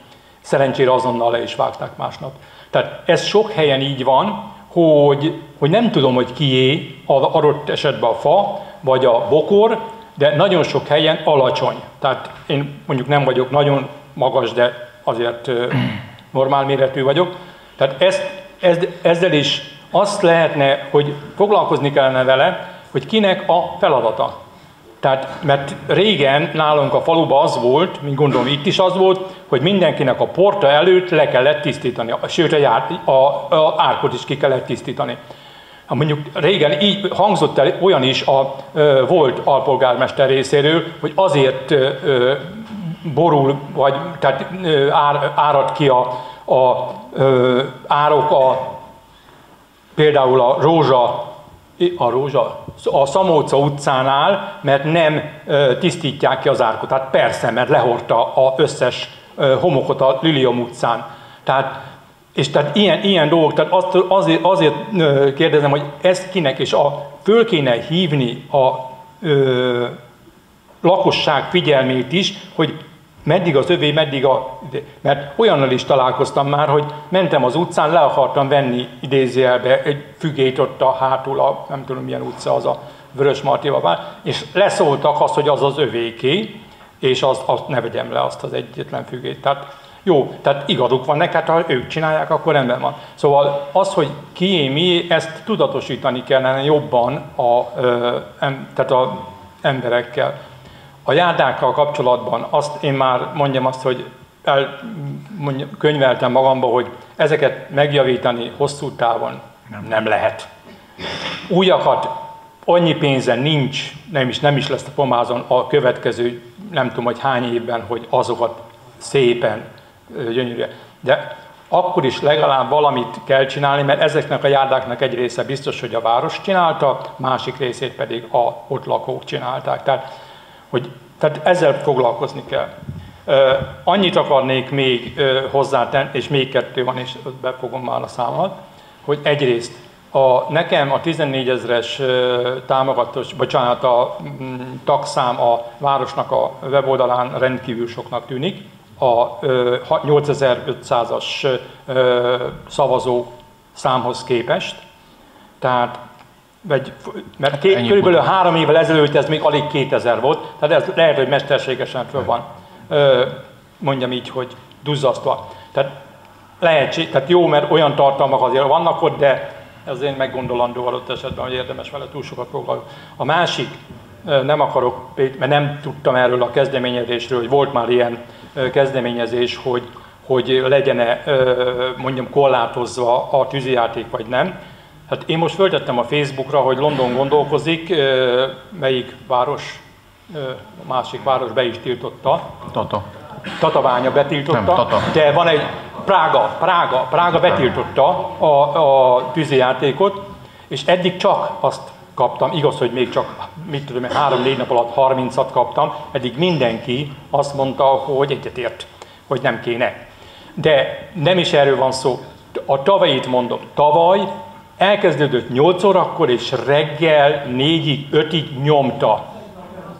Szerencsére azonnal le is vágták másnap. Tehát ez sok helyen így van, hogy, hogy nem tudom, hogy kié adott esetben a fa, vagy a bokor, de nagyon sok helyen alacsony. Tehát én mondjuk nem vagyok nagyon magas, de azért normál méretű vagyok. Tehát ezt, ezt, ezzel is azt lehetne, hogy foglalkozni kellene vele, hogy kinek a feladata. Tehát, mert régen nálunk a faluban az volt, mint gondolom itt is az volt, hogy mindenkinek a porta előtt le kellett tisztítani, sőt a, jár, a, a árkot is ki kellett tisztítani. Ha mondjuk régen így hangzott el olyan is a ö, volt alpolgármester részéről, hogy azért ö, borul, vagy tehát ö, ár, árad ki a, a ö, árok a, például a rózsa a Rózsa, a Szamóca utcánál, mert nem tisztítják ki az árkot. Tehát persze, mert lehordta az összes homokot a Lilium utcán. Tehát, és tehát ilyen, ilyen dolgok, tehát azt, azért, azért kérdezem, hogy ezt kinek, és a, föl kéne hívni a ö, lakosság figyelmét is, hogy meddig az övé, meddig a... Mert olyannal is találkoztam már, hogy mentem az utcán, le akartam venni idézőjelbe egy fügét ott a hátul, a, nem tudom milyen utca az a Vörös Martiba és leszóltak azt, hogy az az övéké, és azt, azt ne vegyem le azt az egyetlen fügét. Tehát jó, tehát igazuk van nekik, hát ha ők csinálják, akkor rendben van. Szóval az, hogy kié mi, ezt tudatosítani kellene jobban a, ö, em, tehát a emberekkel. A járdákkal kapcsolatban azt én már mondjam azt, hogy el, mondjam, könyveltem magamba, hogy ezeket megjavítani hosszú távon nem, nem lehet. Újakat annyi pénze nincs, nem is, nem is lesz a pomázon a következő, nem tudom, hogy hány évben, hogy azokat szépen gyönyörűen. De akkor is legalább valamit kell csinálni, mert ezeknek a járdáknak egy része biztos, hogy a város csinálta, másik részét pedig a ott lakók csinálták. Tehát hogy, tehát ezzel foglalkozni kell. Annyit akarnék még hozzátenni, és még kettő van, és be fogom már a számomat, hogy egyrészt a, nekem a 14 ezeres uh, támogatós, bocsánat, a mm, tagszám a városnak a weboldalán rendkívül soknak tűnik. A 8500-as szavazó számhoz képest. Tehát vagy, mert ké, körülbelül három évvel ezelőtt ez még alig 2000 volt, tehát ez lehet, hogy mesterségesen föl van, ö, mondjam így, hogy duzzasztva. Tehát lehet, tehát jó, mert olyan tartalmak azért vannak ott, de ez én meggondolandó adott esetben, hogy érdemes vele túl sokat foglalkozni. A másik, nem akarok, mert nem tudtam erről a kezdeményezésről, hogy volt már ilyen kezdeményezés, hogy, hogy legyen-e mondjam korlátozva a tűzijáték, vagy nem. Hát én most föltettem a Facebookra, hogy London gondolkozik, melyik város, másik város be is tiltotta. Tata. Tataványa betiltotta, Nem, Tata. de van egy Prága, Prága, Prága betiltotta a, a tűzijátékot, és eddig csak azt kaptam, igaz, hogy még csak, mit tudom három-négy nap alatt 30-at kaptam, eddig mindenki azt mondta, hogy egyetért, hogy nem kéne. De nem is erről van szó. A tavalyit mondom, tavaly elkezdődött 8 órakor, és reggel 4-ig, 5-ig nyomta.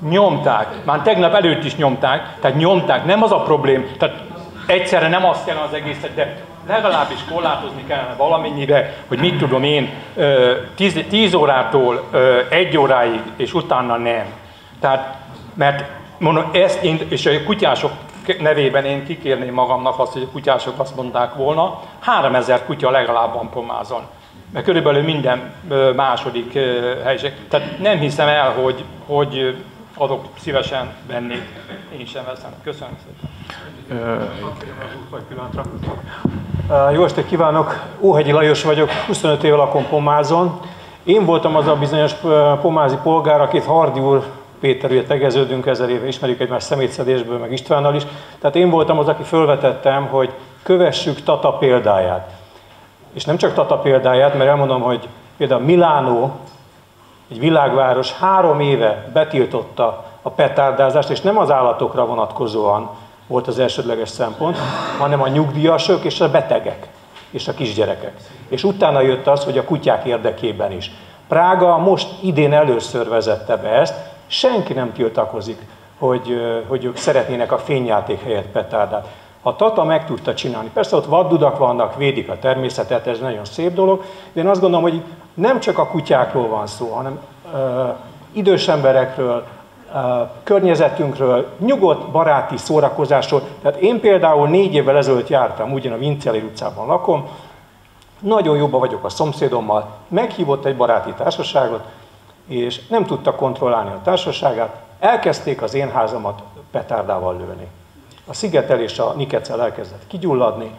Nyomták. Már tegnap előtt is nyomták, tehát nyomták. Nem az a problém, tehát egyszerre nem azt kellene az egészet, de legalábbis korlátozni kellene valamennyibe, hogy mit tudom én, 10 órától 1 óráig, és utána nem. Tehát, mert mondom, ezt én, és a kutyások nevében én kikérném magamnak azt, hogy a kutyások azt mondták volna, 3000 kutya legalább van pomázon mert körülbelül minden második helység. Tehát nem hiszem el, hogy, hogy adok szívesen venni, én sem veszem. Köszönöm szépen. Jó estét kívánok! Óhegyi Lajos vagyok, 25 éve lakom Pomázon. Én voltam az a bizonyos pomázi polgár, akit Hardi úr Péter, ugye tegeződünk ezer éve, ismerjük egymást szemétszedésből, meg Istvánnal is. Tehát én voltam az, aki felvetettem, hogy kövessük Tata példáját. És nem csak Tata példáját, mert elmondom, hogy például Milánó, egy világváros három éve betiltotta a petárdázást, és nem az állatokra vonatkozóan volt az elsődleges szempont, hanem a nyugdíjasok és a betegek és a kisgyerekek. És utána jött az, hogy a kutyák érdekében is. Prága most idén először vezette be ezt, senki nem tiltakozik, hogy, hogy ők szeretnének a fényjáték helyett petárdát. A Tata meg tudta csinálni. Persze ott vaddudak vannak, védik a természetet, ez nagyon szép dolog, de én azt gondolom, hogy nem csak a kutyákról van szó, hanem ö, idős emberekről, ö, környezetünkről, nyugodt, baráti szórakozásról. Tehát én például négy évvel ezelőtt jártam, ugyan a Vinceli utcában lakom, nagyon jobban vagyok a szomszédommal, meghívott egy baráti társaságot, és nem tudta kontrollálni a társaságát, elkezdték az én házamat petárdával lőni. A szigetelés a nikecel elkezdett kigyulladni,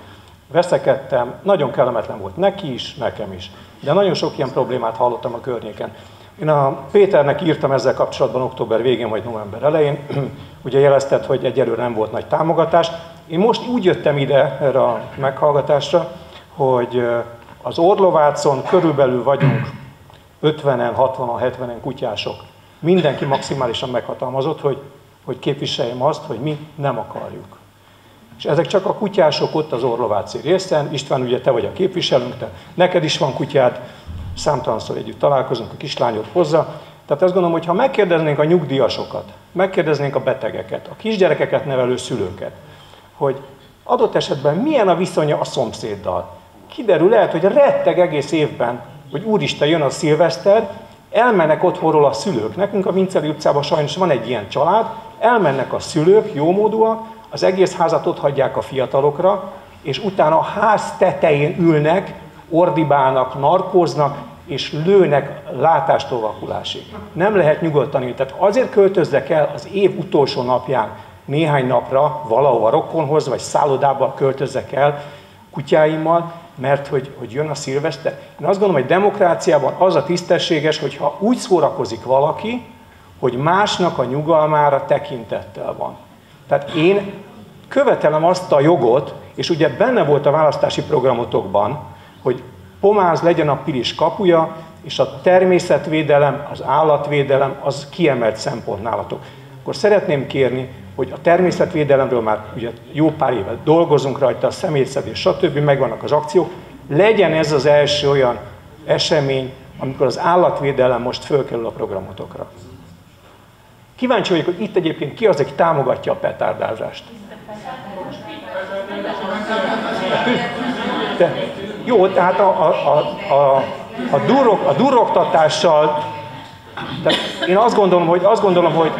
veszekedtem, nagyon kellemetlen volt neki is, nekem is. De nagyon sok ilyen problémát hallottam a környéken. Én a Péternek írtam ezzel kapcsolatban október végén vagy november elején, ugye jelezted, hogy egyelőre nem volt nagy támogatás. Én most úgy jöttem ide erre a meghallgatásra, hogy az Orlovácon körülbelül vagyunk 50-en, 60-an, 70-en kutyások. Mindenki maximálisan meghatalmazott, hogy, hogy képviseljem azt, hogy mi nem akarjuk. És ezek csak a kutyások ott az Orlováci részen. István, ugye te vagy a képviselőnk, te, neked is van kutyád, számtalanszor együtt találkozunk, a kislányod hozza. Tehát azt gondolom, hogy ha megkérdeznénk a nyugdíjasokat, megkérdeznénk a betegeket, a kisgyerekeket nevelő szülőket, hogy adott esetben milyen a viszonya a szomszéddal, kiderül lehet, hogy retteg egész évben, hogy úristen, jön a szilveszter, elmennek otthonról a szülők. Nekünk a Vinceli utcában sajnos van egy ilyen család, elmennek a szülők, jómódúak, az egész házat ott hagyják a fiatalokra, és utána a ház tetején ülnek, ordibálnak, narkóznak, és lőnek látástól vakulásig. Nem lehet nyugodtan Tehát azért költözzek el az év utolsó napján néhány napra valahova rokonhoz, vagy szállodába költözzek el kutyáimmal, mert hogy, hogy jön a szilveszter. Én azt gondolom, hogy demokráciában az a tisztességes, hogyha úgy szórakozik valaki, hogy másnak a nyugalmára tekintettel van. Tehát én követelem azt a jogot, és ugye benne volt a választási programotokban, hogy pomáz legyen a piris kapuja, és a természetvédelem, az állatvédelem az kiemelt szempont nálatok. Akkor szeretném kérni, hogy a természetvédelemről már ugye jó pár éve dolgozunk rajta, a személyszedés, stb. megvannak az akciók. Legyen ez az első olyan esemény, amikor az állatvédelem most fölkerül a programotokra. Kíváncsi vagyok, hogy itt egyébként ki az, aki támogatja a petárdázást. De, jó, tehát a, a, a, a, a, durok, a duroktatással, tehát én azt gondolom, hogy, azt gondolom, hogy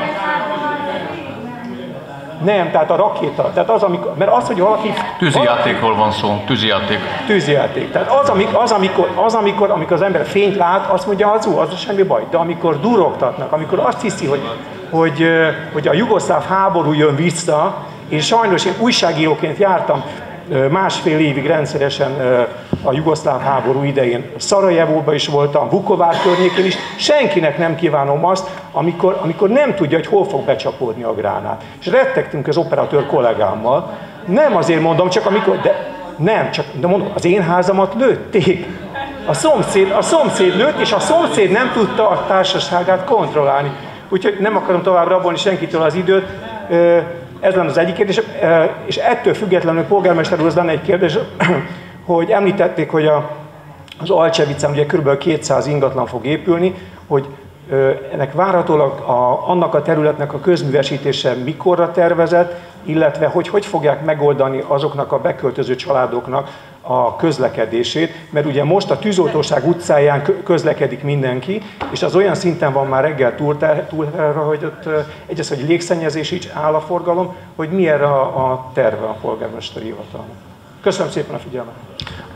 nem, tehát a rakéta. Tehát az, amikor, mert az, hogy valaki... Tűzijátékról van szó, tűzijáték. Tűzijáték. Tehát az, amikor, az, amikor, az amikor, amikor az ember fényt lát, azt mondja, az, az semmi baj. De amikor durogtatnak, amikor azt hiszi, hogy, hogy, hogy a jugoszláv háború jön vissza, és sajnos én újságíróként jártam másfél évig rendszeresen a jugoszláv háború idején Szarajevóban is voltam, Vukovár környékén is, senkinek nem kívánom azt, amikor, amikor nem tudja, hogy hol fog becsapódni a gránát. És rettegtünk az operatőr kollégámmal, nem azért mondom, csak amikor, de nem, csak de mondom, az én házamat lőtték. A szomszéd, a szomszéd lőtt, és a szomszéd nem tudta a társaságát kontrollálni. Úgyhogy nem akarom tovább rabolni senkitől az időt. Ez lenne az egyik kérdés. És ettől függetlenül polgármester úr, lenne egy kérdés, hogy említették, hogy a, az Alcsevicen ugye kb. 200 ingatlan fog épülni, hogy ennek várhatólag a, annak a területnek a közművesítése mikorra tervezett, illetve hogy hogy fogják megoldani azoknak a beköltöző családoknak a közlekedését, mert ugye most a Tűzoltóság utcáján közlekedik mindenki, és az olyan szinten van már reggel túlterve, hogy ott egyrészt, hogy légszennyezés is áll a forgalom, hogy mi erre a, a terve a polgármesteri hivatalnak. Köszönöm szépen a figyelmet!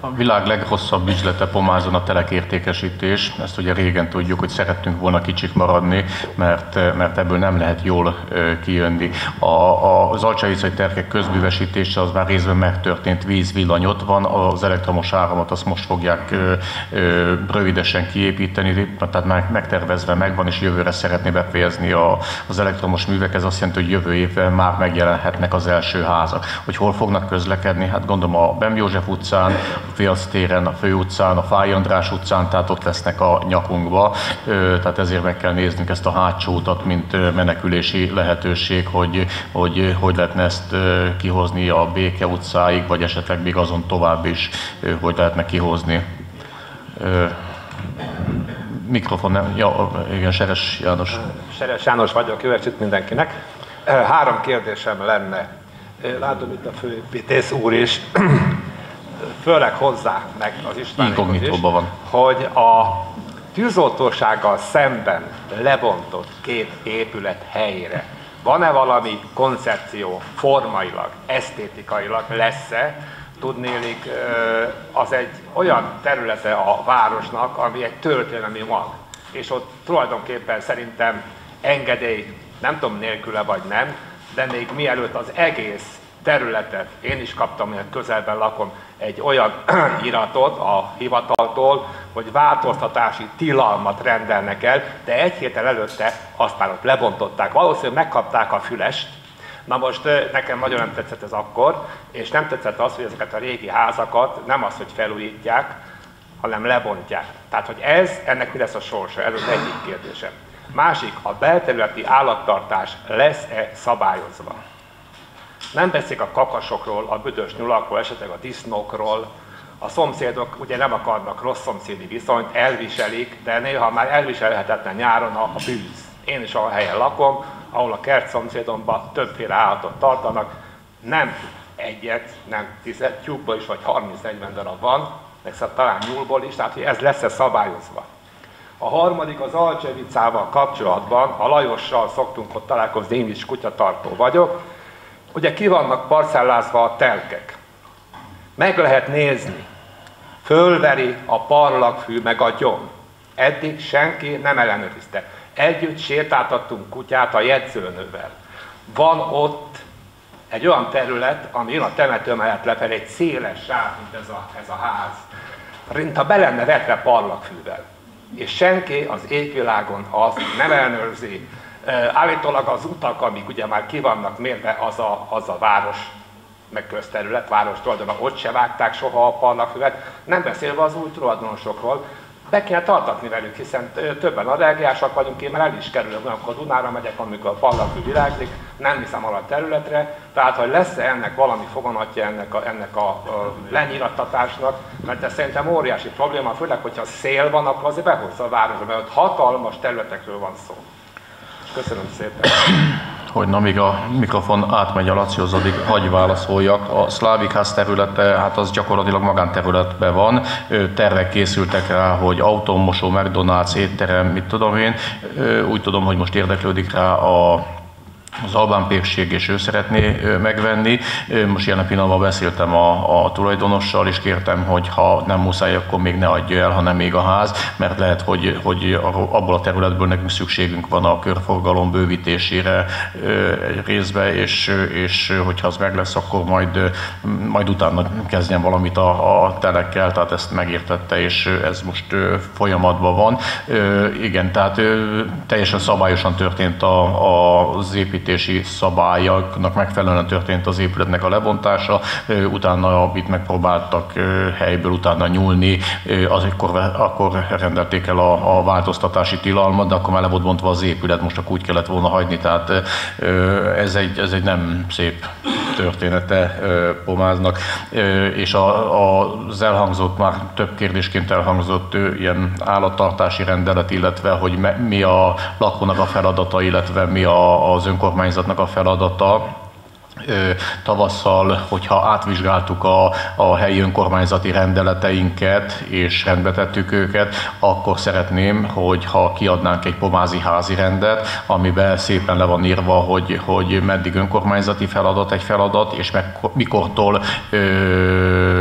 A világ leghosszabb üzlete pomázon a telekértékesítés. Ezt ugye régen tudjuk, hogy szerettünk volna kicsik maradni, mert, mert ebből nem lehet jól kijönni. A, a, az alcsavicai terkek közbűvesítése az már részben megtörtént, víz, villany ott van, az elektromos áramot azt most fogják ö, ö, rövidesen kiépíteni, tehát már megtervezve megvan, és jövőre szeretné befejezni a, az elektromos művek, ez azt jelenti, hogy jövő évben már megjelenhetnek az első házak. Hogy hol fognak közlekedni, hát gondolom a Bem József utcán, Félsz téren, a Főutcán, a Fáj András utcán, tehát ott lesznek a nyakunkba. Tehát ezért meg kell néznünk ezt a hátsó utat, mint menekülési lehetőség, hogy hogy, hogy lehetne ezt kihozni a Béke utcáig, vagy esetleg még azon tovább is, hogy lehetne kihozni. Mikrofon nem, ja, igen, Seres János. Seres János vagyok, jó mindenkinek. Három kérdésem lenne. Látom itt a főépítész úr is főleg hozzá, meg az István is, van. hogy a tűzoltósággal szemben lebontott két épület helyére van-e valami koncepció formailag, esztétikailag lesz-e, tudnélik, az egy olyan területe a városnak, ami egy történelmi mag, és ott tulajdonképpen szerintem engedély, nem tudom nélküle vagy nem, de még mielőtt az egész területet, én is kaptam, hogy közelben lakom, egy olyan iratot a hivataltól, hogy változtatási tilalmat rendelnek el, de egy héttel előtte azt már ott lebontották. Valószínűleg megkapták a fülest, Na most nekem nagyon nem tetszett ez akkor, és nem tetszett az, hogy ezeket a régi házakat nem az, hogy felújítják, hanem lebontják. Tehát, hogy ez, ennek mi lesz a sorsa? Ez az egyik kérdésem. Másik, a belterületi állattartás lesz-e szabályozva? Nem beszél a kakasokról, a büdös nyulakról, esetleg a disznókról. A szomszédok ugye nem akarnak rossz szomszédi viszonyt, elviselik, de néha már elviselhetetlen nyáron a, bűz. Én is a helyen lakom, ahol a kert szomszédomban többféle állatot tartanak, nem egyet, nem tized, tyúkból is vagy 30-40 darab van, meg szóval talán nyúlból is, tehát hogy ez lesz-e szabályozva. A harmadik az Alcsevicával kapcsolatban, a Lajossal szoktunk ott találkozni, én is kutyatartó vagyok, ugye ki vannak parcellázva a telkek. Meg lehet nézni, fölveri a parlagfű meg a gyom. Eddig senki nem ellenőrizte. Együtt sétáltattunk kutyát a jegyzőnővel. Van ott egy olyan terület, ami a temető mellett lefelé, egy széles sáv, mint ez a, ez a ház. Mint ha be lenne vetve parlagfűvel. És senki az égvilágon az nem ellenőrzi, Állítólag az utak, amik ugye már ki vannak mérve, az a, az a város meg közterület, város tulajdonban, ott se vágták soha a parlagfüvet, nem beszélve az új tulajdonosokról, be kell tartatni velük, hiszen többen allergiásak vagyunk, én már el is kerülök, amikor Dunára megyek, amikor a parlagfű virágzik, nem viszem a területre, tehát hogy lesz-e ennek valami foganatja ennek a, ennek a, a lenyirattatásnak, mert ez szerintem óriási probléma, főleg, hogyha szél van, akkor azért behozza a városba, mert ott hatalmas területekről van szó. Köszönöm szépen. Hogy na, míg a mikrofon átmegy a Lacihoz, addig hagyj válaszoljak. A szlávik ház területe, hát az gyakorlatilag magánterületben van. Tervek készültek rá, hogy autómosó, McDonald's, étterem, mit tudom én. Úgy tudom, hogy most érdeklődik rá a az albán pékség, és ő szeretné megvenni. Most jelen pillanatban beszéltem a, a tulajdonossal, és kértem, hogy ha nem muszáj, akkor még ne adja el, hanem még a ház, mert lehet, hogy, hogy abból a területből nekünk szükségünk van a körforgalom bővítésére részbe, és, és hogyha az meg lesz, akkor majd, majd utána kezdjen valamit a, a telekkel, tehát ezt megértette, és ez most folyamatban van. Igen, tehát teljesen szabályosan történt a, az építés építési szabályoknak megfelelően történt az épületnek a lebontása, utána itt megpróbáltak helyből utána nyúlni, az akkor, akkor rendelték el a, a változtatási tilalmat, de akkor már le volt bontva az épület, most csak úgy kellett volna hagyni, tehát ez egy, ez egy nem szép története Pomáznak, és a, a, az elhangzott, már több kérdésként elhangzott ilyen állattartási rendelet, illetve hogy mi a lakónak a feladata, illetve mi a, az önkormányzat önkormányzatnak a feladata, tavasszal, hogyha átvizsgáltuk a, a helyi önkormányzati rendeleteinket, és rendbe őket, akkor szeretném, hogy ha kiadnánk egy pomázi házi rendet, amiben szépen le van írva, hogy, hogy meddig önkormányzati feladat egy feladat, és meg, mikortól ö,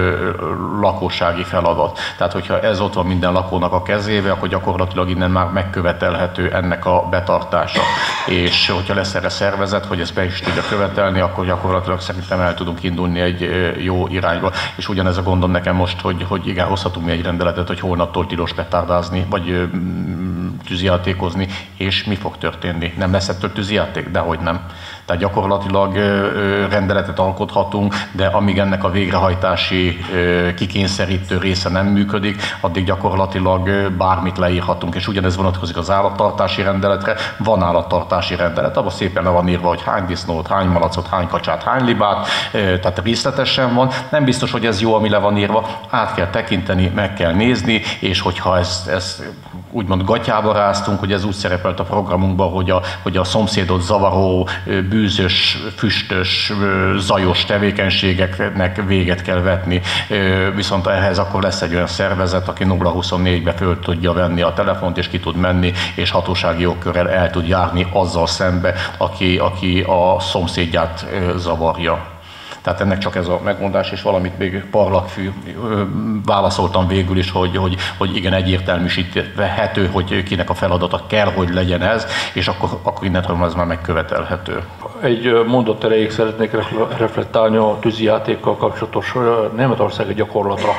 lakossági feladat. Tehát, hogyha ez ott van minden lakónak a kezébe, akkor gyakorlatilag innen már megkövetelhető ennek a betartása. És hogyha lesz erre szervezet, hogy ezt be is tudja követelni, akkor gyakorlatilag szerintem el tudunk indulni egy jó irányba. És ugyanez a gondom nekem most, hogy, hogy igen, hozhatunk mi egy rendeletet, hogy holnaptól tilos petárdázni, vagy tűzijátékozni, és mi fog történni? Nem lesz ettől tűzijáték? Dehogy nem. Tehát gyakorlatilag rendeletet alkothatunk, de amíg ennek a végrehajtási kikényszerítő része nem működik, addig gyakorlatilag bármit leírhatunk, és ugyanez vonatkozik az állattartási rendeletre. Van állattartási rendelet, abban szépen le van írva, hogy hány disznót, hány malacot, hány kacsát, hány libát, tehát részletesen van. Nem biztos, hogy ez jó, ami le van írva, át kell tekinteni, meg kell nézni, és hogyha ezt, ezt úgymond gatyába ráztunk, hogy ez úgy szerepelt a programunkban, hogy a, hogy a szomszédot zavaró, bűzös, füstös, zajos tevékenységeknek véget kell vetni. Viszont ehhez akkor lesz egy olyan szervezet, aki 0-24-be föl tudja venni a telefont, és ki tud menni, és hatósági jogkörrel el tud járni azzal szembe, aki, aki a szomszédját zavarja. Tehát ennek csak ez a megmondás, és valamit még parlagfű válaszoltam végül is, hogy, hogy, hogy igen, egyértelműsíthető, hogy kinek a feladata kell, hogy legyen ez, és akkor, akkor innentől ez már megkövetelhető. Egy mondat erejéig szeretnék reflektálni a tűzijátékkal kapcsolatos németországi gyakorlatra.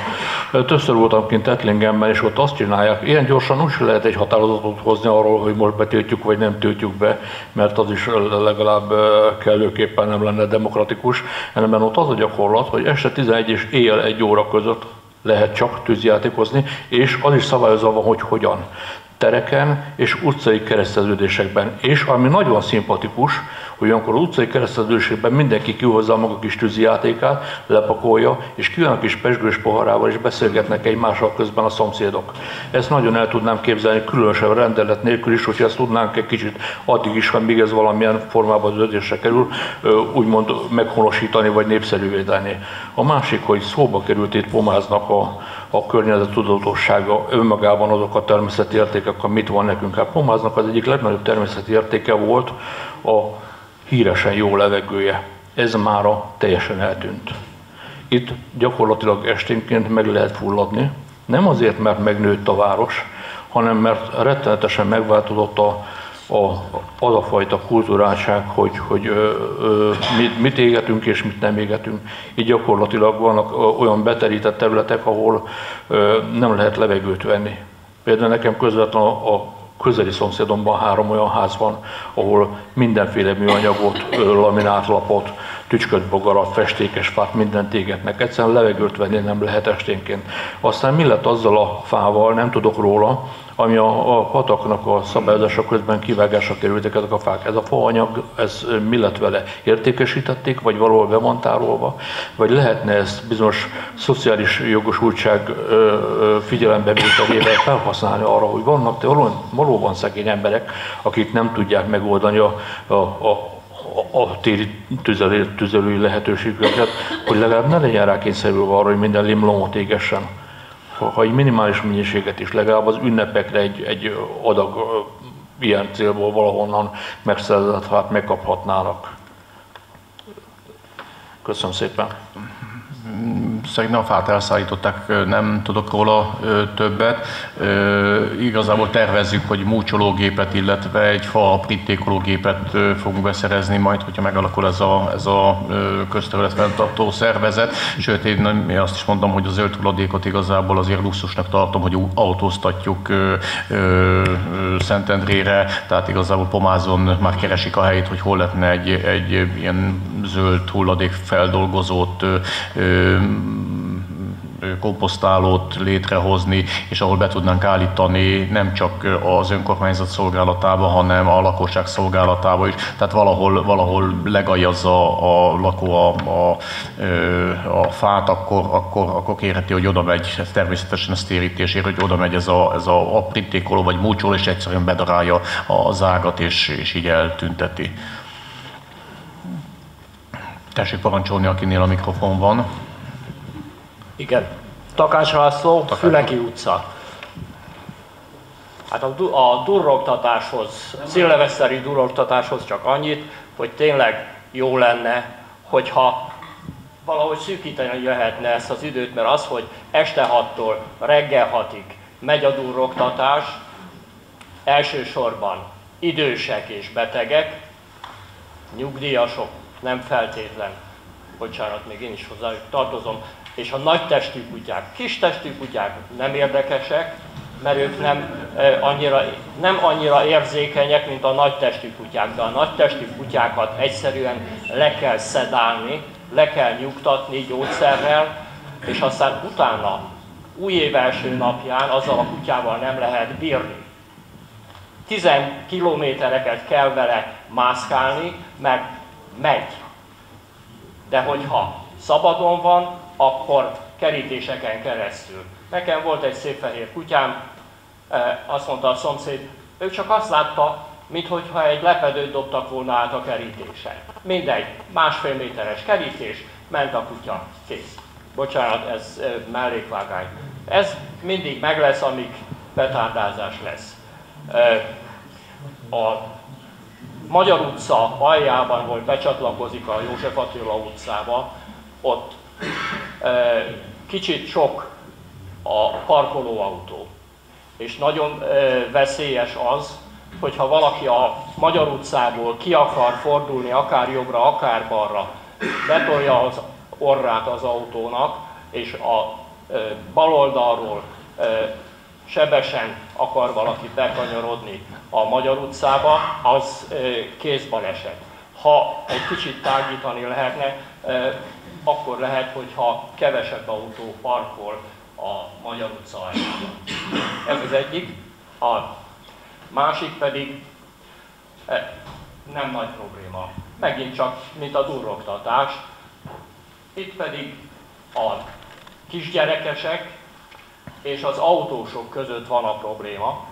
Többször voltam kint Ettlingenben, és ott azt csinálják, ilyen gyorsan úgy lehet egy határozatot hozni arról, hogy most betiltjuk vagy nem tiltjuk be, mert az is legalább kellőképpen nem lenne demokratikus, hanem ott az a gyakorlat, hogy este 11 és éjjel egy óra között lehet csak tűzjátékozni, és az is szabályozva van, hogy hogyan tereken és utcai kereszteződésekben. És ami nagyon szimpatikus, olyankor utcai kereszteződésekben mindenki kihozza maga kis tűzijátékát, lepakolja, és kijön a kis pesgős poharával, és beszélgetnek egymással közben a szomszédok. Ezt nagyon el tudnám képzelni, különösen rendelet nélkül is, hogyha ezt tudnánk egy kicsit addig is, míg ez valamilyen formában döntésre kerül, úgymond meghonosítani vagy népszerűvé tenni. A másik, hogy szóba került itt pomáznak a, a környezet tudatossága önmagában azok a természeti értékek, amit van nekünk. Hát Pomáznak az egyik legnagyobb természeti értéke volt a híresen jó levegője. Ez mára teljesen eltűnt. Itt gyakorlatilag esténként meg lehet fulladni, nem azért, mert megnőtt a város, hanem mert rettenetesen megváltozott a, a, az a fajta kulturáltság, hogy, hogy ö, ö, mit, mit égetünk és mit nem égetünk. Így gyakorlatilag vannak olyan beterített területek, ahol ö, nem lehet levegőt venni. Például nekem közvetlenül a, a közeli szomszédomban három olyan ház van, ahol mindenféle műanyagot, laminátlapot, tücsköt, bogarat, festékes fát, mindent égetnek. Egyszerűen levegőt venni nem lehet esténként. Aztán mi lett azzal a fával, nem tudok róla, ami a, a pataknak a szabályozása közben kivágásra kerültek ezek a fák. Ez a faanyag, ez mi lett vele? Értékesítették, vagy valahol be van tárolva? Vagy lehetne ezt bizonyos szociális jogosultság figyelembevételével felhasználni arra, hogy vannak te valóban, valóban szegény emberek, akik nem tudják megoldani a, a, a a téri tüzelő, tüzelői lehetőségeket, hogy legalább ne legyen rá kényszerülve arra, hogy minden limlomot égessen ha egy minimális mennyiséget is legalább az ünnepekre egy, egy adag ilyen célból valahonnan megszerzett fát megkaphatnának. Köszönöm szépen. Szerintem a fát elszállították, nem tudok róla többet. Igazából tervezzük, hogy múcsológépet, illetve egy fa aprítékológépet fogunk beszerezni majd, hogyha megalakul ez a, ez a közterület szervezet. Sőt, én, azt is mondom, hogy a zöld hulladékot igazából azért luxusnak tartom, hogy autóztatjuk Szentendrére, tehát igazából Pomázon már keresik a helyét, hogy hol lehetne egy, egy ilyen zöld hulladék feldolgozót komposztálót létrehozni, és ahol be tudnánk állítani nem csak az önkormányzat szolgálatába, hanem a lakosság szolgálatába is. Tehát valahol, valahol legajazza a lakó a, a, a fát, akkor, akkor, akkor kérheti, hogy oda megy, természetesen a térítésért, hogy oda megy ez a, ez a aprítékoló vagy múcsol, és egyszerűen bedarálja az ágat, és, és így eltünteti. Tessék parancsolni, akinél a mikrofon van. Igen. Takás László, Füleki utca. Hát a, a durrogtatáshoz, szilveszteri durrogtatáshoz csak annyit, hogy tényleg jó lenne, hogyha valahogy szűkíteni lehetne ezt az időt, mert az, hogy este 6-tól reggel 6-ig megy a durroktatás, elsősorban idősek és betegek, nyugdíjasok nem feltétlen, bocsánat, még én is hozzájuk tartozom, és a nagy testű kutyák, kis testű kutyák nem érdekesek, mert ők nem annyira, nem annyira érzékenyek, mint a nagy testű kutyák, de a nagy testű kutyákat egyszerűen le kell szedálni, le kell nyugtatni gyógyszerrel, és aztán utána, új év első napján azzal a kutyával nem lehet bírni. 10 kilométereket kell vele mászkálni, mert megy. De hogyha szabadon van, akkor kerítéseken keresztül. Nekem volt egy szép fehér kutyám, azt mondta a szomszéd, ő csak azt látta, mintha egy lepedőt dobtak volna át a kerítésen. Mindegy, másfél méteres kerítés, ment a kutya, kész. Bocsánat, ez mellékvágány. Ez mindig meg lesz, amíg betárdázás lesz. A Magyar utca aljában, hogy becsatlakozik a József Attila utcába, ott kicsit sok a parkolóautó. És nagyon veszélyes az, hogyha valaki a Magyar utcából ki akar fordulni, akár jobbra, akár balra, betolja az orrát az autónak, és a bal oldalról sebesen akar valaki bekanyarodni a Magyar utcába, az kézbaleset. Ha egy kicsit tágítani lehetne, akkor lehet, hogyha kevesebb autó parkol a Magyar utca aljában. Ez az egyik. A másik pedig nem nagy probléma. Megint csak, mint a durroktatás. Itt pedig a kisgyerekesek és az autósok között van a probléma,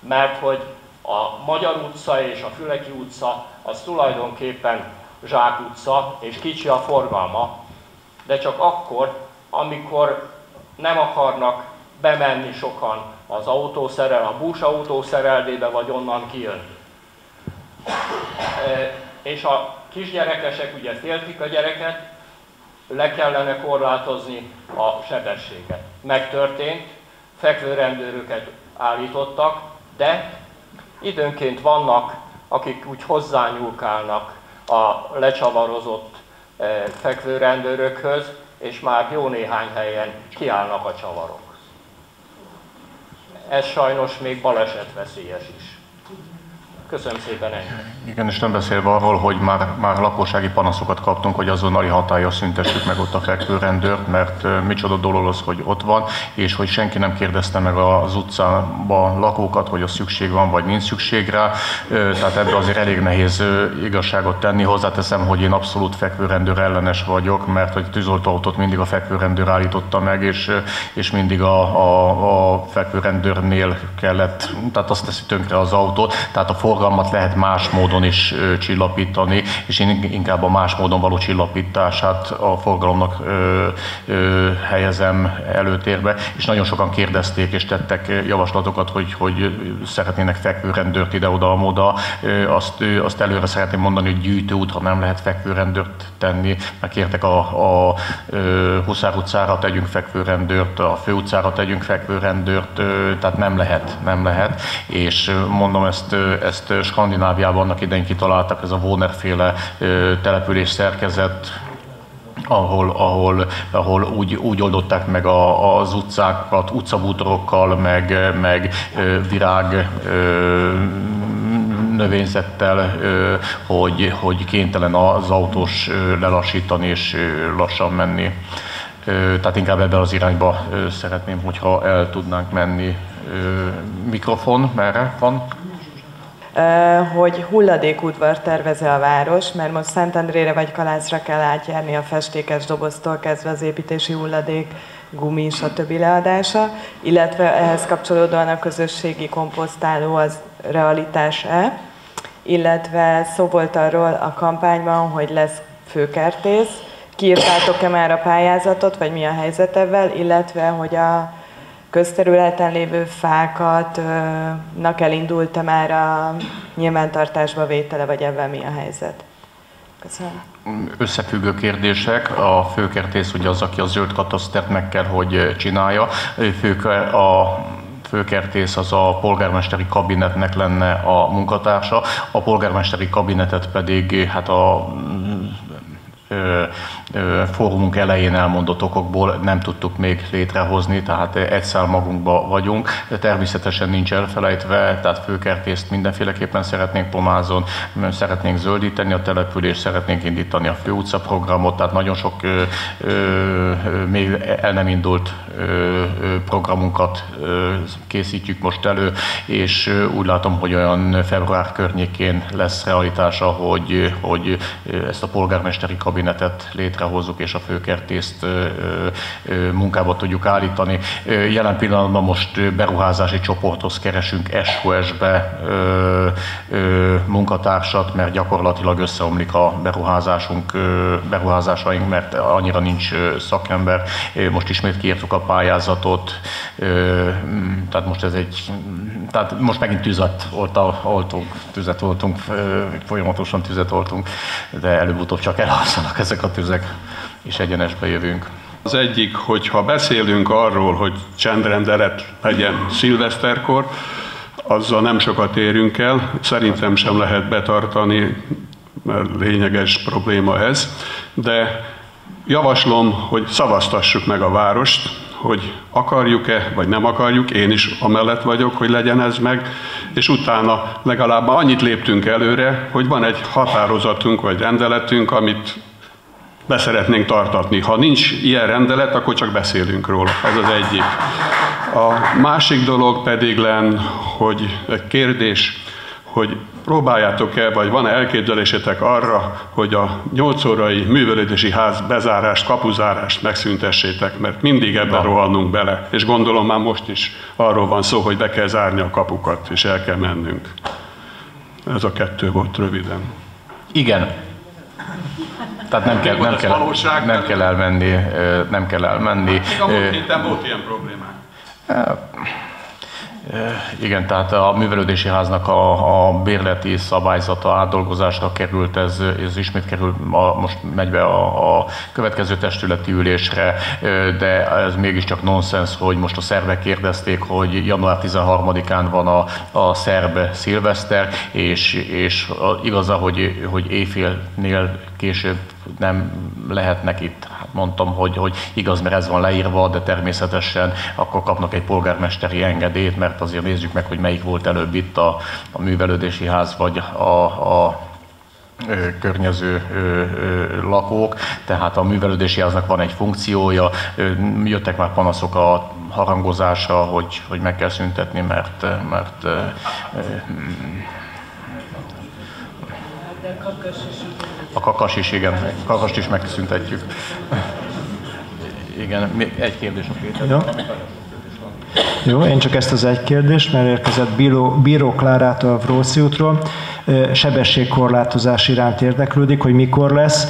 mert hogy a Magyar utca és a Füleki utca az tulajdonképpen Zsák utca, és kicsi a forgalma, de csak akkor, amikor nem akarnak bemenni sokan az autószerel, a busz szereldébe, vagy onnan kijönni. E, és a kisgyerekesek ugye féltik a gyereket, le kellene korlátozni a sebességet. Megtörtént, fekvőrendőröket állítottak, de időnként vannak, akik úgy hozzányúlkálnak a lecsavarozott eh, fekvőrendőrökhöz, és már jó néhány helyen kiállnak a csavarok. Ez sajnos még balesetveszélyes is. Köszönöm szépen. Igen, és nem beszélve arról, hogy már, már lakossági panaszokat kaptunk, hogy azonnali hatája szüntessük meg ott a fekvőrendőrt, mert micsoda dolog az, hogy ott van, és hogy senki nem kérdezte meg az utcában lakókat, hogy a szükség van, vagy nincs szükség rá. Tehát ebbe azért elég nehéz igazságot tenni. Hozzáteszem, hogy én abszolút fekvőrendőr ellenes vagyok, mert hogy tűzoltóautót mindig a fekvőrendőr állította meg, és, és mindig a, a, a fekvőrendőrnél kellett, tehát azt teszi tönkre az autót. Tehát a for forgalmat lehet más módon is csillapítani, és én inkább a más módon való csillapítását a forgalomnak ö, ö, helyezem előtérbe, és nagyon sokan kérdezték és tettek javaslatokat, hogy, hogy szeretnének fekvőrendőrt ide-oda-moda. Azt, azt előre szeretném mondani, hogy gyűjtőút, ha nem lehet fekvőrendőrt tenni, mert kértek a, a Huszár utcára tegyünk fekvőrendőrt, a fő utcára tegyünk fekvőrendőrt, tehát nem lehet, nem lehet, és mondom ezt, ezt Skandináviában annak idején kitaláltak, ez a Warner-féle település szerkezet, ahol, ahol, ahol úgy, úgy oldották meg a, az utcákat utcabútorokkal, meg, meg virág növényzettel, hogy, hogy kénytelen az autós lelassítani és lassan menni. Tehát inkább ebben az irányba szeretném, hogyha el tudnánk menni. Mikrofon, merre van? Hogy hulladékudvar terveze a város, mert most Szentendrére vagy Kalászra kell átjárni a festékes doboztól kezdve az építési hulladék, gumi, többi leadása, illetve ehhez kapcsolódóan a közösségi komposztáló az realitás-e, illetve szó volt arról a kampányban, hogy lesz főkertész, kiírtátok-e már a pályázatot, vagy mi a helyzet ebben, illetve hogy a közterületen lévő fákat nak elindult-e már a nyilvántartásba vétele, vagy ebben mi a helyzet? Köszönöm. Összefüggő kérdések. A főkertész ugye az, aki a zöld katasztert meg kell, hogy csinálja. Fők, a főkertész az a polgármesteri kabinetnek lenne a munkatársa, a polgármesteri kabinetet pedig hát a fórumunk elején elmondott okokból nem tudtuk még létrehozni, tehát egyszer magunkba vagyunk, de természetesen nincs elfelejtve, tehát főkertészt mindenféleképpen szeretnénk pomázon, szeretnénk zöldíteni a települést, szeretnénk indítani a főutca programot, tehát nagyon sok ö, ö, még el nem indult ö, programunkat ö, készítjük most elő, és úgy látom, hogy olyan február környékén lesz realitása, hogy, hogy ezt a polgármesteri kabinetet kabinetet létrehozzuk, és a főkertészt munkába tudjuk állítani. Jelen pillanatban most beruházási csoporthoz keresünk SOS-be munkatársat, mert gyakorlatilag összeomlik a beruházásunk, beruházásaink, mert annyira nincs szakember. Most ismét kiírtuk a pályázatot, tehát most ez egy, tehát most megint tüzet oltunk, tüzet oltunk, folyamatosan tüzet oltunk, de előbb-utóbb csak elhalszanak vannak ezek a tüzek, és egyenesbe jövünk. Az egyik, hogyha beszélünk arról, hogy csendrendelet legyen szilveszterkor, azzal nem sokat érünk el, szerintem sem lehet betartani, mert lényeges probléma ez, de javaslom, hogy szavaztassuk meg a várost, hogy akarjuk-e, vagy nem akarjuk, én is amellett vagyok, hogy legyen ez meg, és utána legalább annyit léptünk előre, hogy van egy határozatunk, vagy rendeletünk, amit beszeretnénk tartatni. Ha nincs ilyen rendelet, akkor csak beszélünk róla. Ez az egyik. A másik dolog pedig len, hogy egy kérdés, hogy próbáljátok-e, vagy van-e elképzelésetek arra, hogy a 8 órai művelődési ház bezárást, kapuzárást megszüntessétek, mert mindig ebben rohannunk bele, és gondolom már most is arról van szó, hogy be kell zárni a kapukat, és el kell mennünk. Ez a kettő volt röviden. Igen, tehát nem kell, nem kell, nem kell elmenni, nem kell elmenni. Még a múlt héten volt ilyen problémák. Igen, tehát a művelődési háznak a, a bérleti szabályzata átdolgozásra került, ez, ez ismét kerül, a, most megy be a, a következő testületi ülésre, de ez mégiscsak nonsens, hogy most a szervek kérdezték, hogy január 13-án van a, a szerb szilveszter, és, és igaza, hogy, hogy éjfélnél később nem lehetnek itt. Hát mondtam, hogy, hogy igaz, mert ez van leírva, de természetesen akkor kapnak egy polgármesteri engedélyt, mert azért nézzük meg, hogy melyik volt előbb itt a, a művelődési ház, vagy a, a környező lakók, tehát a művelődési háznak van egy funkciója, jöttek már panaszok a harangozása, hogy, hogy meg kell szüntetni, mert, mert a kakas is, igen. A kakast is megszüntetjük. Igen, egy kérdés a Péter. Jó. Jó, én csak ezt az egy kérdést, mert érkezett Bíró, Bíró Klárától a Vróci útról. Sebességkorlátozás iránt érdeklődik, hogy mikor lesz.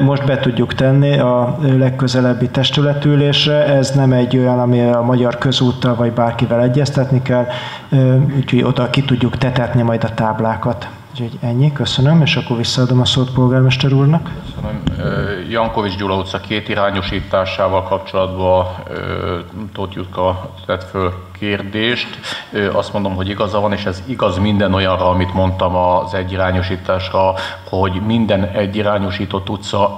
Most be tudjuk tenni a legközelebbi testületülésre. Ez nem egy olyan, ami a magyar közúttal vagy bárkivel egyeztetni kell, úgyhogy oda ki tudjuk tetetni majd a táblákat. Úgyhogy ennyi, köszönöm, és akkor visszaadom a szót polgármester úrnak. Köszönöm. Jankovics Gyula utca két irányosításával kapcsolatban Tóth Jutka tett föl kérdést. Azt mondom, hogy igaza van, és ez igaz minden olyanra, amit mondtam az egyirányosításra, hogy minden egyirányosított utca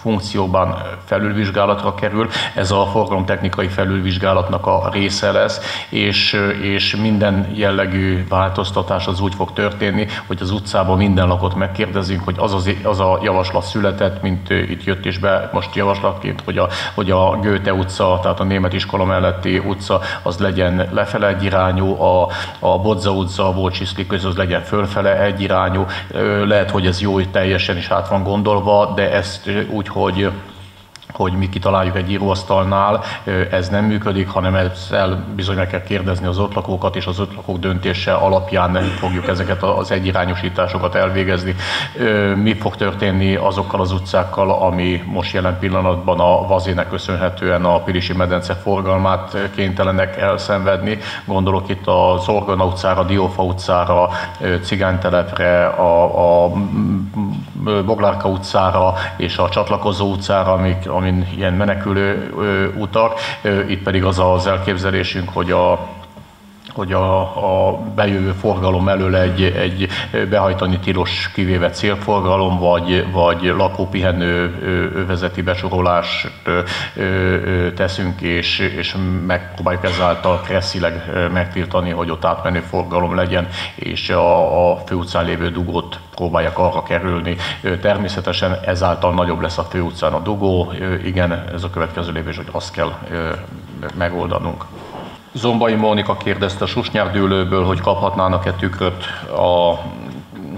funkcióban felülvizsgálatra kerül. Ez a forgalomtechnikai felülvizsgálatnak a része lesz, és, és minden jellegű változtatás az úgy fog történni, hogy az utcában minden lakot megkérdezünk, hogy az, az, az a javaslat született, mint itt jött is be most javaslatként, hogy a, hogy a Göte utca, tehát a német iskola melletti utca, az legyen lefele egyirányú, a, a Bodza utca, a Volcsiszli az legyen fölfele egyirányú. Lehet, hogy ez jó, hogy teljesen is át van gondolva, de ezt úgy, hogy hogy mi kitaláljuk egy íróasztalnál, ez nem működik, hanem ezzel bizony meg kell kérdezni az ott lakókat, és az ott lakók döntése alapján nem fogjuk ezeket az egyirányosításokat elvégezni. Mi fog történni azokkal az utcákkal, ami most jelen pillanatban a vazének köszönhetően a Pilisi medence forgalmát kénytelenek elszenvedni. Gondolok itt az Orgona utcára, Diófa utcára, Cigánytelepre, a, a Boglárka utcára és a csatlakozó utcára, amik, amin ilyen menekülő utak. Itt pedig az az elképzelésünk, hogy a hogy a, a bejövő forgalom elől egy, egy behajtani tilos kivéve célforgalom, vagy, vagy lakópihenő övezeti besorolást teszünk, és, és megpróbáljuk ezáltal kresszileg megtiltani, hogy ott átmenő forgalom legyen, és a, a főutcán lévő dugót próbálják arra kerülni. Természetesen ezáltal nagyobb lesz a főutcán a dugó, igen, ez a következő lépés, hogy azt kell megoldanunk. Zombai Mónika kérdezte a Susnyárdőlőből, hogy kaphatnának-e tükröt a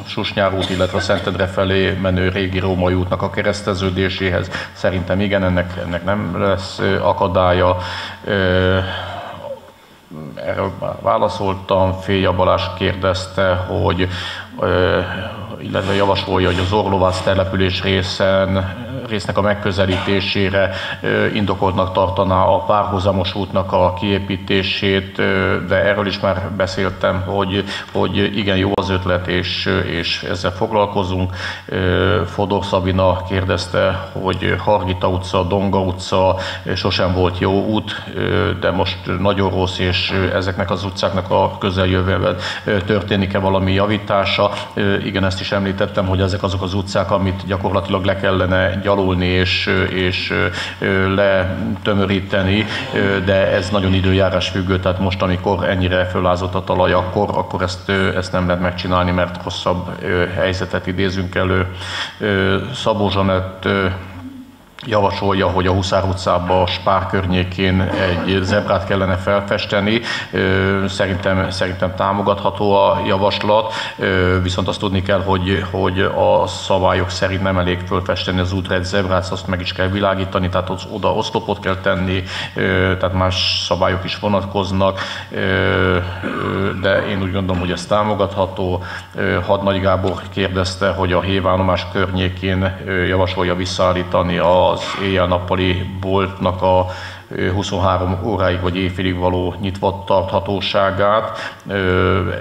Susnyár út, illetve a Szentendre felé menő régi római útnak a kereszteződéséhez. Szerintem igen, ennek, ennek nem lesz akadálya. Erről már válaszoltam. Féja Balázs kérdezte, hogy illetve javasolja, hogy az Orlovász település részen résznek a megközelítésére indokoltnak tartaná a párhuzamos útnak a kiépítését, de erről is már beszéltem, hogy, hogy igen jó az ötlet, és, és ezzel foglalkozunk. Fodor Szabina kérdezte, hogy Hargita utca, Donga utca sosem volt jó út, de most nagyon rossz, és ezeknek az utcáknak a közeljövőben történik-e valami javítása. Igen, ezt is említettem, hogy ezek azok az utcák, amit gyakorlatilag le kellene gyalogolni, gyalulni és, és letömöríteni, de ez nagyon időjárás függő, tehát most, amikor ennyire fölázott a talaj, akkor, akkor ezt, ezt nem lehet megcsinálni, mert hosszabb helyzetet idézünk elő. Szabó Zsanett javasolja, hogy a Huszár utcába, a Spár környékén egy zebrát kellene felfesteni. Szerintem, szerintem támogatható a javaslat, viszont azt tudni kell, hogy, hogy a szabályok szerint nem elég fölfesteni az útra egy zebrát, azt meg is kell világítani, tehát az, oda oszlopot kell tenni, tehát más szabályok is vonatkoznak, de én úgy gondolom, hogy ez támogatható. Hadnagy Gábor kérdezte, hogy a hévállomás környékén javasolja visszaállítani a az éjjel-nappali boltnak a 23 óráig vagy éjfélig való nyitva tarthatóságát.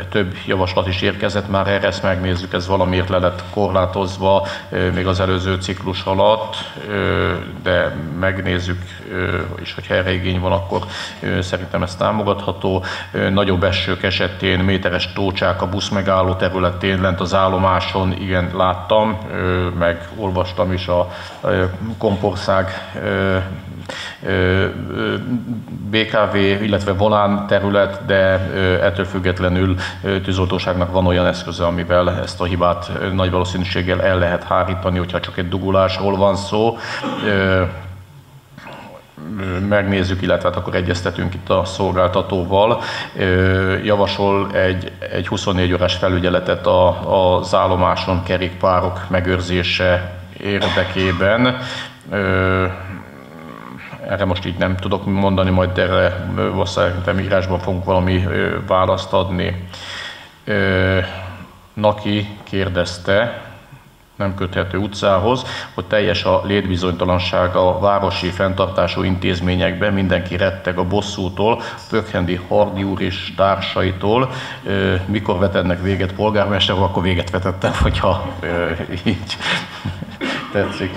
Több javaslat is érkezett már erre, ezt megnézzük, ez valamiért le lett korlátozva még az előző ciklus alatt, de megnézzük, és hogyha erre igény van, akkor szerintem ez támogatható. Nagyobb esők esetén méteres tócsák a busz megálló területén, lent az állomáson, igen, láttam, meg olvastam is a kompország BKV, illetve volán terület, de ettől függetlenül tűzoltóságnak van olyan eszköze, amivel ezt a hibát nagy valószínűséggel el lehet hárítani, hogyha csak egy dugulásról van szó megnézzük, illetve hát akkor egyeztetünk itt a szolgáltatóval. Javasol egy, egy 24 órás felügyeletet a, az állomáson kerékpárok megőrzése érdekében erre most így nem tudok mondani, majd erre szerintem írásban fogunk valami választ adni. Naki kérdezte, nem köthető utcához, hogy teljes a létbizonytalanság a városi fenntartású intézményekben, mindenki retteg a bosszútól, Pökhendi Hardi úr és társaitól. Mikor vetennek véget polgármester, akkor véget vetettem, hogyha így tetszik.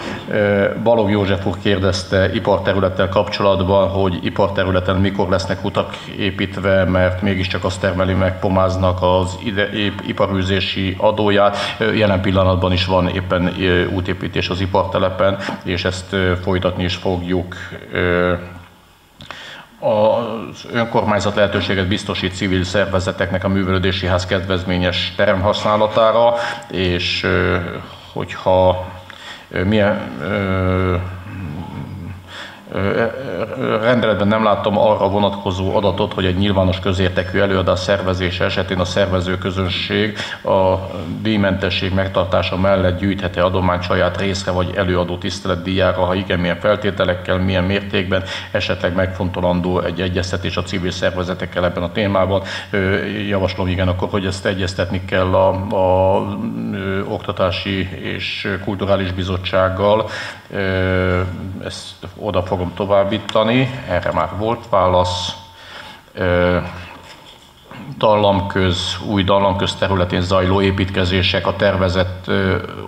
Balog József úr kérdezte iparterülettel kapcsolatban, hogy iparterületen mikor lesznek utak építve, mert mégiscsak azt termeli meg, pomáznak az ide, iparűzési adóját. Jelen pillanatban is van éppen útépítés az ipartelepen, és ezt folytatni is fogjuk az önkormányzat lehetőséget biztosít civil szervezeteknek a művelődési ház kedvezményes teremhasználatára, és hogyha milyen rendeletben nem láttam arra vonatkozó adatot, hogy egy nyilvános közértekű előadás szervezése esetén a szervező közönség a díjmentesség megtartása mellett gyűjtheti adományt saját részre vagy előadó tiszteletdíjára, ha igen, milyen feltételekkel, milyen mértékben, esetleg megfontolandó egy egyeztetés a civil szervezetekkel ebben a témában. Javaslom igen, akkor, hogy ezt egyeztetni kell a, a Oktatási és Kulturális Bizottsággal, ezt oda fogom továbbítani, erre már volt válasz. Dallamköz, új dallamköz területén zajló építkezések, a tervezett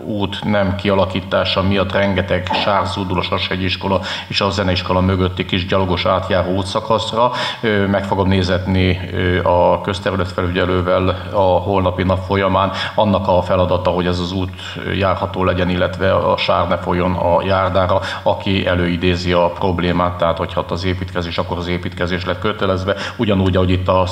út nem kialakítása miatt rengeteg sárzúdul a Sashegyiskola és a zeneiskola mögötti kis gyalogos átjáró útszakaszra. Meg fogom nézetni a közterületfelügyelővel a holnapi nap folyamán. Annak a feladata, hogy ez az út járható legyen, illetve a sár ne folyjon a járdára, aki előidézi a problémát, tehát hogyha az építkezés, akkor az építkezés lett kötelezve, ugyanúgy, ahogy itt a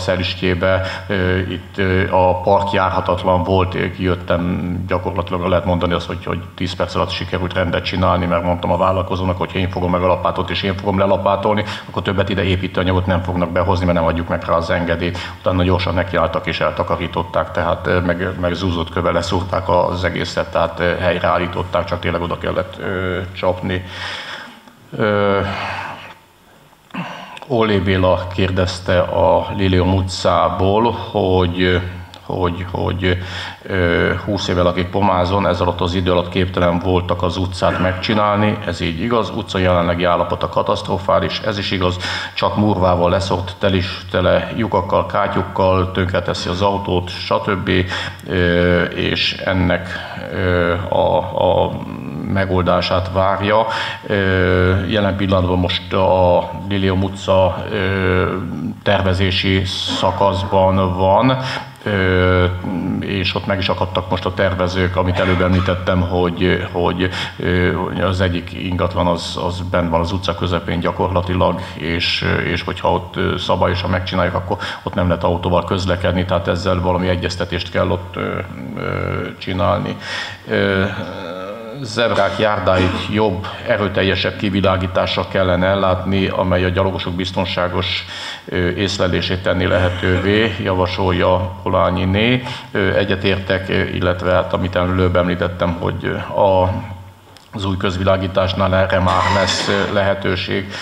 Itt a park járhatatlan volt, kijöttem gyakorlatilag lehet mondani azt, hogy, hogy 10 perc alatt sikerült rendet csinálni, mert mondtam a vállalkozónak, hogy én fogom meg a lapátot és én fogom lelapátolni, akkor többet ide építőanyagot nem fognak behozni, mert nem adjuk meg rá az engedélyt. Utána gyorsan nekiálltak és eltakarították, tehát meg, meg zúzott köve leszúrták az egészet, tehát helyreállították, csak tényleg oda kellett ö, csapni. Ö, Olé Béla kérdezte a Lilium utcából, hogy hogy, hogy 20 éve lakik Pomázon, ez alatt az idő alatt képtelen voltak az utcát megcsinálni, ez így igaz, utca jelenlegi állapota katasztrofális, ez is igaz, csak murvával leszort tel is tele lyukakkal, kátyukkal, tönkreteszi az autót, stb. És ennek a, a megoldását várja. Jelen pillanatban most a Lilium utca tervezési szakaszban van, és ott meg is akadtak most a tervezők, amit előbb említettem, hogy, hogy az egyik ingatlan az, az bent van az utca közepén gyakorlatilag, és, és hogyha ott szabályosan megcsináljuk, akkor ott nem lehet autóval közlekedni, tehát ezzel valami egyeztetést kell ott csinálni zebrák járdáit jobb, erőteljesebb kivilágításra kellene ellátni, amely a gyalogosok biztonságos észlelését tenni lehetővé, javasolja Polányiné. Egyetértek, illetve hát amit előbb említettem, hogy a az új közvilágításnál erre már lesz lehetőség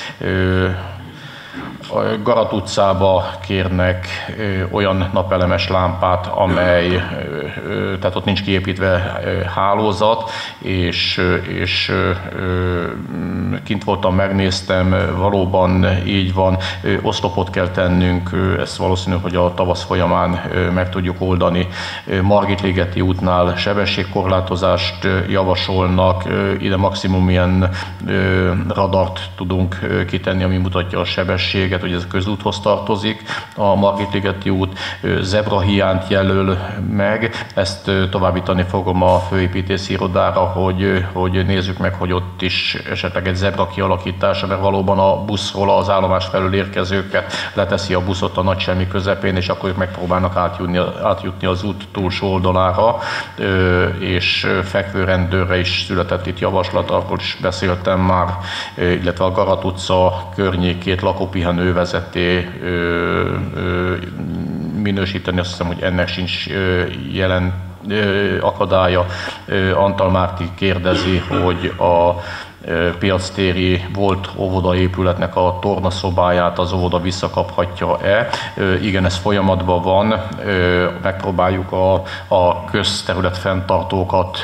Garat utcába kérnek olyan napelemes lámpát, amely, tehát ott nincs kiépítve hálózat, és, és kint voltam, megnéztem, valóban így van, oszlopot kell tennünk, ezt valószínű, hogy a tavasz folyamán meg tudjuk oldani. Margit Ligeti útnál sebességkorlátozást javasolnak, ide maximum ilyen radart tudunk kitenni, ami mutatja a sebességet, hogy ez közúthoz tartozik, a Margit-ligeti út zebrahiánt jelöl meg, ezt továbbítani fogom a főépítési irodára, hogy, hogy nézzük meg, hogy ott is esetleg egy zebra kialakítása, mert valóban a buszról az állomás felül érkezőket leteszi a buszot a nagy semmi közepén, és akkor ők megpróbálnak átjutni, átjutni az út túlsó oldalára, és fekvőrendőrre is született itt javaslat, arról is beszéltem már, illetve a Garat utca környékét lakópihenő övezeté minősíteni, azt hiszem, hogy ennek sincs jelen akadálya. Antal Márti kérdezi, hogy a piactéri volt óvodaépületnek a tornaszobáját az óvoda visszakaphatja-e. Igen, ez folyamatban van. Megpróbáljuk a, a közterület fenntartókat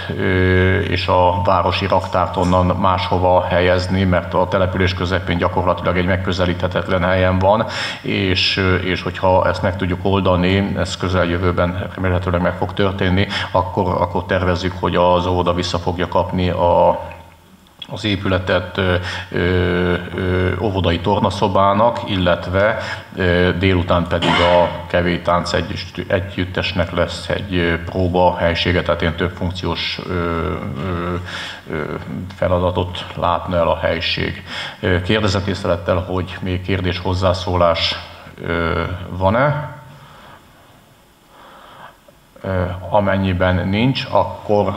és a városi raktárt onnan máshova helyezni, mert a település közepén gyakorlatilag egy megközelíthetetlen helyen van, és, és hogyha ezt meg tudjuk oldani, ez közeljövőben remélhetőleg meg fog történni, akkor, akkor tervezzük, hogy az óvoda vissza fogja kapni a az épületet ö, ö, óvodai tornaszobának, illetve ö, délután pedig a kevés tánc együttesnek lesz egy próba helysége, tehát ilyen több funkciós ö, ö, feladatot látna el a helység. Kérdezett észrelettel, hogy még kérdés hozzászólás van-e? Amennyiben nincs, akkor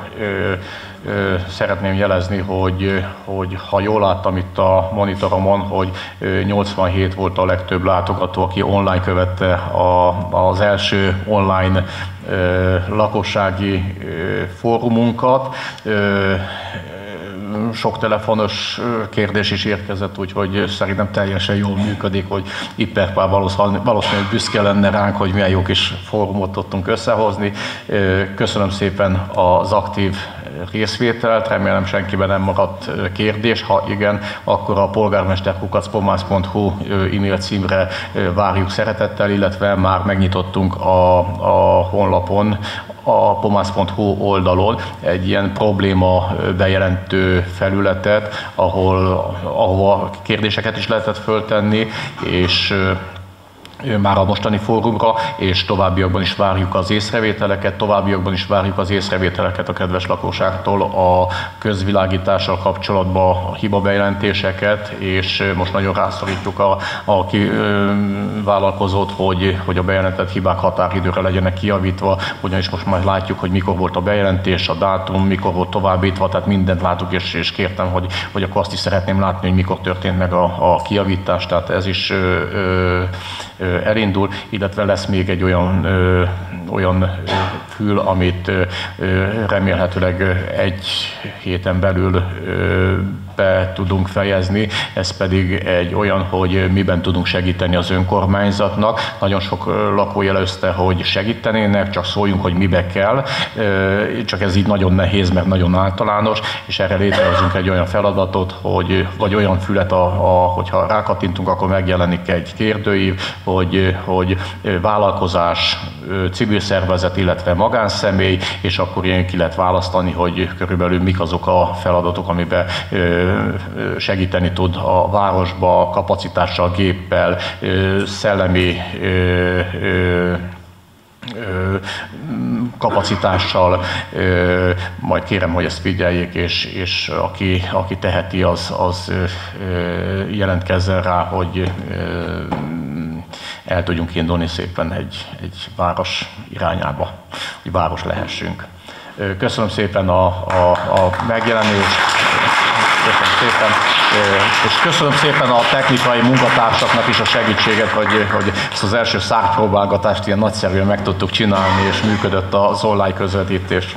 szeretném jelezni, hogy, hogy ha jól láttam itt a monitoromon, hogy 87 volt a legtöbb látogató, aki online követte a, az első online lakossági fórumunkat sok telefonos kérdés is érkezett, úgyhogy szerintem teljesen jól működik, hogy Ipperpál valószínűleg büszke lenne ránk, hogy milyen jó kis fórumot tudtunk összehozni. Köszönöm szépen az aktív részvételt. Remélem senkiben nem maradt kérdés. Ha igen, akkor a polgármesterkukacpomász.hu e-mail címre várjuk szeretettel, illetve már megnyitottunk a, a honlapon a pomász.hu oldalon egy ilyen probléma bejelentő felületet, ahol, ahova kérdéseket is lehetett föltenni, és már a mostani fórumra, és továbbiakban is várjuk az észrevételeket, továbbiakban is várjuk az észrevételeket a kedves lakosságtól a közvilágítással kapcsolatban a hiba bejelentéseket, és most nagyon rászorítjuk a, a ki, ö, vállalkozót, hogy, hogy a bejelentett hibák határidőre legyenek kiavítva, ugyanis most már látjuk, hogy mikor volt a bejelentés, a dátum, mikor volt továbbítva, tehát mindent látok, és, és kértem, hogy, hogy akkor azt is szeretném látni, hogy mikor történt meg a, a kiavítás, tehát ez is ö, ö, elindul, illetve lesz még egy olyan, olyan fül, amit remélhetőleg egy héten belül be tudunk fejezni, ez pedig egy olyan, hogy miben tudunk segíteni az önkormányzatnak. Nagyon sok lakó jelezte, hogy segítenének, csak szóljunk, hogy mibe kell, csak ez így nagyon nehéz, mert nagyon általános, és erre létrehozunk egy olyan feladatot, hogy, vagy olyan fület, a, a, hogyha rákattintunk, akkor megjelenik egy kérdőív, hogy, hogy vállalkozás, civil szervezet, illetve magánszemély, és akkor ilyen ki lehet választani, hogy körülbelül mik azok a feladatok, amiben segíteni tud a városba kapacitással, géppel, szellemi kapacitással, majd kérem, hogy ezt figyeljék, és, és aki, aki teheti, az, az jelentkezzen rá, hogy el tudjunk indulni szépen egy, egy város irányába, hogy város lehessünk. Köszönöm szépen a, a, a megjelenést. Köszönöm szépen. És köszönöm szépen a technikai munkatársaknak is a segítséget, hogy, hogy ezt az első szárpróbálgatást ilyen nagyszerűen meg tudtuk csinálni, és működött az online közvetítés.